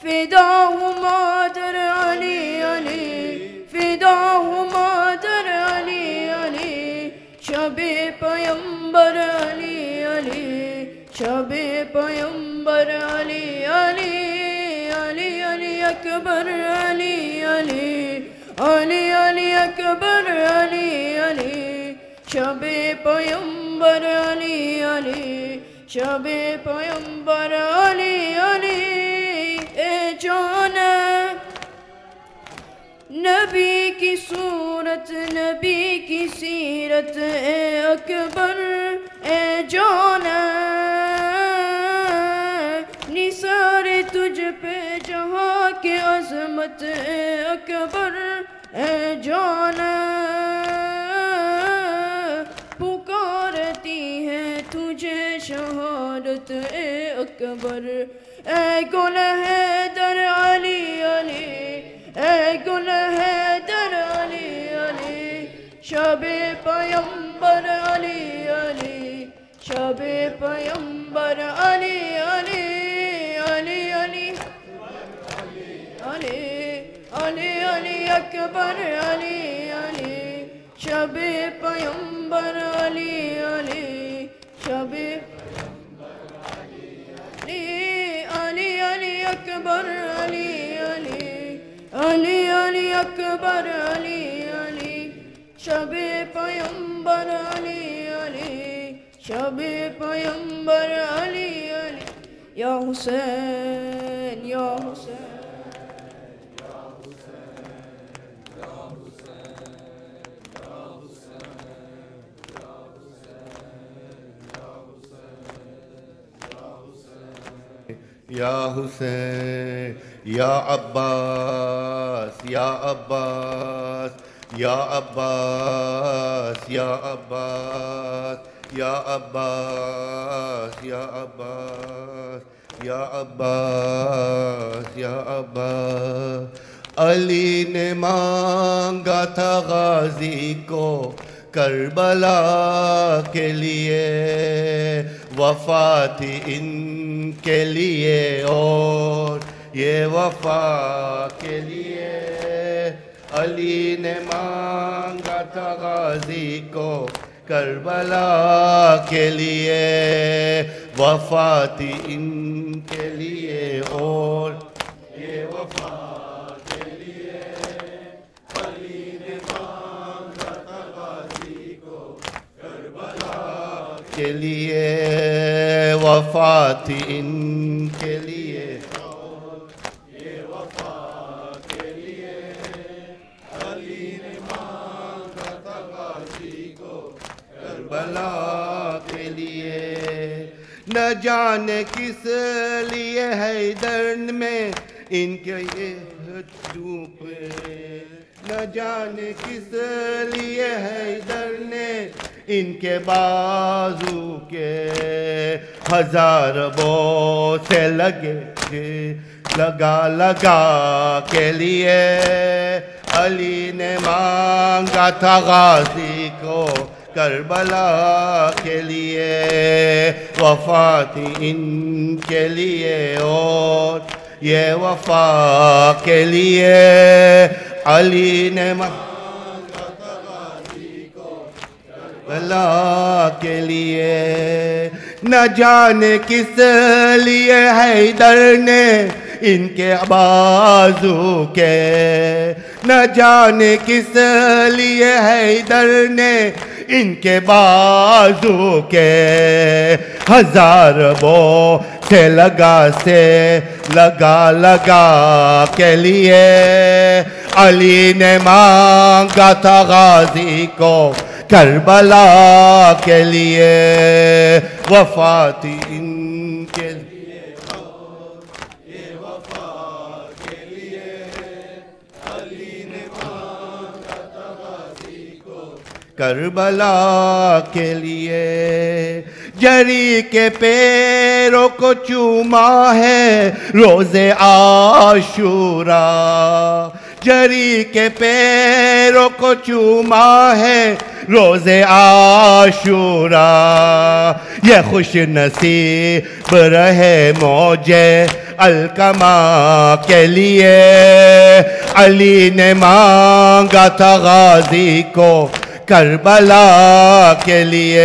फिदा हमारा اللهم در علی علی شب پیمبر علی علی شب پیمبر علی علی علی علی اکبر علی علی علی علی اکبر علی علی شب پیمبر علی علی شب پیمبر علی علی اے جانم نبی کی صورت، نبی کی سیرت، اے اکبر، اے جونا نثار تجھ پہ جہاں کے عظمت، اے اکبر، اے جونا پکارتی ہے تجھے شہادت، اے اکبر، اے گلہ در علی علی E gül heder Ali Ali. Şabi peyambar Ali Ali. Şabi peyambar Ali Ali Ali Ali. Ali Ali Ali Ekber Ali Ali. Şabi peyambar Ali Ali. Şabi Ali. Ali Ali Ekber Ali Ali. Ali Ali Akbar Ali Ali. Şabi Peygamber Ali Ali. Şabi Peygamber Ali Ali. Ya Hüseyin Ya Hüseyin. Ya Hüseyin یا عباس یا عباس یا عباس یا عباس یا عباس یا عباس یا عباس یا عباس۔ علی نے مانگا تھا غازی کو کربلا کے لیے، وفا تھی ان کے لیے اور یہ وفا کے لیے علی نے مانگا تھا غازی کو کربلا کے لیے۔ وفا تھی ان کے لیے اور یہ وفا کے لیے وفا تھی ان کے جانے کس لیے ہے درن میں ان کے یہ دھوپ نہ جانے کس لیے ہے درن ان کے بازو کے ہزار بو سے لگے لگا لگا کے لیے علی نے مانگا تھا غازی کو کربلا کے لیے وفا تھی ان کے لیے، اور یہ وفا کے لیے علی نے کربلا کے لیے۔ نہ جانے کس لیے حیدر نے ان کے بازو کے۔ نہ جانے کس لیے حیدر نے ان کے بازو کے ہزار بو سے لگا سے لگا لگا کے لیے علی نے مانگا تھا غازی کو کربلا کے لیے، وفاتی کربلا کے لیے۔ جری کے پیروں کو چوما ہے روز آشورا جری کے پیروں کو چوما ہے روز آشورا یہ خوش نصیب رہے موجے الکما کے لیے۔ علی نے مانگا تھا غازی کو کربلا کے لیے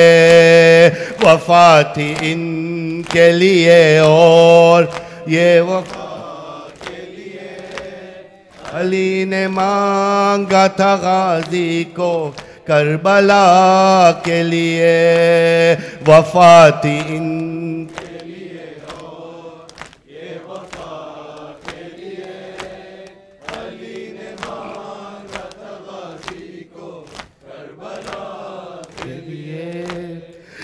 وفا تھی ان کے لیے، اور یہ وفا کے لیے۔ علی نے مانگا تھا غازی کو کربلا کے لیے وفا تھی ان کے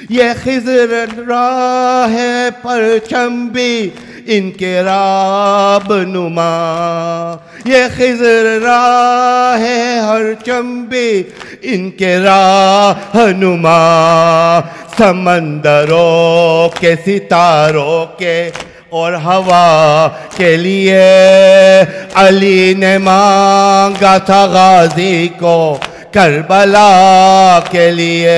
یہ خضر راہ پرچم بھی راب نما۔ یہ خضر راہ ہر چمبی راہ نما۔ سمندروں کے ستاروں کے اور ہوا کے لیے علی نے مانگا تھا غازی کو۔ کربلا کے لیے،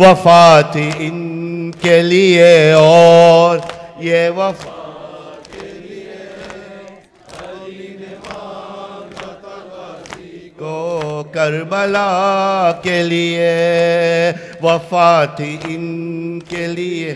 وفات ان کے لیے، اور یہ وفات کو کربلا کے لیے، وفات ان کے لیے۔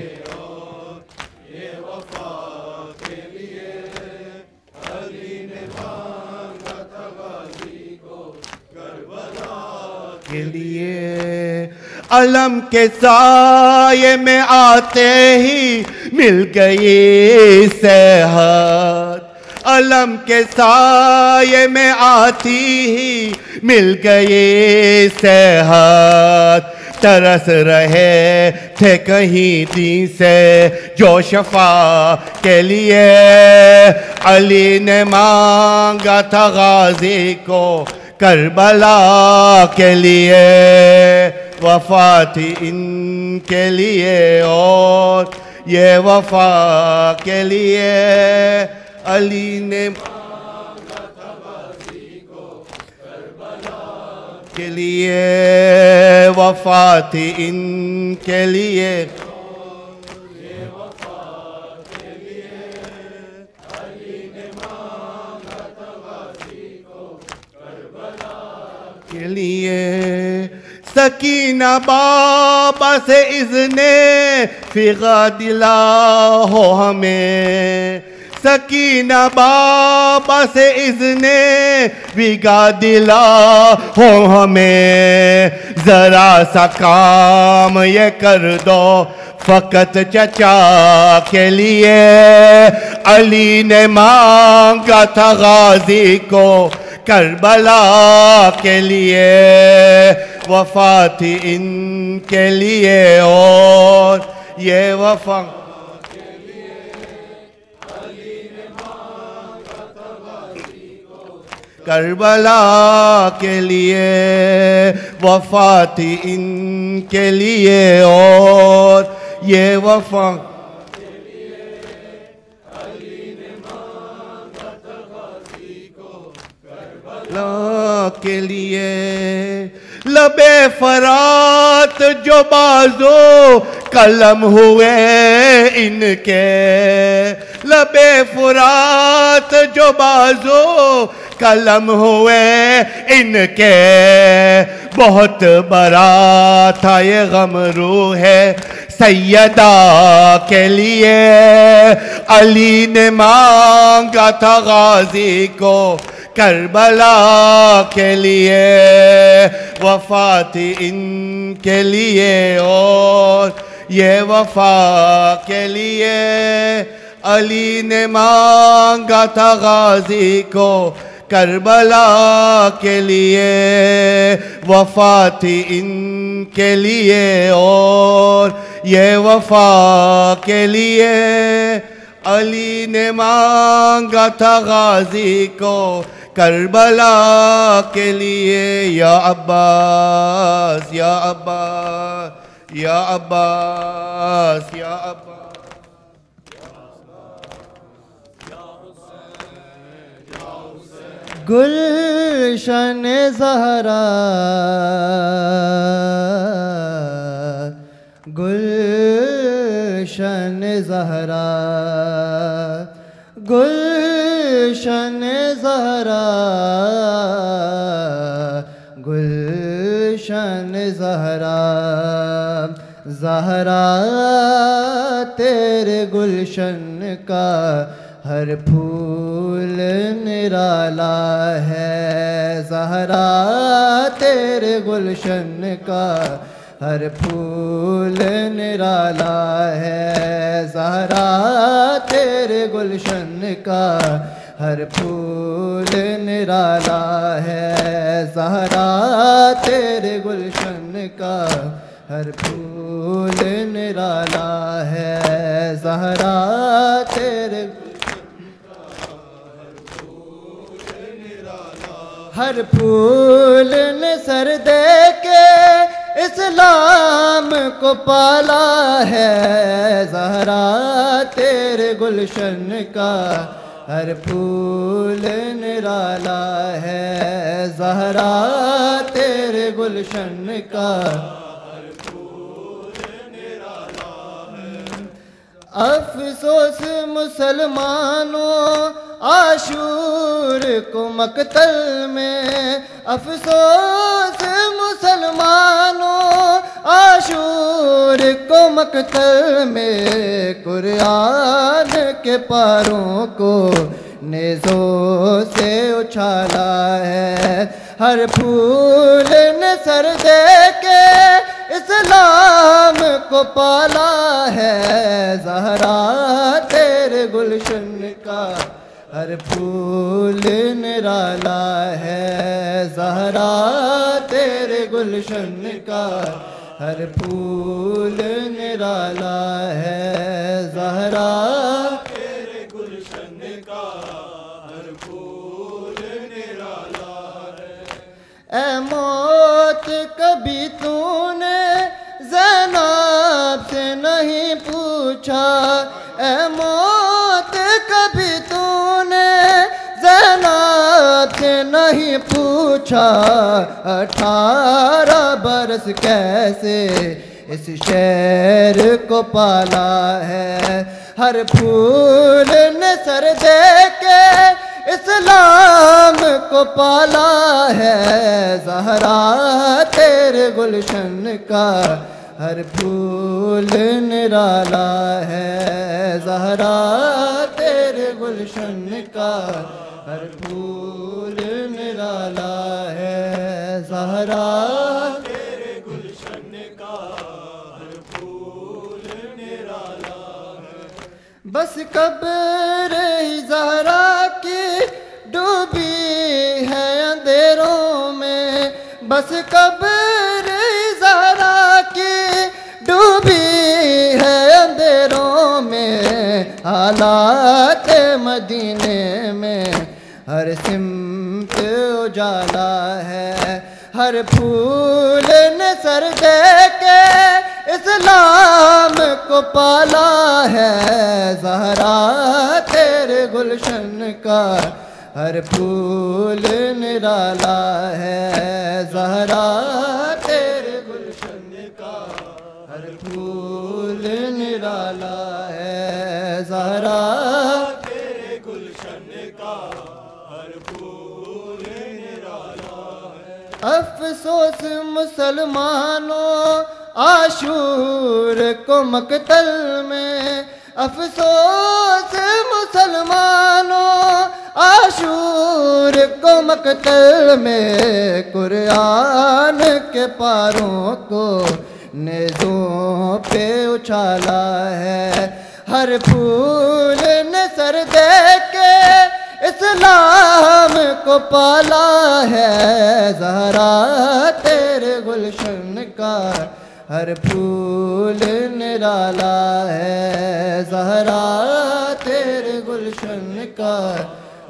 کے لیے۔ علم کے سائے میں آتے ہی مل گئی صحت۔ علم کے سائے میں آتی ہی مل گئی صحت۔ ترس رہے تھے کہیں دی سے جو شفا کے لیے۔ علی نے مانگا تھا غازی کو کربلا کے لیے وفا تھی ان کے لیے، اور یہ وفا کے لیے۔ علی نے کے لیے وفا تھی ان کے لیے۔ کے لیے۔ سکینہ بابا سے اذن فغا دلا ہو ہمیں۔ سکینہ بابا سے اذن بگا دلا ہو ہمیں۔ ذرا سا کام یہ کر دو فقط چچا کے لیے۔ علی نے مانگا تھا غازی کو کربلا کے لیے، وفا تھی ان کے لیے اور یہ وفا کربلا کے لیے، وفا تھی ان کے لیے اور یہ وفا لوگ کے لیے۔ لب فرات جو بازو قلم ہوئے ان کے۔ لب فرات جو بازو قلم ہوئے ان کے۔ بہت بڑا تھا یہ غم رو ہے سیدہ کے لیے۔ علی نے مانگا تھا غازی کو۔ کربلا کے لیے، وفات ان کے لیے، اور یہ وفا کے لیے۔ علی نے مانگا تھا غازی کو کربلا کے لیے، وفات ان کے لیے، اور یہ وفا کے لیے۔ علی نے مانگا تھا غازی کو کربلا کے لیے، یا عباس یا عباس یا عباس یا عباس۔ گلشن زہرا گلشن زہرا۔ گلشن زہرا گلشن زہرا زہرا تیرے گلشن کا ہر پھول نرالا ہے، زہرا تیرے گلشن کا ہر پھول نرالا ہے زہرا تیرے گلشن کا ہر پھول نرالا ہے زہرا تیرے گلشن کا ہر پھول نرالا ہے زہرا تیرے ہر پھول نے سر دے کے اسلام کو پالا ہے زہرا تیرے گلشن کا، ہر پھول نرالا ہے زہرا تیرے گلشن کا۔ افسوس مسلمانوں آشور کو مقتل میں۔ افسوس مسلمانوں آشور کو مقتل میں۔ قرآن کے پاروں کو نیزوں سے اچھالا ہے۔ ہر پھول نے سر دے کے اسلام کو پالا ہے زہرا تیرے گلشن کا، ہر پھول نرالا ہے زہرا تیرے گلشن کا، ہر پھول نرالا ہے زہرا اے موت کبھی تو نے زینب سے نہیں پوچھا۔ اے موت کبھی تو نے زینب سے نہیں پوچھا۔ اٹھارہ برس کیسے اس شہر کو پالا ہے؟ ہر پھول نے سر دے کے اسلام کو پالا ہے زہرا تیرے گلشن کا، ہر پھول نرالا ہے زہرا تیرے گلشن کا، ہر پھول نرالا ہے زہرا بس قبر زہرا کی ڈوبی ہے اندھیروں میں۔ بس قبر زہرا کی ڈوبی ہے اندھیروں میں۔ حالات مدینے میں ہر سمت اجالا ہے۔ ہر پھول نے سر دے کے اسلام کو پالا ہے زہرا تیرے گلشن کا، ہر پھول نرالا ہے زہرا تیرے گلشن کا، ہر پھول نرالا ہے زہرا گلشن کا، ہر پھول افسوس مسلمانوں آشور کو مقتل میں افسوس مسلمانوں آشور کو مقتل میں قرآن کے پاروں کو نیزوں پہ اچھالا ہے۔ ہر پھول نے سر دے کے اسلام کو پالا ہے۔ زہرہ تیرے گلشن کا ہر پھول نرالا ہے زہرا تیرے گلشن کا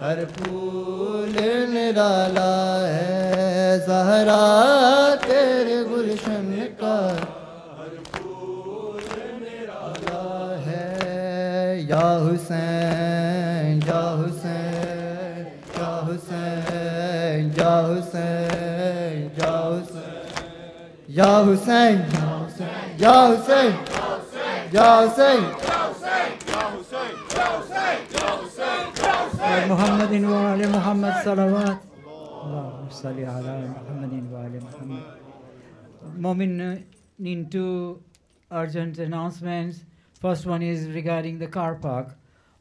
ہر پھول نرالا ہے زہرا تیرے گلشن کا ہر پھول نرالا ہے یا حسین یا حسین یا حسین یا حسین۔ Ya Hussein, Ya Hussein, Ya Hussein, محمد وآل محمد صلوات اللهم صل على محمد وآل محمد Momin two urgent announcements. First one is regarding the car park.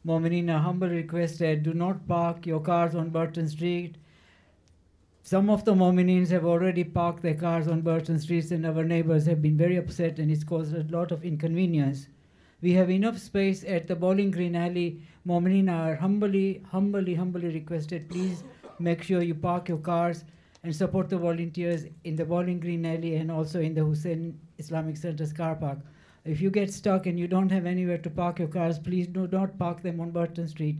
Mominin, a humble request that do not park your cars on Burton Street. some of the Mominins have already parked their cars on Burton Street, and our neighbors have been very upset, and it's caused a lot of inconvenience. We have enough space at the bowling green alley. Mominin are humbly, humbly, humbly requested, please make sure you park your cars and support the volunteers in the bowling green alley and also in the Husaini Islamic Center's car park. If you get stuck and you don't have anywhere to park your cars, please do not park them on Burton Street.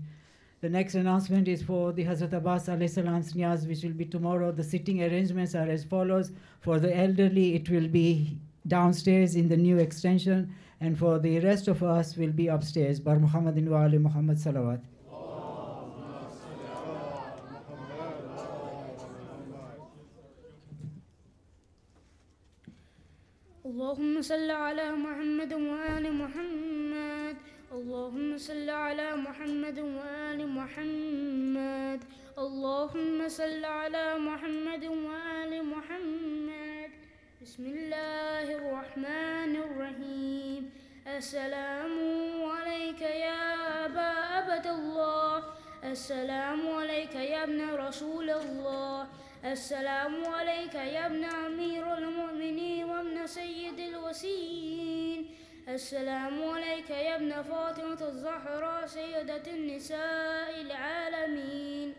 The next announcement is for the Hazrat Abbas alayhi salam's niyaz, which will be tomorrow. The sitting arrangements are as follows. For the elderly, it will be downstairs in the new extension, and for the rest of us, will be upstairs. Bar Muhammadin wa ali Muhammad salawat. اللهم صل على محمد وآل محمد اللهم صل على محمد وآل محمد. اللهم صل على محمد وآل محمد. بسم الله الرحمن الرحيم. السلام عليك يا أبا أبد الله. السلام عليك يا ابن رسول الله. السلام عليك يا ابن أمير المؤمنين وابن سيد الوسيين السلام عليك يا ابن فاطمة الزهراء سيدة النساء العالمين.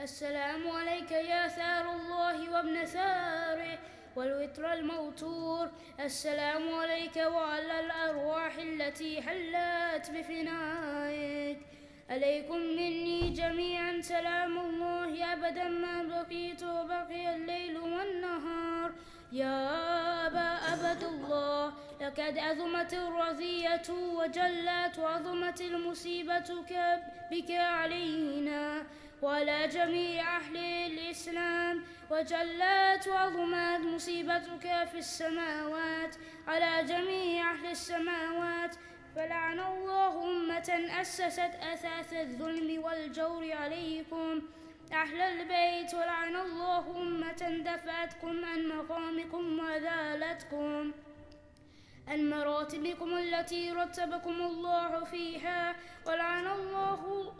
السلام عليك يا ثار الله وابن ثاره والوتر الموتور. السلام عليك وعلى الأرواح التي حلت بفنائك. عليكم مني جميعا سلام الله أبدا ما بقيت وبقي الليل والنهار. يا أبا أبد الله لقد عظمت الرضية وجلت وعظمت المصيبة بك علينا وعلى جميع أهل الإسلام. وجلت وعظمت مصيبتك في السماوات على جميع أهل السماوات. فلعن الله أمة أسست أثاث الظلم والجور عليكم. أهل البيت ولعن الله أمة دفعتكم عن مقامكم وذالتكم عن مراتبكم التي رتبكم الله فيها ولعن الله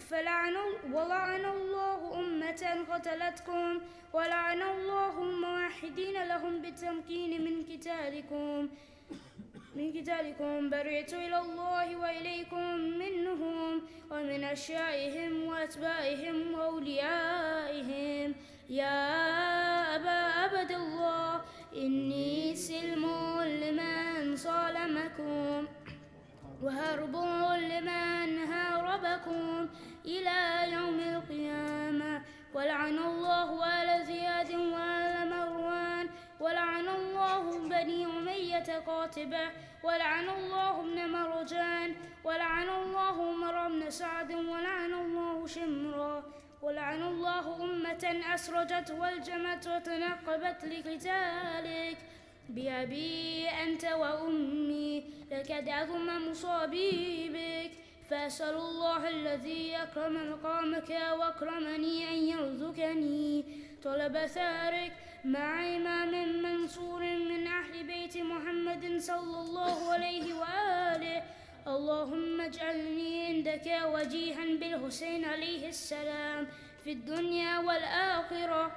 فلعن ولعن الله أمة قتلتكم ولعن الله الموحدين لهم بالتمكين من قتالكم من قتالكم برئت إلى الله وإليكم منهم ومن أشيائهم وأتباعهم وأوليائهم. يا أبا عبد الله إني سلم لمن صالمكم وهرب لمن هاربكم إلى يوم القيامة. ولعن الله آل زياد وآل مروان ولعن الله بني أمية قاتبة ولعن الله ابن مرجان ولعن الله عمر بن سعد ولعن الله شمرا ولعن الله أمة أسرجت والجمت وتنقبت لقتالك. بأبي أنت وأمي لقد عظم مصابي بك فأسأل الله الذي أكرم مقامك وأكرمني أن يرزقني طلب ثارك. مع إمام منصور من أهل بيت محمد صلى الله عليه وآله. اللهم اجعلني عندك وجيها بالحسين عليه السلام. في الدنيا والآخرة.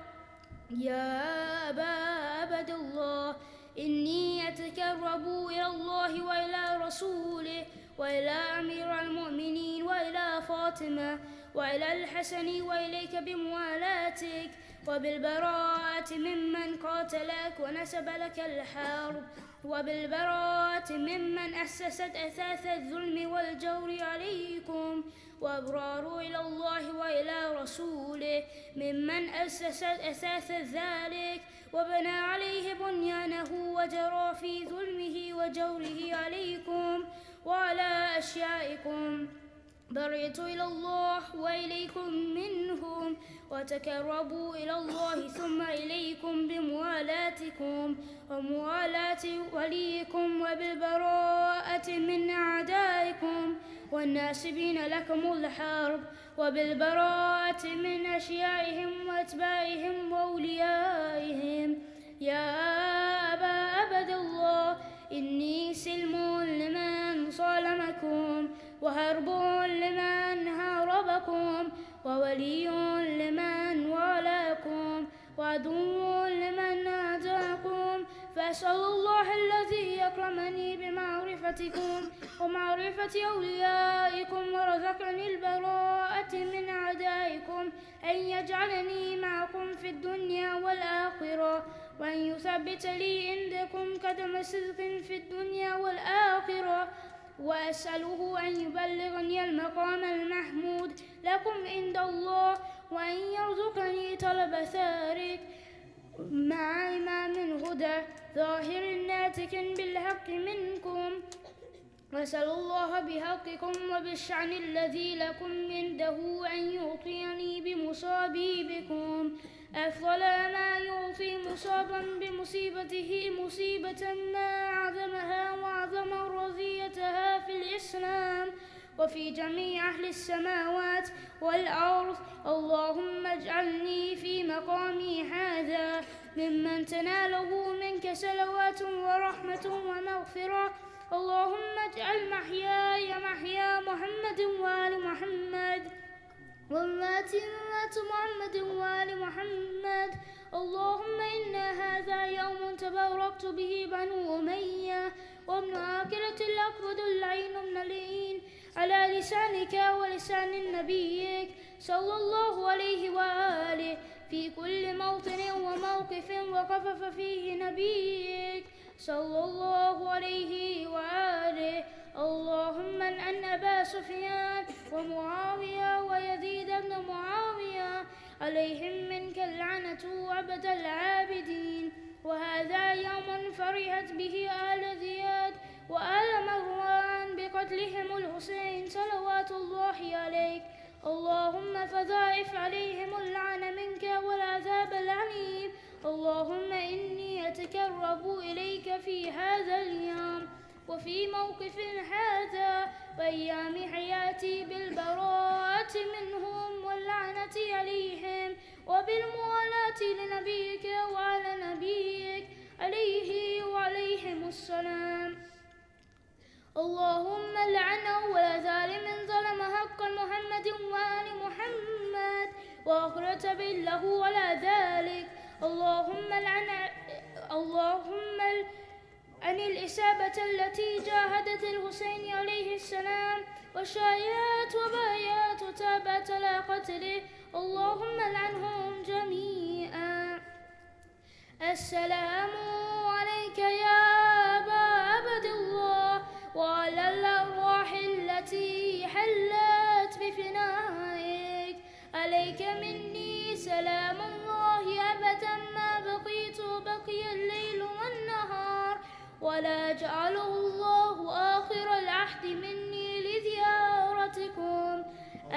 يا أبا عبد الله إني أتكرب إلى الله وإلى رسوله وإلى أمير المؤمنين وإلى فاطمة وإلى الحسن وإليك بموالاتك. وبالبراءة ممن قاتلك ونسب لك الحرب. وبالبراءة ممن أسست أثاث الظلم والجور عليكم. وأبرار إلى الله وإلى رسوله. ممن أسست أثاث ذلك وبنى عليه بنيانه وجرى في ظلمه وجوره عليكم وعلى أشيائكم. برئت إلى الله وإليكم منهم وتقربوا إلى الله ثم إليكم بموالاتكم وموالاة وليكم وبالبراءة من أعدائكم والناسبين لكم الحرب وبالبراءة من أشيائهم وأتباعهم وأوليائهم. يا أبا عبد الله إني سلم لمن صالمكم وهرب لمن هاربكم وولي لمن والاكم وعدو لمن عاداكم فأسأل الله الذي يكرمني بمعرفتكم ومعرفة أوليائكم ورزقني البراءة من أعدائكم أن يجعلني معكم في الدنيا والآخرة وأن يثبت لي عندكم قدم صدق في الدنيا والآخرة وأسأله أن يبلغني المقام المحمود لكم عند الله وأن يرزقني طلب ثارك مع إمام هدى ظاهر ناتك بالحق منكم. وأسأل الله بحقكم وبالشأن الذي لكم عنده أن يعطيني بمصابي بكم أفضل ما يعطي مصابا بمصيبته مصيبة ما أعظمها وأعظم رضيتها في الإسلام وفي جميع أهل السماوات والأرض. اللهم اجعلني في مقامي هذا ممن تناله منك سلوات ورحمة ومغفرة. اللهم اجعل محياي محيا محمد وآل محمد. ومماتي ممات محمد وآل محمد. اللهم إن هذا يوم تباركت به بنو أمية وابن آكلة الأكبد اللعين من اللين على لسانك ولسان نبيك صلى الله عليه وآله في كل موطن وموقف وقفف فيه نبيك. صلى الله عليه وآله. اللهم أن أبا سفيان ومعاوية ويزيد بن معاوية عليهم منك اللعنة أبد العابدين. وهذا يوم فرحت به آل زياد وآل مروان بقتلهم الحسين صلوات الله عليك. اللهم فضاعف عليهم اللعن منك والعذاب العليم اللهم إني أتكرب إليك في هذا اليوم وفي موقف هذا وأيام حياتي بالبراءة منهم واللعنة عليهم وبالموالاة لنبيك وعلى نبيك عليه وعليهم السلام. اللهم لعن ولا ظالم ظلم حق محمد وآل محمد وأخرت بالله ولا ذلك اللهم لعن اللهم عن الإصابة التي جاهدت الحسين عليه السلام وشايات وبايات وتابت على قتله. اللهم لعنهم جميعا. السلام عليك يا أبا عبد الله وعلى الأرواح التي حلت بفنائك. عليك مني سلام الله أبدا ما بقيت بقي الليل والنهار ولا جعله الله آخر العهد مني لزيارتكم.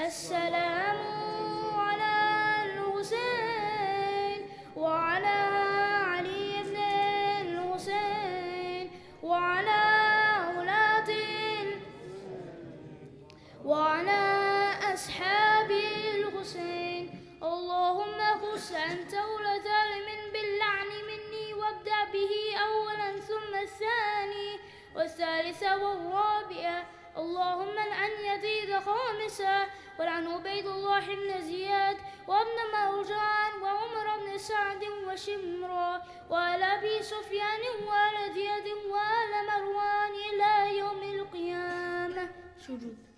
السلام على الحسين وعلى علي بن الحسين وعلى أولاد وعلى أصحاب الحسين. اللهم خص أنت أولى ظالم باللعن مني وابدأ به أولا ثم الثاني والثالثة والرابعة اللهم لعن يزيد خامسة ولعن عبيد الله بن زياد وابن مرجان وعمر بن سعد وشمرا وآل أبي سفيان وآل زياد وآل مروان إلى يوم القيامة. سجود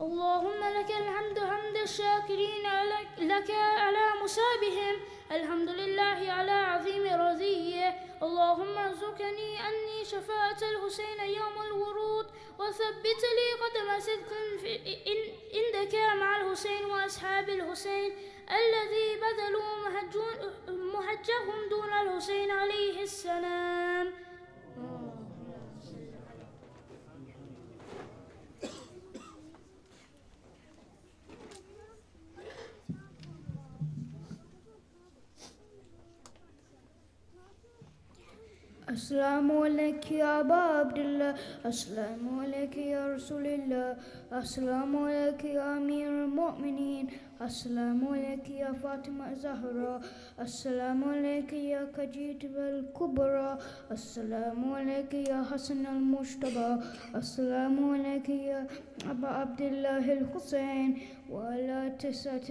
اللهم لك الحمد حمد الشاكرين لك- على مصابهم. الحمد لله على عظيم رضيه. اللهم ارزقني أني شفاعة الحسين يوم الورود. وثبت لي قدم صدق عندك مع الحسين وأصحاب الحسين. الذي بذلوا مهجهم دون الحسين عليه السلام. السلام عليك يا أبا عبد الله. السلام عليك يا رسول الله. السلام عليك يا أمير المؤمنين. السلام عليك يا فاطمة الزهراء السلام عليك يا كجيت الكبرى السلام عليك يا حسن المجتبى. السلام عليك يا أبا عبد الله الحسين. وعلى تسعة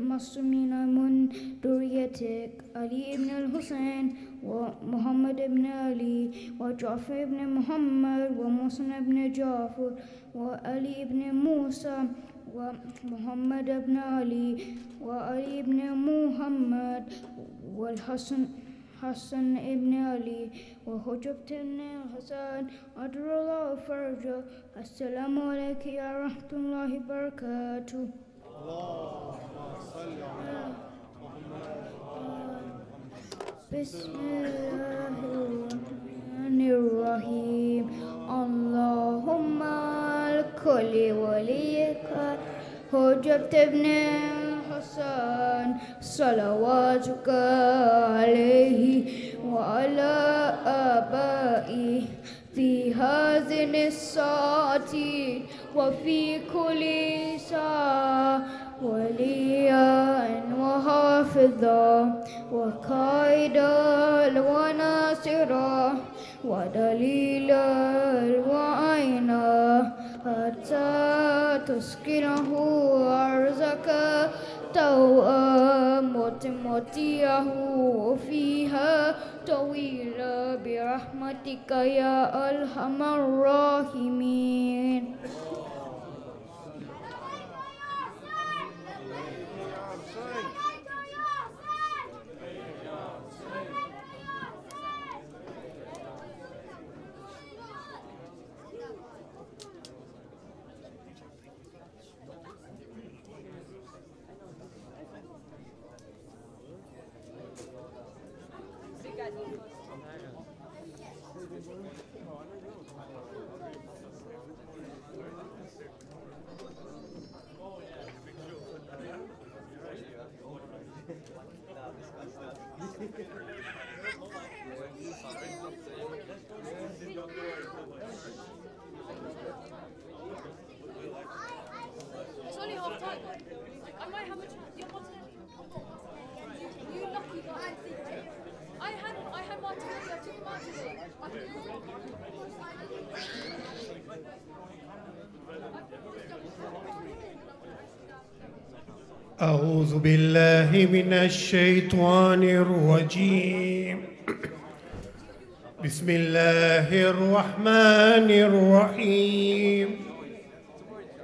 المصومين من ذريتك. علي بن الحسين. ومحمد بن علي وجعفر بن محمد ومحسن بن جعفر وعلي بن موسى ومحمد بن علي وعلي بن محمد والحسن حسن ابن علي وحجبت بن الحسن أدر الله فرجه. السلام عليك يا رحمة الله وبركاته بسم الله الرحمن الرحيم. اللهم الكل وليك حجبت ابن الحسن صلواتك عليه وعلى آبائه في هذه الساعة وفي كل ساعة. وليا وحافظا وقائدا وناصرا ودليلا وعينا حتى تسكنه أرزك توأم وتمتيه فيها طويلا برحمتك يا أرحم الراحمين It's only half time. I might have a chance. You want to- You lucky guy. I had I had Martinelli. I took Martinelli. أعوذ بالله من الشيطان الرجيم. بسم الله الرحمن الرحيم.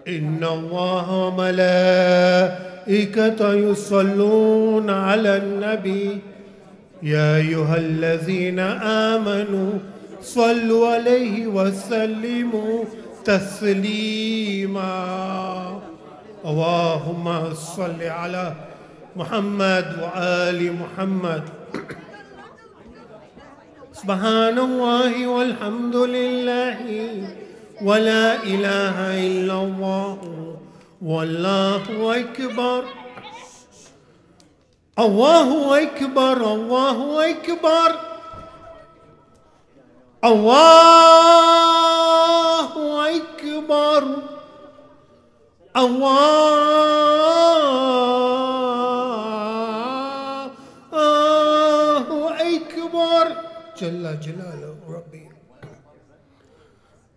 إن الله وملائكته يصلون على النبي. يا أيها الذين آمنوا صلوا عليه وسلموا تسليما. اللهم صل على محمد وآل محمد. سبحان الله والحمد لله ولا إله إلا الله والله أكبر. الله أكبر الله أكبر. الله أكبر. الله أكبر. جل جلاله ربي.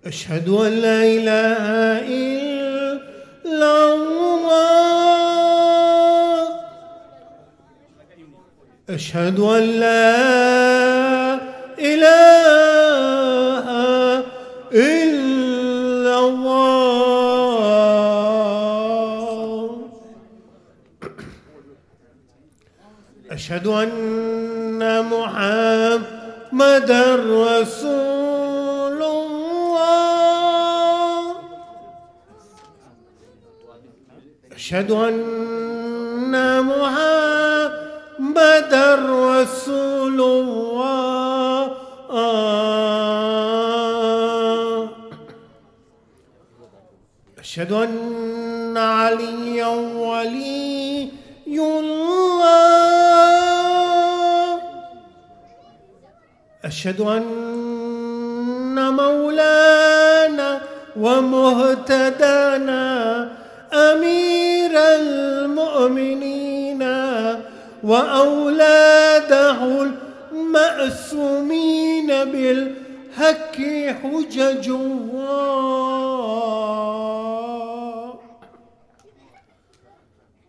أشهد أن لا إله إلا الله. أشهد أن لا إله أشهد أن محمدا رسول الله. أشهد أن محمدا رسول الله. أشهد أن عليا ولي الله. أشهد أن مولانا ومهتدانا أمير المؤمنين وأولاده المأسومين بالحق حجج الله.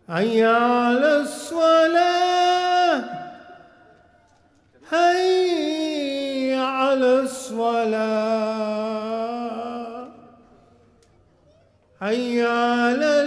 حي على الصلاة. حي على الصلاة. حي على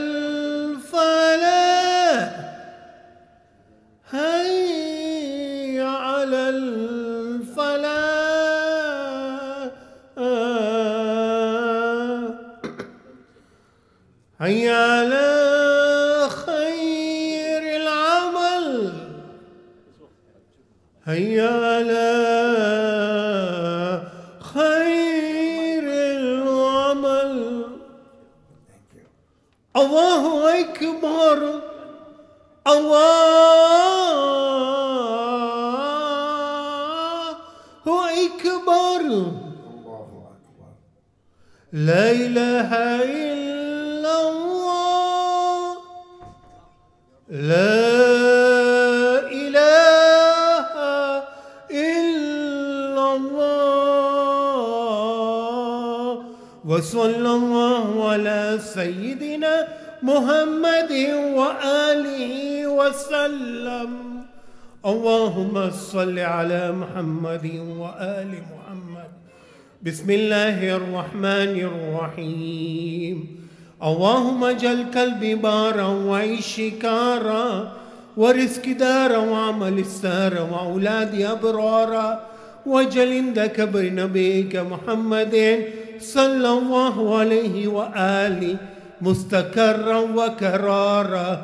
لا إله إلا الله. لا إله إلا الله. وصلى الله على سيدنا محمد وآله وسلم. اللهم صل على محمد وآل محمد. بسم الله الرحمن الرحيم. اللهم اجعل قلبي بارا وعيشي كارا ورزق دارا وعمل السارا وأولادي أبرارا واجعل عند كبر نبيك محمد صلى الله عليه وآله مستقرا وكرارا